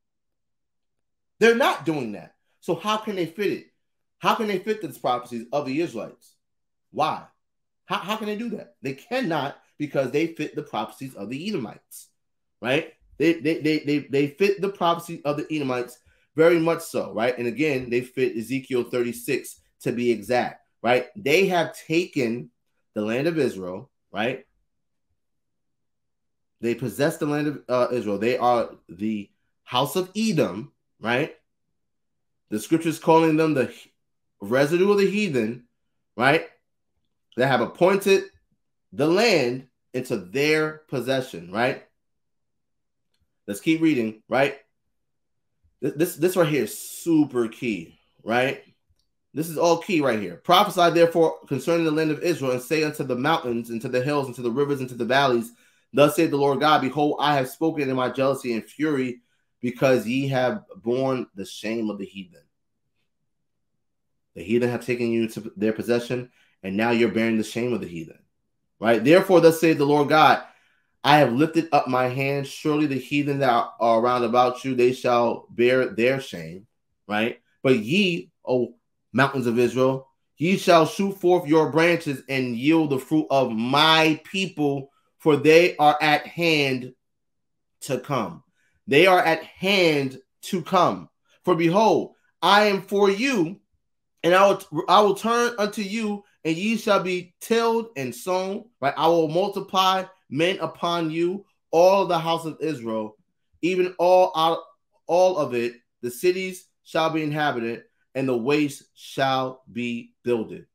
They're not doing that. So how can they fit it? How can they fit these prophecies of the Israelites? Why? How, how can they do that? They cannot because they fit the prophecies of the Edomites, right? They, they, they, they, they fit the prophecy of the Edomites very much so, right? And again, they fit Ezekiel 36 to be exact, right? They have taken the land of Israel, right? They possess the land of uh, Israel. They are the house of Edom, right? The scriptures calling them the residue of the heathen, right, that have appointed the land into their possession, right? Let's keep reading, right? This, this, this right here is super key, right? This is all key right here. Prophesy therefore concerning the land of Israel and say unto the mountains and to the hills and to the rivers and to the valleys, Thus saith the Lord God, Behold, I have spoken in my jealousy and fury because ye have borne the shame of the heathen. The heathen have taken you to their possession, and now you're bearing the shame of the heathen. Right? Therefore, thus saith the Lord God, I have lifted up my hand. Surely the heathen that are around about you, they shall bear their shame. Right? But ye, O mountains of Israel, ye shall shoot forth your branches and yield the fruit of my people, for they are at hand to come. They are at hand to come. For behold, I am for you and I will I will turn unto you, and ye shall be tilled and sown. Right, I will multiply men upon you, all the house of Israel, even all out all of it. The cities shall be inhabited, and the waste shall be builded.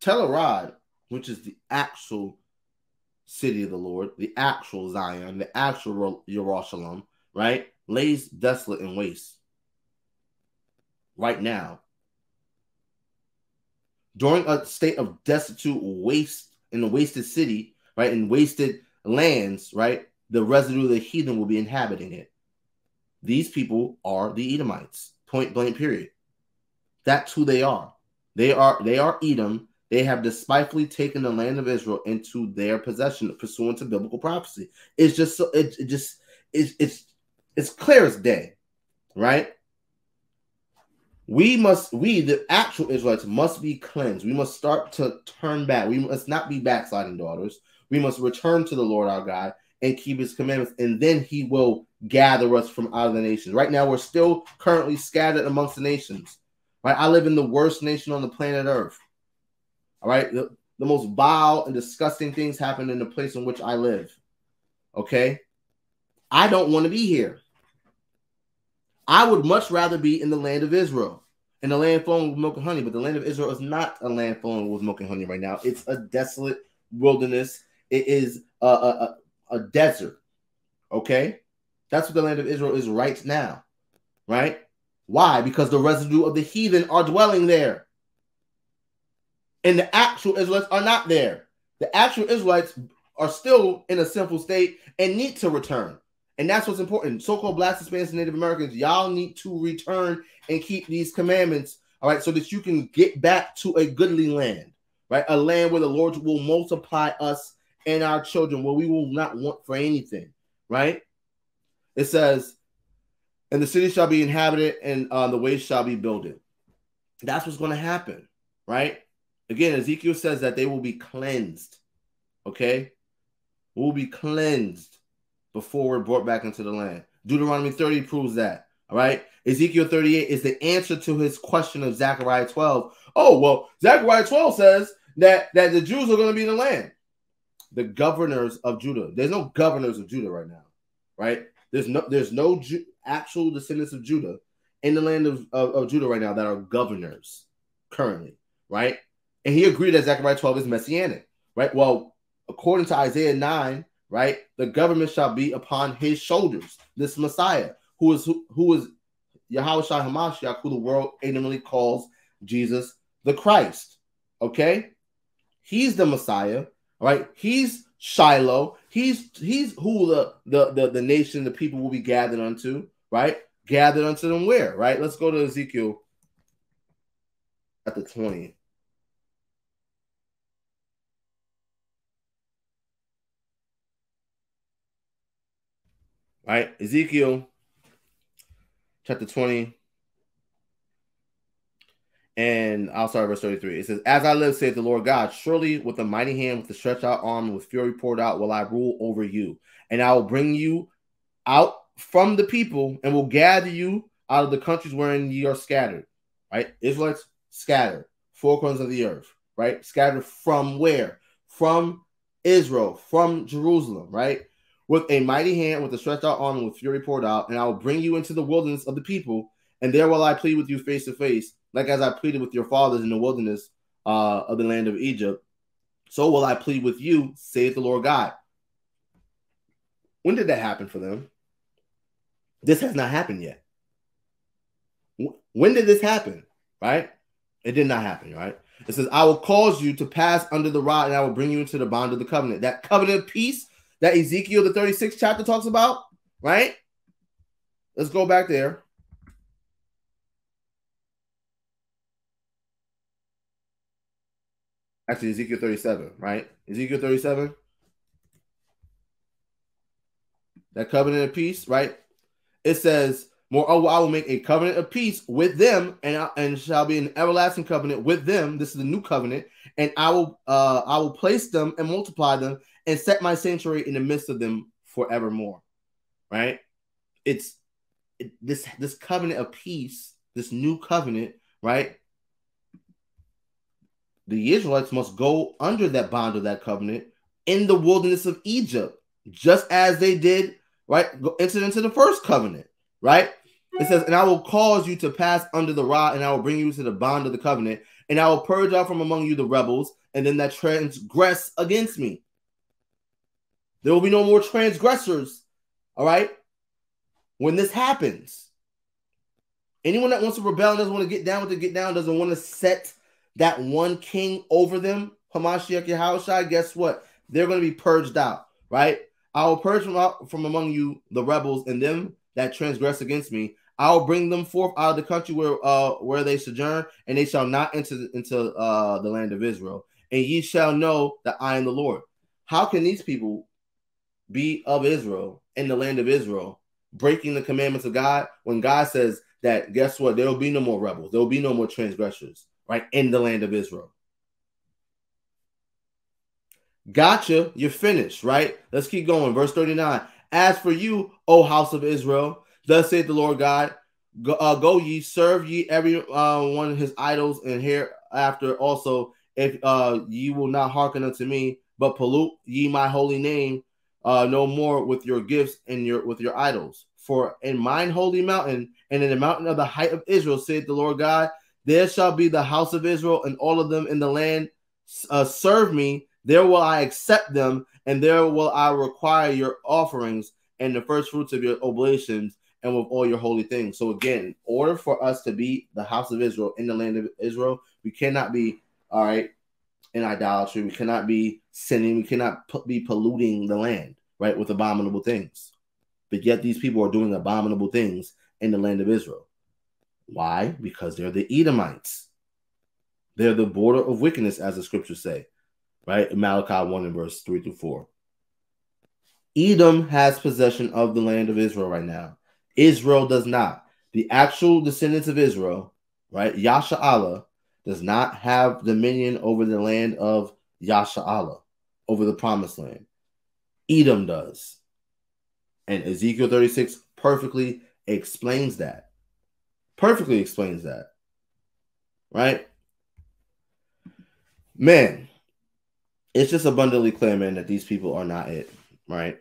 Telerad, which is the actual city of the Lord, the actual Zion, the actual Jerusalem, right, lays desolate and waste right now during a state of destitute waste in a wasted city, right, in wasted lands, right, the residue of the heathen will be inhabiting it. These people are the Edomites, point blank, period. That's who they are. They are they are Edom. They have despitefully taken the land of Israel into their possession, pursuant to biblical prophecy. It's just so it, it just it's it's it's clear as day, right? We must we the actual israelites must be cleansed. We must start to turn back. We must not be backsliding daughters. We must return to the lord our god and keep his commandments and then he will gather us from out of the nations. Right now we're still currently scattered amongst the nations right? I live in the worst nation on the planet earth all right? The, the most vile and disgusting things happen in the place in which i live okay? I don't want to be here I would much rather be in the land of Israel, in the land flowing with milk and honey. But the land of Israel is not a land flowing with milk and honey right now. It's a desolate wilderness. It is a, a, a desert. Okay, that's what the land of Israel is right now. Right? Why? Because the residue of the heathen are dwelling there, and the actual Israelites are not there. The actual Israelites are still in a sinful state and need to return. And that's what's important. So-called Blacks, Hispanics, Native Americans, y'all need to return and keep these commandments, all right, so that you can get back to a goodly land, right? A land where the Lord will multiply us and our children, where we will not want for anything, right? It says, and the city shall be inhabited, and uh, the ways shall be builded. That's what's going to happen, right? Again, Ezekiel says that they will be cleansed, okay? Will be cleansed before we're brought back into the land. Deuteronomy 30 proves that. All right. Ezekiel 38 is the answer to his question of Zechariah 12. Oh, well, Zechariah 12 says that, that the Jews are going to be in the land. The governors of Judah. There's no governors of Judah right now, right? There's no there's no Ju- actual descendants of Judah in the land of, of, of Judah right now that are governors currently, right? And he agreed that Zechariah 12 is messianic, right? Well, according to Isaiah 9, right? The government shall be upon his shoulders. This Messiah, who is who, who is Yahawashi Hamashiach, who the world ignorantly calls Jesus the Christ. Okay, he's the Messiah, right? He's Shiloh. He's he's who the the the, the nation, the people will be gathered unto, right? Gathered unto them where, right? Let's go to Ezekiel at the 20. Right? Ezekiel chapter 20. And I'll start verse 33. It says, As I live, saith the Lord God, surely with a mighty hand, with the stretched out arm, with fury poured out, will I rule over you. And I will bring you out from the people and will gather you out of the countries wherein ye are scattered. Right? Israelites scattered, four corners of the earth, right? Scattered from where? From Israel, from Jerusalem, right? With a mighty hand, with a stretched out arm, and with fury poured out, and I will bring you into the wilderness of the people, and there will I plead with you face to face, like as I pleaded with your fathers in the wilderness uh, of the land of Egypt. So will I plead with you, saith the Lord God. When did that happen for them? This has not happened yet. When did this happen? Right? It did not happen, right? It says, I will cause you to pass under the rod, and I will bring you into the bond of the covenant. That covenant of peace that Ezekiel, the 36th chapter, talks about, right? Let's go back there. Actually, Ezekiel 37, right? Ezekiel 37. That covenant of peace, right? It says, Moreover, I will make a covenant of peace with them, and I, and shall be an everlasting covenant with them. This is the new covenant, and I will uh I will place them and multiply them, and set my sanctuary in the midst of them forevermore. Right? It's it, this this covenant of peace, this new covenant, right? The Israelites must go under that bond of that covenant in the wilderness of Egypt, just as they did, right? Go entered into the first covenant, right? It says, And I will cause you to pass under the rod, and I will bring you to the bond of the covenant, and I will purge out from among you the rebels, and then that transgress against me. There will be no more transgressors. All right. When this happens, anyone that wants to rebel and doesn't want to get down with the get down, doesn't want to set that one king over them, Hamashiach Yahawashi, guess what? They're going to be purged out, right? I will purge from out from among you the rebels and them that transgress against me. I will bring them forth out of the country where uh where they sojourn, and they shall not enter into uh the land of Israel. And ye shall know that I am the Lord. How can these people be of Israel in the land of Israel, breaking the commandments of God when God says that, guess what? There will be no more rebels, there will be no more transgressors, right? In the land of Israel. Gotcha, you're finished, right? Let's keep going. Verse 39 As for you, O house of Israel, thus saith the Lord God, go, uh, go ye, serve ye every uh, one of his idols, and hereafter also, if uh, ye will not hearken unto me, but pollute ye my holy name, uh, no more with your gifts and your with your idols. For in mine holy mountain and in the mountain of the height of Israel, saith the Lord God, there shall be the house of Israel, and all of them in the land uh, serve me. There will I accept them, and there will I require your offerings and the first fruits of your oblations and with all your holy things. So again, in order for us to be the house of Israel in the land of Israel, we cannot be all right in idolatry. We cannot be sinning. We cannot be polluting the land right with abominable things. But yet these people are doing abominable things in the land of Israel. Why? Because they're the Edomites. They're the border of wickedness, as the scriptures say, right? Malachi 1 and verse 3 through 4. Edom has possession of the land of Israel right now. Israel does not. The actual descendants of Israel, right? Yasharahla does not have dominion over the land of Yasharahla, over the promised land. Edom does. And Ezekiel 36 perfectly explains that. Perfectly explains that. Right? Man, it's just abundantly clear, man, that these people are not it. Right?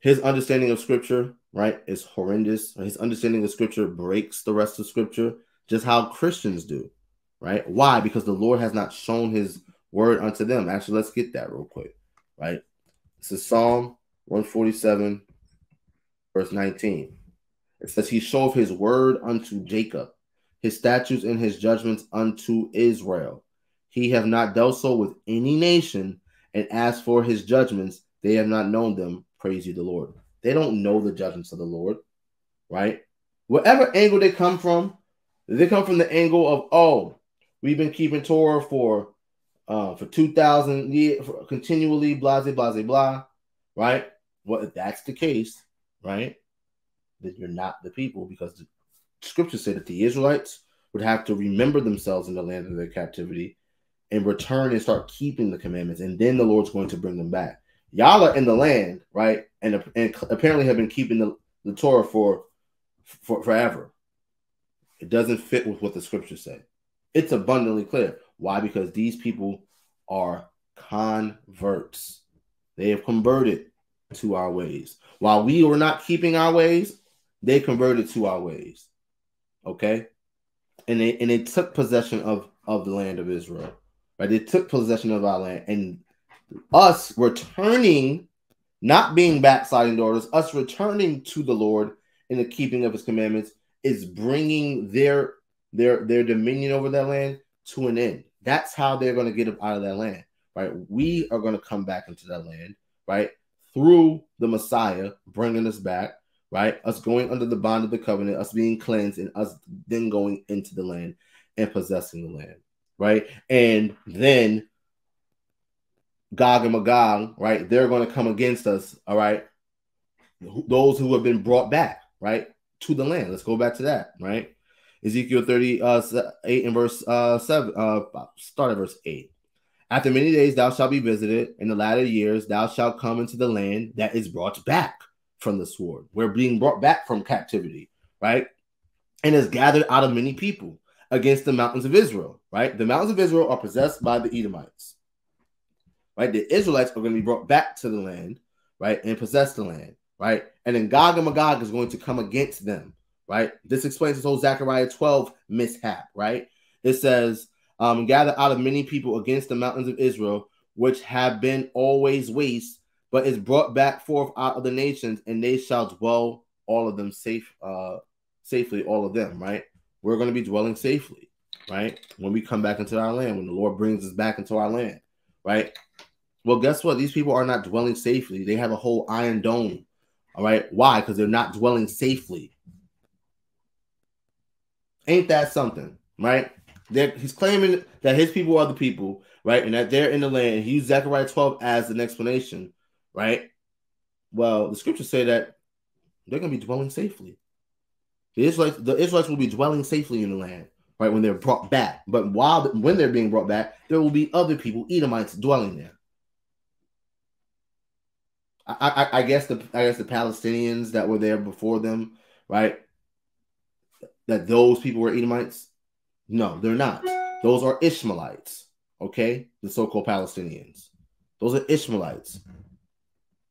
His understanding of scripture, right, is horrendous. His understanding of scripture breaks the rest of scripture, just how Christians do. Right? Why? Because the Lord has not shown his word unto them. Actually, let's get that real quick. Right? This is Psalm 147, verse 19. It says, He showed his word unto Jacob, his statutes and his judgments unto Israel. He have not dealt so with any nation, and as for his judgments, they have not known them. Praise you, the Lord. They don't know the judgments of the Lord, right? Whatever angle they come from, they come from the angle of, oh, we've been keeping Torah for uh, for 2000 years, continually, blah, blah, blah, blah, right? Well, if that's the case, right, then you're not the people because the scripture said that the Israelites would have to remember themselves in the land of their captivity and return and start keeping the commandments, and then the Lord's going to bring them back. Y'all are in the land, right? And, and apparently have been keeping the, the Torah for, for forever. It doesn't fit with what the scriptures say. It's abundantly clear. Why? Because these people are converts. They have converted to our ways. While we were not keeping our ways, they converted to our ways. Okay? And they and they took possession of, of the land of Israel. Right? They took possession of our land. And us returning, not being backsliding daughters, us returning to the Lord in the keeping of his commandments is bringing their their their dominion over that land to an end. That's how they're going to get up out of that land, right? We are going to come back into that land, right? Through the Messiah bringing us back, right? Us going under the bond of the covenant, us being cleansed, and us then going into the land and possessing the land, right? And then Gog and Magog, right? They're going to come against us, all right? Those who have been brought back, right, to the land. Let's go back to that, right? Ezekiel 38 uh, and verse uh, 7, uh, start at verse 8. After many days thou shalt be visited, in the latter years thou shalt come into the land that is brought back from the sword. We're being brought back from captivity, right? And is gathered out of many people against the mountains of Israel, right? The mountains of Israel are possessed by the Edomites, right? The Israelites are going to be brought back to the land, right? And possess the land, right? And then Gog and Magog is going to come against them, right? This explains this whole Zechariah 12 mishap, right? It says, um, gather out of many people against the mountains of Israel, which have been always waste, but is brought back forth out of the nations, and they shall dwell all of them safe, uh, safely, all of them, right? We're going to be dwelling safely, right? When we come back into our land, when the Lord brings us back into our land, right? Well, guess what? These people are not dwelling safely. They have a whole iron dome. All right. Why? Because they're not dwelling safely. Ain't that something, right? They're, he's claiming that his people are the people, right? And that they're in the land. He used Zechariah 12 as an explanation, right? Well, the scriptures say that they're going to be dwelling safely. The Israelites, the Israelites will be dwelling safely in the land, right? When they're brought back. But while when they're being brought back, there will be other people, Edomites, dwelling there. I, I, I guess the I guess the Palestinians that were there before them, right? That those people were Edomites? No, they're not. Those are Ishmaelites, okay? The so called Palestinians. Those are Ishmaelites.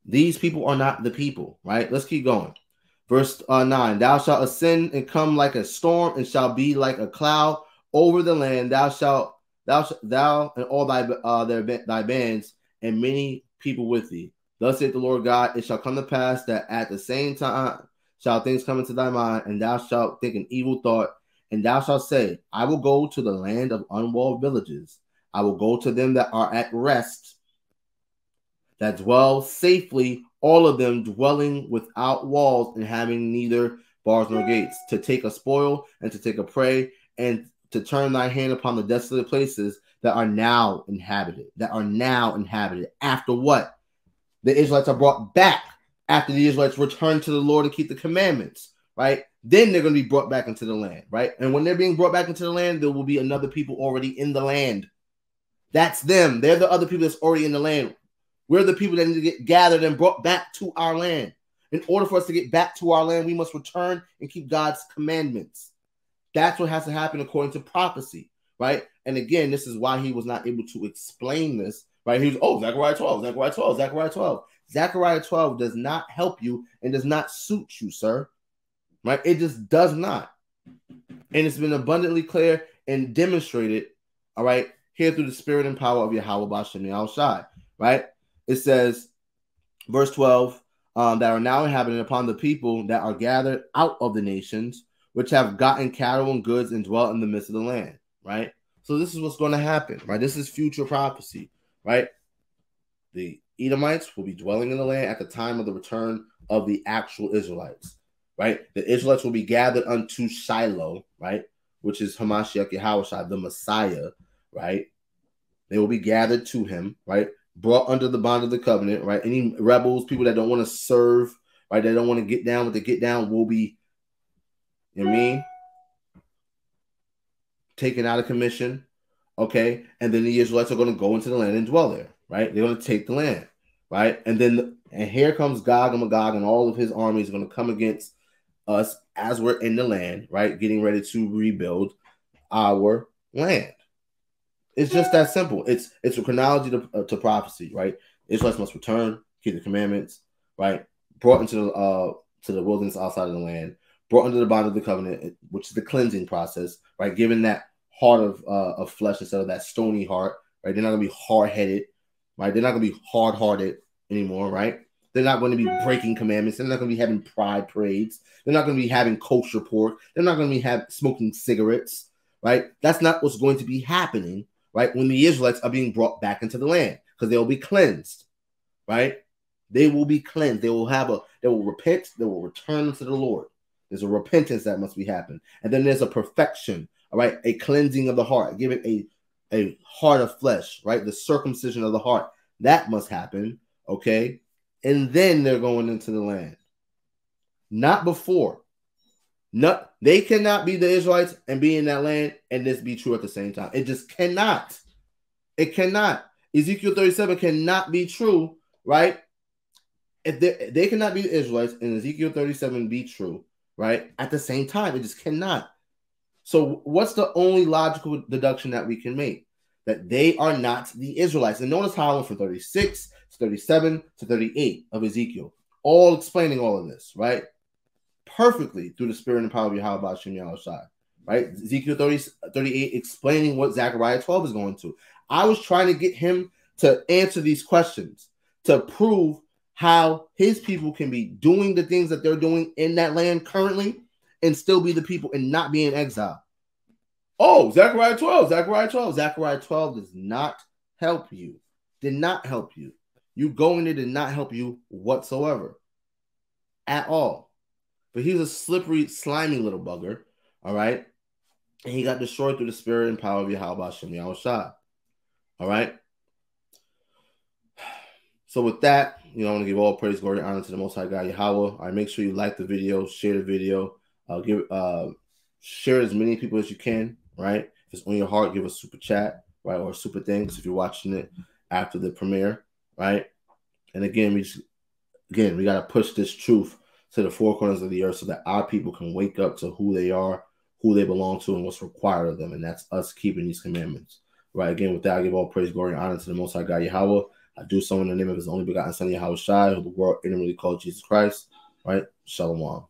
These people are not the people, right? Let's keep going. Verse uh, 9 Thou shalt ascend and come like a storm, and shall be like a cloud over the land. Thou shalt, thou, thou and all thy, uh, their, thy bands, and many people with thee. Thus saith the Lord God, it shall come to pass that at the same time shall things come into thy mind, and thou shalt think an evil thought, and thou shalt say, I will go to the land of unwalled villages. I will go to them that are at rest, that dwell safely, all of them dwelling without walls and having neither bars nor gates, to take a spoil and to take a prey, and to turn thy hand upon the desolate places that are now inhabited, that are now inhabited. After what? The Israelites are brought back after the Israelites return to the Lord and keep the commandments, right? Then they're going to be brought back into the land, right? And when they're being brought back into the land, there will be another people already in the land. That's them. They're the other people that's already in the land. We're the people that need to get gathered and brought back to our land. In order for us to get back to our land, we must return and keep God's commandments. That's what has to happen according to prophecy, right? And again, this is why he was not able to explain this, right? He was, oh, Zechariah 12, Zechariah 12, Zechariah 12. Zechariah 12 does not help you and does not suit you, sir. Right? It just does not. And it's been abundantly clear and demonstrated, all right, here through the spirit and power of Yahweh Bashem Shai, right? It says, verse 12, um, that are now inhabited upon the people that are gathered out of the nations, which have gotten cattle and goods and dwell in the midst of the land, right? So this is what's going to happen, right? This is future prophecy, right? The Edomites will be dwelling in the land at the time of the return of the actual Israelites, right? The Israelites will be gathered unto Shiloh, right? Which is Hamashiach Yahushua, the Messiah, right? They will be gathered to him, right? Brought under the bond of the covenant, right? Any rebels, people that don't want to serve, right? They don't want to get down with the get down will be, you know I mean? Taken out of commission, okay? And then the Israelites are going to go into the land and dwell there, right? They're going to take the land, right? And then and here comes Gog and Magog and all of his armies going to come against us as we're in the land, right? Getting ready to rebuild our land. It's just that simple. It's it's a chronology to, uh, to prophecy, right? Israelites must return, keep the commandments, right? Brought into the uh to the wilderness outside of the land, brought under the bond of the covenant, which is the cleansing process, right? Given that heart of uh, of flesh instead of that stony heart, right? They're not gonna be hard headed, right? They're not gonna be hard hearted anymore, right? They're not going to be breaking commandments. They're not going to be having pride parades. They're not going to be having kosher pork. They're not going to be have, smoking cigarettes, right? That's not what's going to be happening, right? When the Israelites are being brought back into the land because they will be cleansed, right? They will be cleansed. They will have a, they will repent. They will return to the Lord. There's a repentance that must be happen. And then there's a perfection, all right? A cleansing of the heart, give it a, a heart of flesh, right? The circumcision of the heart. That must happen okay? And then they're going into the land. Not before. Not they cannot be the Israelites and be in that land and this be true at the same time. It just cannot. It cannot. Ezekiel 37 cannot be true, right? If they, they cannot be the Israelites and Ezekiel 37 be true, right? At the same time, it just cannot. So, what's the only logical deduction that we can make? That they are not the Israelites. And notice how I went from 36 to 37 to 38 of Ezekiel, all explaining all of this, right? Perfectly through the spirit and power of Yahawah Shem Yahawashi, right? Ezekiel 30, 38 explaining what Zechariah 12 is going to. I was trying to get him to answer these questions to prove how his people can be doing the things that they're doing in that land currently and still be the people and not be in exile. Oh, Zechariah 12, Zechariah 12, Zechariah 12 does not help you, did not help you. You going there did not help you whatsoever at all. But he's a slippery, slimy little bugger. All right. And he got destroyed through the spirit and power of Yahawah Yahushua. All right. So with that, you know, I want to give all praise, glory, honor to the Most High God Yahawah. All right, make sure you like the video, share the video, uh, give uh, share as many people as you can. Right, if it's on your heart, give a super chat, right, or super thanks if you're watching it after the premiere right? And again, we just, again we got to push this truth to the four corners of the earth so that our people can wake up to who they are, who they belong to, and what's required of them, and that's us keeping these commandments. Right. Again, with that, I give all praise, glory, and honor to the Most High God Yahawah. I do so in the name of his only begotten Son, Yahawashi, who the world intimately called Jesus Christ. Right? Shalom.